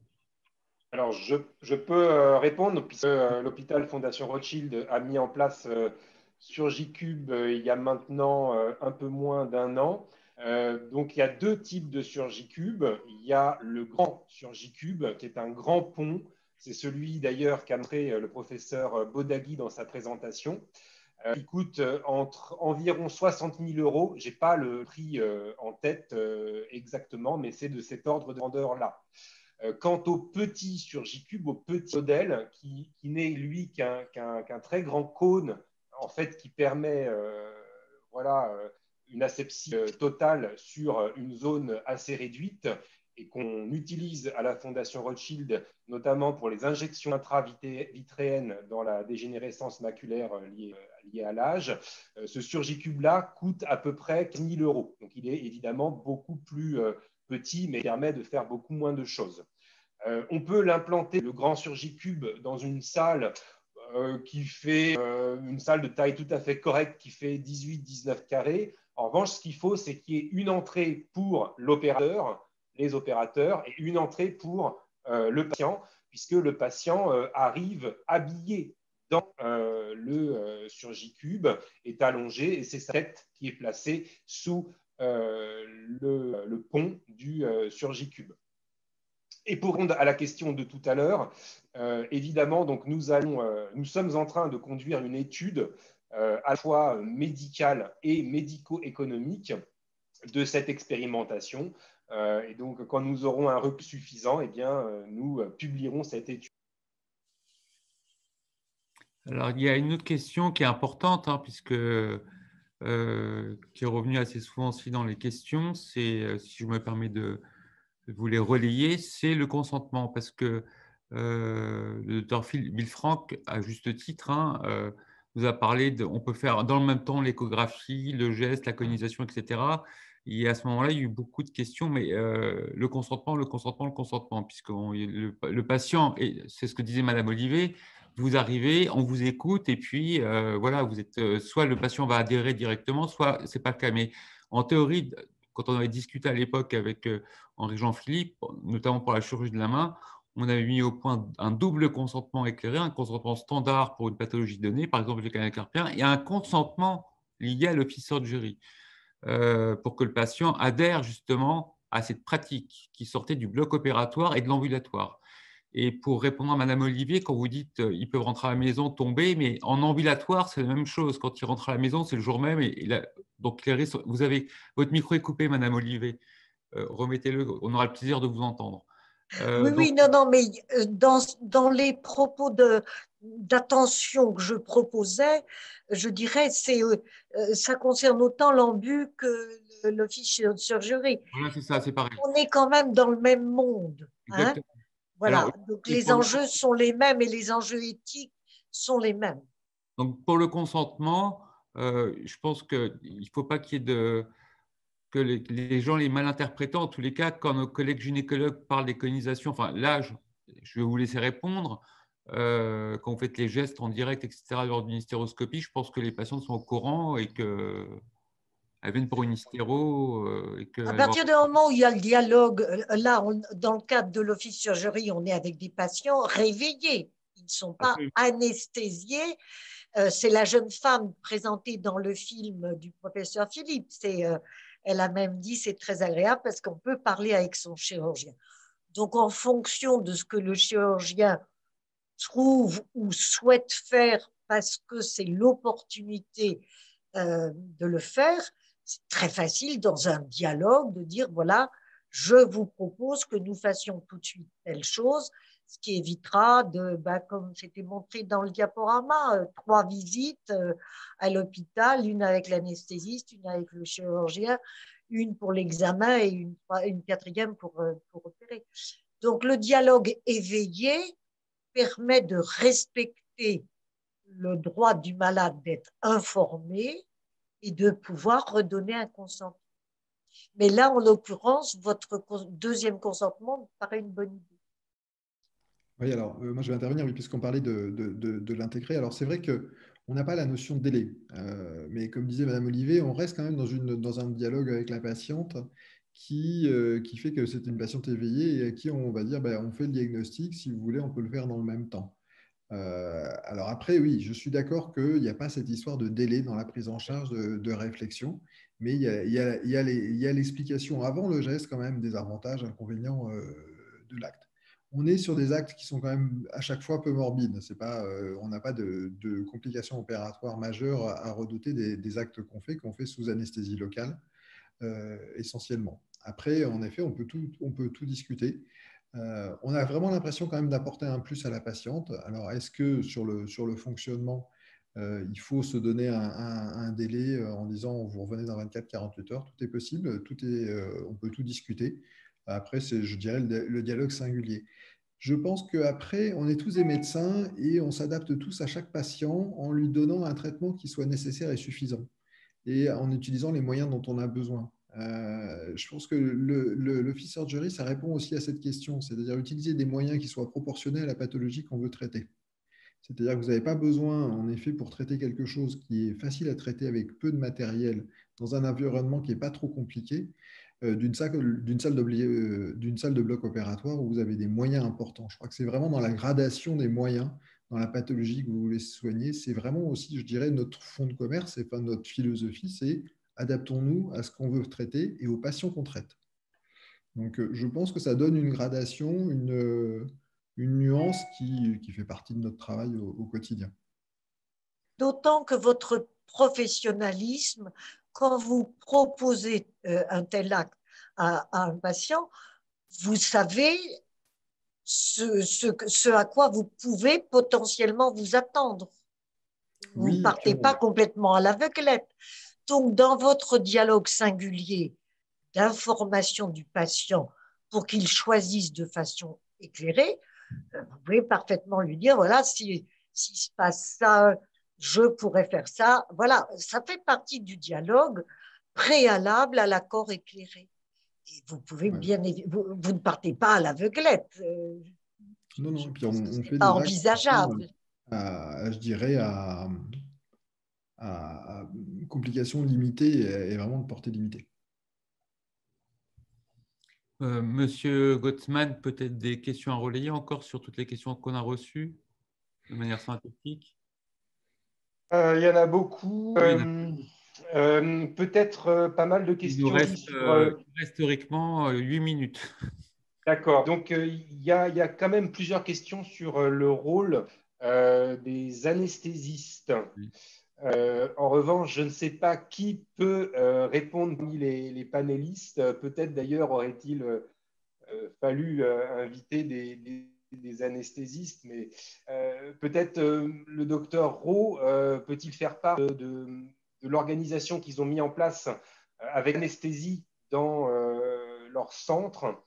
Alors, je, peux euh, répondre, puisque euh, l'hôpital Fondation Rothschild a mis en place euh, Surgicube il y a maintenant un peu moins d'un an. Donc, il y a deux types de Surgicube. Il y a le grand Surgicube, qui est un grand pont. C'est celui d'ailleurs qu'a montré le professeur Bodagui dans sa présentation. Euh, qui coûte euh, entre environ 60 000 euros. Je n'ai pas le prix euh, en tête exactement, mais c'est de cet ordre de grandeur-là. Quant au petit sur J-Cube, au petit modèle, qui, n'est lui qu'un très grand cône, en fait, qui permet voilà, une asepsie totale sur une zone assez réduite et qu'on utilise à la Fondation Rothschild, notamment pour les injections intravitréennes dans la dégénérescence maculaire liée, liée à l'âge, ce surgicube-là coûte à peu près 15 000 euros. Donc il est évidemment beaucoup plus petit, mais permet de faire beaucoup moins de choses. Euh, on peut l'implanter, le grand surgicube, dans une salle euh, qui fait euh, une salle de taille tout à fait correcte, qui fait 18-19 carrés. En revanche, ce qu'il faut, c'est qu'il y ait une entrée pour l'opérateur, les opérateurs, et une entrée pour le patient, puisque le patient arrive habillé dans le surgicube, est allongé, et c'est sa tête qui est placée sous le, pont du surgicube. Et pour répondre à la question de tout à l'heure, euh, évidemment, nous, euh, sommes en train de conduire une étude euh, à la fois médicale et médico-économique de cette expérimentation. et donc, quand nous aurons un recul suffisant, eh bien, nous publierons cette étude. Alors, il y a une autre question qui est importante, hein, puisque qui est revenue assez souvent aussi dans les questions, c'est, si je me permets de, vous les relayer, c'est le consentement. Parce que euh, le docteur Villefranc, à juste titre, hein, euh, nous a parlé de, on peut faire dans le même temps l'échographie, le geste, la cognisation, etc. Et à ce moment-là, il y a eu beaucoup de questions, mais euh, le consentement, le consentement, le consentement, puisque le, patient, et c'est ce que disait Madame Olivier, vous arrivez, on vous écoute, et puis voilà, vous êtes, soit le patient va adhérer directement, soit c'est pas le cas. Mais en théorie, quand on avait discuté à l'époque avec euh, Henri Jean-Philippe, notamment pour la chirurgie de la main, on avait mis au point un double consentement éclairé, un consentement standard pour une pathologie donnée, par exemple le canal carpien, et un consentement lié à l'officier de jury, euh, pour que le patient adhère justement à cette pratique qui sortait du bloc opératoire et de l'ambulatoire. Et pour répondre à Madame Olivier, quand vous dites euh, ils peuvent rentrer à la maison, tomber, mais en ambulatoire, c'est la même chose. Quand ils rentrent à la maison, c'est le jour même. Et, donc, les vous avez votre micro est coupé, Madame Olivier. Euh, remettez-le, on aura le plaisir de vous entendre. Euh, oui, oui, non, non, mais dans, dans les propos d'attention que je proposais, je dirais, c'est, ça concerne autant l'ambu que l'office de surgerie. Voilà, c'est ça, c'est pareil. On est quand même dans le même monde. Hein voilà, donc les enjeux sont les mêmes et les enjeux éthiques sont les mêmes. Donc pour le consentement, euh, je pense qu'il ne faut pas qu'il y ait de que les, gens les mal interprétant. En tous les cas, quand nos collègues gynécologues parlent des conisations, enfin là, je, vais vous laisser répondre. Euh, quand vous faites les gestes en direct, etc., lors d'une hystéroscopie, je pense que les patients sont au courant et que elles viennent pour une hystéro. Euh, et que à partir du moment où il y a le dialogue, euh, là, dans le cadre de l'office surgerie, on est avec des patients réveillés. Ils ne sont pas anesthésiés. Euh, c'est la jeune femme présentée dans le film du professeur Philippe. C'est, elle a même dit c'est très agréable parce qu'on peut parler avec son chirurgien. Donc, en fonction de ce que le chirurgien trouve ou souhaite faire parce que c'est l'opportunité de le faire, c'est très facile dans un dialogue de dire, voilà, je vous propose que nous fassions tout de suite telle chose, ce qui évitera de, bah, comme c'était montré dans le diaporama, euh, trois visites euh, à l'hôpital, une avec l'anesthésiste, une avec le chirurgien, une pour l'examen et une, une quatrième pour, euh, pour opérer. Donc le dialogue éveillé permet de respecter le droit du malade d'être informé et de pouvoir redonner un consentement. Mais là, en l'occurrence, votre deuxième consentement me paraît une bonne idée. Oui, alors euh, moi je vais intervenir, puisqu'on parlait de, l'intégrer. Alors c'est vrai qu'on n'a pas la notion de délai, euh, mais comme disait Madame Olivier, on reste quand même dans, un dialogue avec la patiente qui, euh, qui fait que c'est une patiente éveillée et à qui on va dire ben, on fait le diagnostic, si vous voulez, on peut le faire dans le même temps. Alors après, oui, je suis d'accord qu'il n'y a pas cette histoire de délai dans la prise en charge de, réflexion, mais il y a, l'explication avant le geste quand même des avantages, inconvénients de l'acte. On est sur des actes qui sont quand même à chaque fois peu morbides. Pas, euh, on n'a pas de, complications opératoires majeures à, redouter des, actes qu'on fait, qu'on fait sous anesthésie locale, essentiellement. Après, en effet, on peut tout, on peut tout discuter. Euh, on a vraiment l'impression quand même d'apporter un plus à la patiente. Alors, est-ce que sur le, sur le fonctionnement, il faut se donner un, délai en disant vous revenez dans 24-48 heures. Tout est possible, tout est, on peut tout discuter. Après, c'est, je dirais, le, dialogue singulier. Je pense qu'après, on est tous des médecins et on s'adapte tous à chaque patient en lui donnant un traitement qui soit nécessaire et suffisant et en utilisant les moyens dont on a besoin. Euh, je pense que l'office surgery, ça répond aussi à cette question, c'est-à-dire utiliser des moyens qui soient proportionnels à la pathologie qu'on veut traiter. C'est-à-dire que vous n'avez pas besoin, en effet, pour traiter quelque chose qui est facile à traiter avec peu de matériel, dans un environnement qui n'est pas trop compliqué, d'une salle, euh, salle, de bloc opératoire où vous avez des moyens importants. Je crois que c'est vraiment dans la gradation des moyens dans la pathologie que vous voulez soigner. C'est vraiment aussi, je dirais, notre fond de commerce, et pas notre philosophie, c'est adaptons-nous à ce qu'on veut traiter et aux patients qu'on traite. Donc, euh, je pense que ça donne une gradation, une, une nuance qui, qui, fait partie de notre travail au, quotidien. D'autant que votre professionnalisme, quand vous proposez euh, un tel acte à, un patient, vous savez ce, ce, ce, à quoi vous pouvez potentiellement vous attendre. Vous ne partez pas complètement à l'aveuglette. Donc, dans votre dialogue singulier d'information du patient pour qu'il choisisse de façon éclairée, euh, vous pouvez parfaitement lui dire, voilà, si, s'il se passe ça, je pourrais faire ça. Voilà, ça fait partie du dialogue préalable à l'accord éclairé. Et vous pouvez bien, vous, vous, ne partez pas à l'aveuglette. Euh, non, non, puis on, fait pas envisageable. je dirais à, à, complications limitées et vraiment de portée limitée. Euh, Monsieur Gottsman, peut-être des questions à relayer encore sur toutes les questions qu'on a reçues de manière synthétique? Il y en a beaucoup. Euh, peut-être pas mal de questions. Il nous reste, historiquement 8 minutes. D'accord. Donc, il y, a, y, a, quand même plusieurs questions sur le rôle des anesthésistes. Euh, en revanche, je ne sais pas qui peut euh, répondre parmi les, panélistes. Peut-être d'ailleurs aurait-il euh, fallu inviter des, anesthésistes, mais peut-être le docteur Rowe peut-il faire part de, l'organisation qu'ils ont mis en place avec anesthésie dans leur centre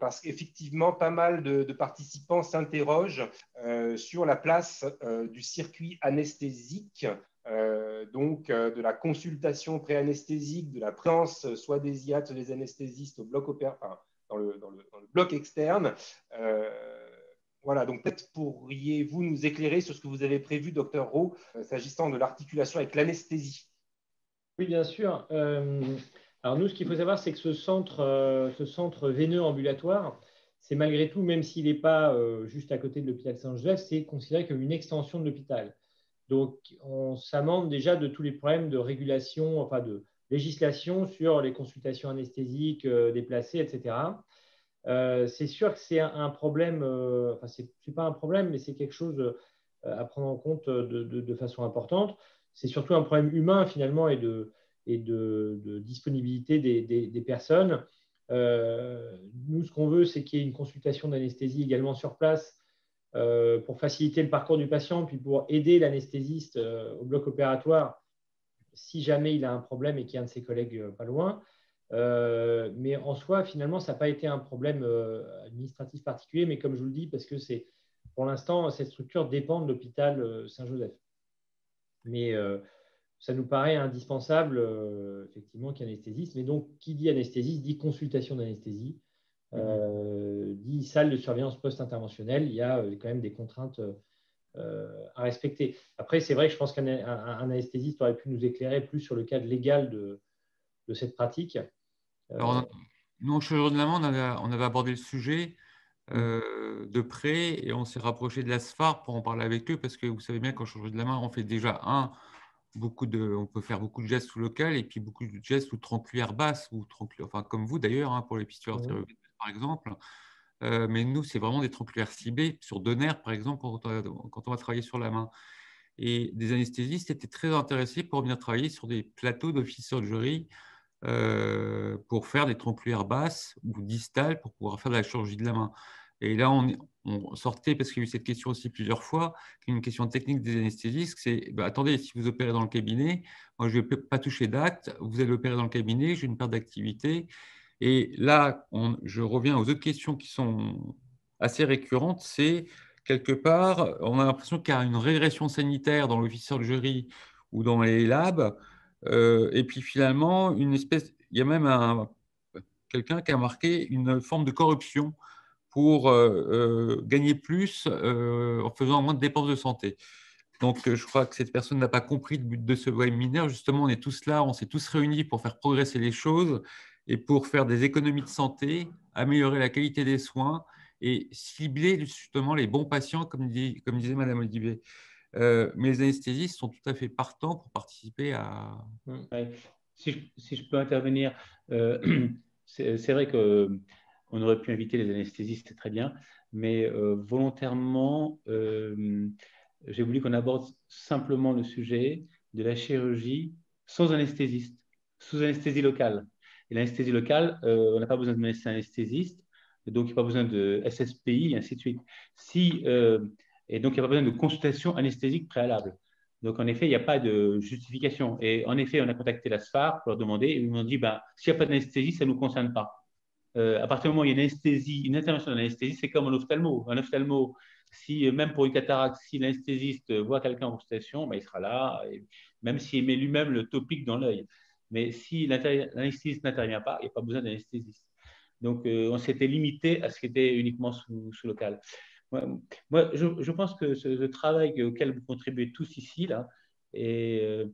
parce qu'effectivement, pas mal de, participants s'interrogent sur la place du circuit anesthésique euh, donc euh, de la consultation préanesthésique, de la présence soit des IAT, soit des anesthésistes au bloc dans, le, bloc externe. Euh, voilà, donc peut-être pourriez-vous nous éclairer sur ce que vous avez prévu, docteur Rowe, s'agissant de l'articulation avec l'anesthésie? Oui, bien sûr. alors nous, ce qu'il faut savoir, c'est que ce centre, ce centre veineux ambulatoire, c'est malgré tout, même s'il n'est pas juste à côté de l'hôpital Saint-Joseph, c'est considéré comme une extension de l'hôpital. Donc, on s'amende déjà de tous les problèmes de régulation, enfin de législation sur les consultations anesthésiques euh, déplacées, etc. Euh, c'est sûr que c'est un, problème, euh, enfin, ce n'est pas un problème, mais c'est quelque chose à prendre en compte de, façon importante. C'est surtout un problème humain, finalement, et de, disponibilité des, personnes. nous, ce qu'on veut, c'est qu'il y ait une consultation d'anesthésie également sur place euh, pour faciliter le parcours du patient, puis pour aider l'anesthésiste euh, au bloc opératoire si jamais il a un problème et qu'il y a un de ses collègues euh, pas loin. Mais en soi, finalement, ça n'a pas été un problème administratif particulier, mais comme je vous le dis, parce que c'est pour l'instant, cette structure dépend de l'hôpital Saint-Joseph. Mais ça nous paraît indispensable, effectivement, qu'il y ait anesthésiste. Mais donc, qui dit anesthésiste dit consultation d'anesthésie. Euh, dit salle de surveillance post-interventionnelle, il y a euh, quand même des contraintes euh, à respecter. Après, c'est vrai que je pense qu'un anesthésiste aurait pu nous éclairer plus sur le cadre légal de, de cette pratique. Alors, nous, chez on avait, on avait abordé le sujet de près et on s'est rapproché de l'ASFAR pour en parler avec eux parce que vous savez bien qu'en chirurgie de la main, on fait déjà un, beaucoup de, on peut faire beaucoup de gestes sous local et puis beaucoup de gestes sous tronculaire basse ou tronculaire, enfin comme vous d'ailleurs hein, pour les pistures par exemple. Euh, mais nous, c'est vraiment des tronculaires ciblés sur deux nerfs, par exemple, quand on, va travailler sur la main. Et des anesthésistes étaient très intéressés pour venir travailler sur des plateaux d'office surgery euh, pour faire des tronculaires basses ou distales pour pouvoir faire de la chirurgie de la main. Et là, on, on sortait, parce qu'il y a eu cette question aussi plusieurs fois, une question technique des anesthésistes, c'est bah, attendez, si vous opérez dans le cabinet, moi je ne vais pas toucher d'acte, vous allez opérer dans le cabinet, j'ai une perte d'activité. Et là, je reviens aux autres questions qui sont assez récurrentes, c'est quelque part, on a l'impression qu'il y a une régression sanitaire dans l'officier de jury ou dans les labs, euh, et puis finalement, une espèce, il y a même quelqu'un qui a marqué une forme de corruption pour euh, euh, gagner plus en faisant moins de dépenses de santé. Donc, je crois que cette personne n'a pas compris le but de ce webinaire. Justement, on est tous là, on s'est tous réunis pour faire progresser les choses et pour faire des économies de santé, améliorer la qualité des soins et cibler justement les bons patients, comme, comme disait Madame Olivier. Euh, mais les anesthésistes sont tout à fait partants pour participer à. Si, je, si, je, peux intervenir, euh, c'est vrai qu'on aurait pu inviter les anesthésistes, c'est très bien, mais euh, volontairement, j'ai voulu qu'on aborde simplement le sujet de la chirurgie sans anesthésiste, sous anesthésie locale. Et l'anesthésie locale, on n'a pas besoin de anesthésiste, donc il n'y a pas besoin de SSPI, et ainsi de suite. Si et donc, il n'y a pas besoin de consultation anesthésique préalable. Donc, en effet, il n'y a pas de justification. Et en effet, on a contacté la SFAR pour leur demander, et ils m'ont dit, ben, s'il n'y a pas d'anesthésie, ça ne nous concerne pas. Euh, à partir du moment où il y a une anesthésie, une intervention d'anesthésie, c'est comme un ophtalmo. Un ophtalmo, si, même pour une cataracte, si l'anesthésiste voit quelqu'un en consultation, ben, il sera là, même s'il met lui-même le topique dans l'œil. Mais si l'anesthésiste n'intervient pas, il n'y a pas besoin d'anesthésiste. Donc, euh, on s'était limité à ce qui était uniquement sous local. Moi, je, pense que ce, travail auquel vous contribuez tous ici, là, est, euh,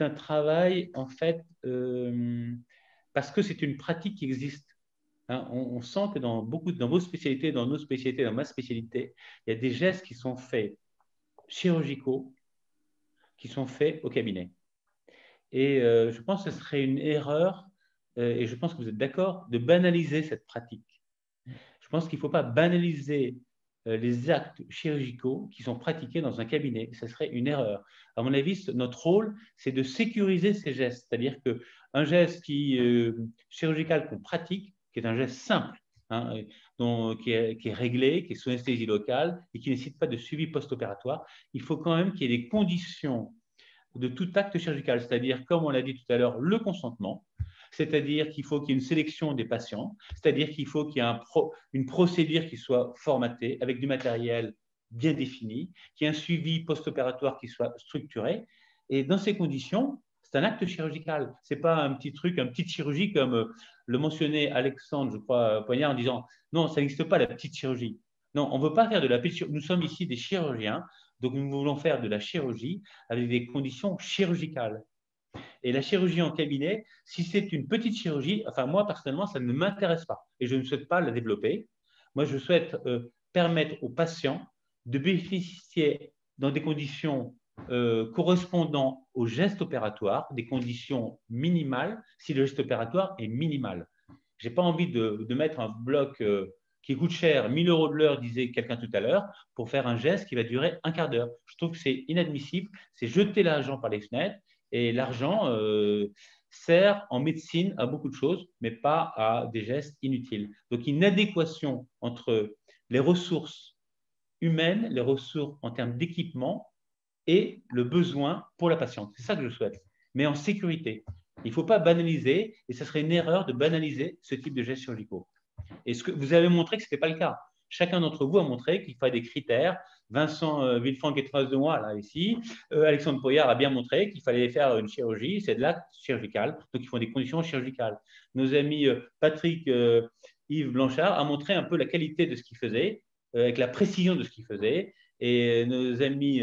un travail, en fait, euh, parce que c'est une pratique qui existe. Hein. on, sent que dans beaucoup, dans vos spécialités, dans nos spécialités, dans ma spécialité, il y a des gestes qui sont faits chirurgicaux, qui sont faits au cabinet. Et euh, je pense que ce serait une erreur, et je pense que vous êtes d'accord, de banaliser cette pratique. Je pense qu'il ne faut pas banaliser les actes chirurgicaux qui sont pratiqués dans un cabinet. Ce serait une erreur. À mon avis, notre rôle, c'est de sécuriser ces gestes. C'est-à-dire qu'un geste euh, chirurgical qu'on pratique, qui est un geste simple, hein, qui, est, réglé, qui est sous anesthésie locale et qui ne nécessite pas de suivi post-opératoire, il faut quand même qu'il y ait des conditions de tout acte chirurgical, c'est-à-dire, comme on l'a dit tout à l'heure, le consentement, c'est-à-dire qu'il faut qu'il y ait une sélection des patients, c'est-à-dire qu'il faut qu'il y ait une procédure qui soit formatée avec du matériel bien défini, qu'il y ait un suivi post-opératoire qui soit structuré. Et dans ces conditions, c'est un acte chirurgical. Ce n'est pas un petit truc, une petite chirurgie comme euh, le mentionnait Alexandre, je crois, Poignard, en disant non, ça n'existe pas la petite chirurgie. Non, on ne veut pas faire de la petite chirurgie. Nous sommes ici des chirurgiens, donc nous voulons faire de la chirurgie avec des conditions chirurgicales. Et la chirurgie en cabinet, si c'est une petite chirurgie, enfin moi personnellement, ça ne m'intéresse pas et je ne souhaite pas la développer. Moi, je souhaite euh, permettre aux patients de bénéficier dans des conditions euh, correspondant au geste opératoire, des conditions minimales, si le geste opératoire est minimal. Je n'ai pas envie de, mettre un bloc euh, qui coûte cher, 1000 euros de l'heure, disait quelqu'un tout à l'heure, pour faire un geste qui va durer un quart d'heure. Je trouve que c'est inadmissible, c'est jeter l'argent par les fenêtres et l'argent euh, sert en médecine à beaucoup de choses, mais pas à des gestes inutiles. Donc une adéquation entre les ressources humaines, les ressources en termes d'équipement et le besoin pour la patiente. C'est ça que je souhaite, mais en sécurité. Il ne faut pas banaliser, et ce serait une erreur de banaliser ce type de gestes chirurgicaux. Et ce que vous avez montré que ce n'était pas le cas. Chacun d'entre vous a montré qu'il fallait des critères Vincent euh, Villefranc est face de moi, là, ici. Euh, Alexandre Poyard a bien montré qu'il fallait faire une chirurgie, c'est de l'acte chirurgical, donc il faut des conditions chirurgicales. Nos amis euh, Patrick Yves Blanchard a montré un peu la qualité de ce qu'il faisait, avec la précision de ce qu'il faisait, et nos amis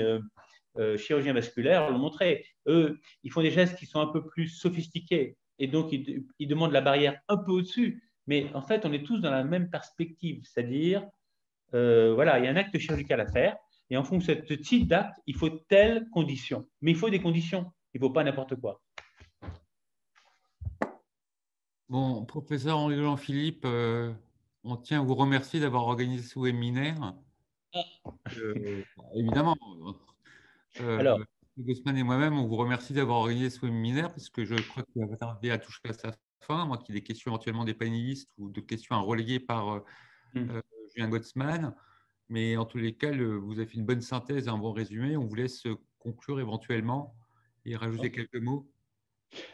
chirurgiens vasculaires l'ont montré. Eux, ils font des gestes qui sont un peu plus sophistiqués, et donc ils, ils demandent la barrière un peu au-dessus. Mais en fait, on est tous dans la même perspective, c'est-à-dire euh, voilà, il y a un acte chirurgical à faire, et en fonction de ce type d'acte, il faut telle condition. Mais il faut des conditions, il ne faut pas n'importe quoi. Bon, professeur Henri-Jean-Philippe, euh, on tient à vous remercier d'avoir organisé ce webinaire. Euh, évidemment, Alors, Gosman et moi-même, on vous remercie d'avoir organisé ce webinaire parce que je crois qu'il va tarder à toucher à sa fin, moi qui ai des questions éventuellement des panélistes ou de questions à relayer par, mmh chirurgien Gottsman. Mais en tous les cas, vous avez fait une bonne synthèse, un bon résumé. On vous laisse conclure éventuellement et rajouter quelques mots.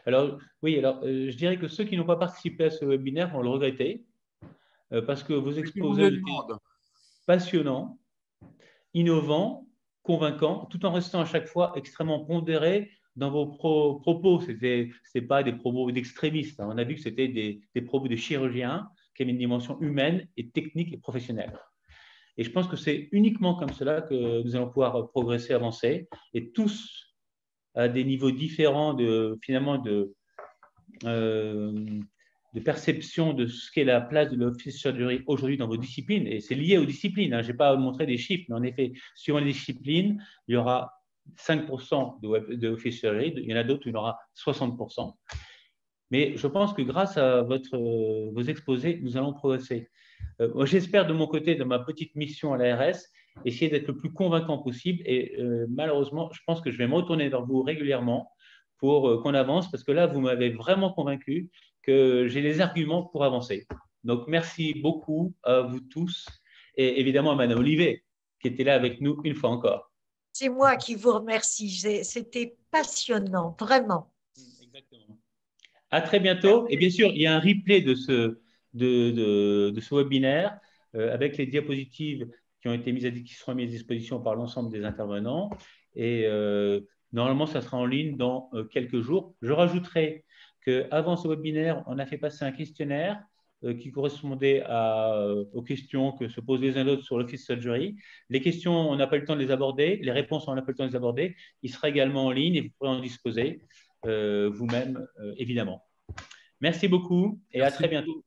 Alors, oui, alors je dirais que ceux qui n'ont pas participé à ce webinaire vont le regretter parce que vos exposés étaient passionnants, innovants, convaincants, tout en restant à chaque fois extrêmement pondérés dans vos propos. Ce n'était pas des propos d'extrémistes. Hein. On a vu que c'était des, propos de chirurgiens qui avaient une dimension humaine et technique et professionnelle. Et je pense que c'est uniquement comme cela que nous allons pouvoir progresser, avancer, et tous à des niveaux différents de finalement de, euh, perception de ce qu'est la place de l'office surgery aujourd'hui dans vos disciplines. Et c'est lié aux disciplines. Hein. Je n'ai pas montré des chiffres, mais en effet, suivant les disciplines, il y aura 5% de, surgery, il y en a d'autres où il y en aura 60%. Mais je pense que grâce à votre, vos exposés, nous allons progresser. Euh, j'espère de mon côté, de ma petite mission à l'ARS, essayer d'être le plus convaincant possible. Et euh, malheureusement, je pense que je vais me retourner vers vous régulièrement pour euh, qu'on avance, parce que là, vous m'avez vraiment convaincu que j'ai les arguments pour avancer. Donc, merci beaucoup à vous tous et évidemment à Madame Olivet, qui était là avec nous une fois encore. C'est moi qui vous remercie. C'était passionnant, vraiment. Exactement. À très bientôt. Et bien sûr, il y a un replay de ce, webinaire euh, avec les diapositives qui ont été mises à, qui seront mises à disposition par l'ensemble des intervenants. Et euh, normalement, ça sera en ligne dans euh, quelques jours. Je rajouterai qu'avant ce webinaire, on a fait passer un questionnaire qui correspondait aux questions que se posent les uns l'autre sur l'Office Surgery. Les questions, on n'a pas eu le temps de les aborder. Les réponses, on n'a pas eu le temps de les aborder. Il sera également en ligne et vous pourrez en disposer vous-même, évidemment. Merci beaucoup et à très bientôt.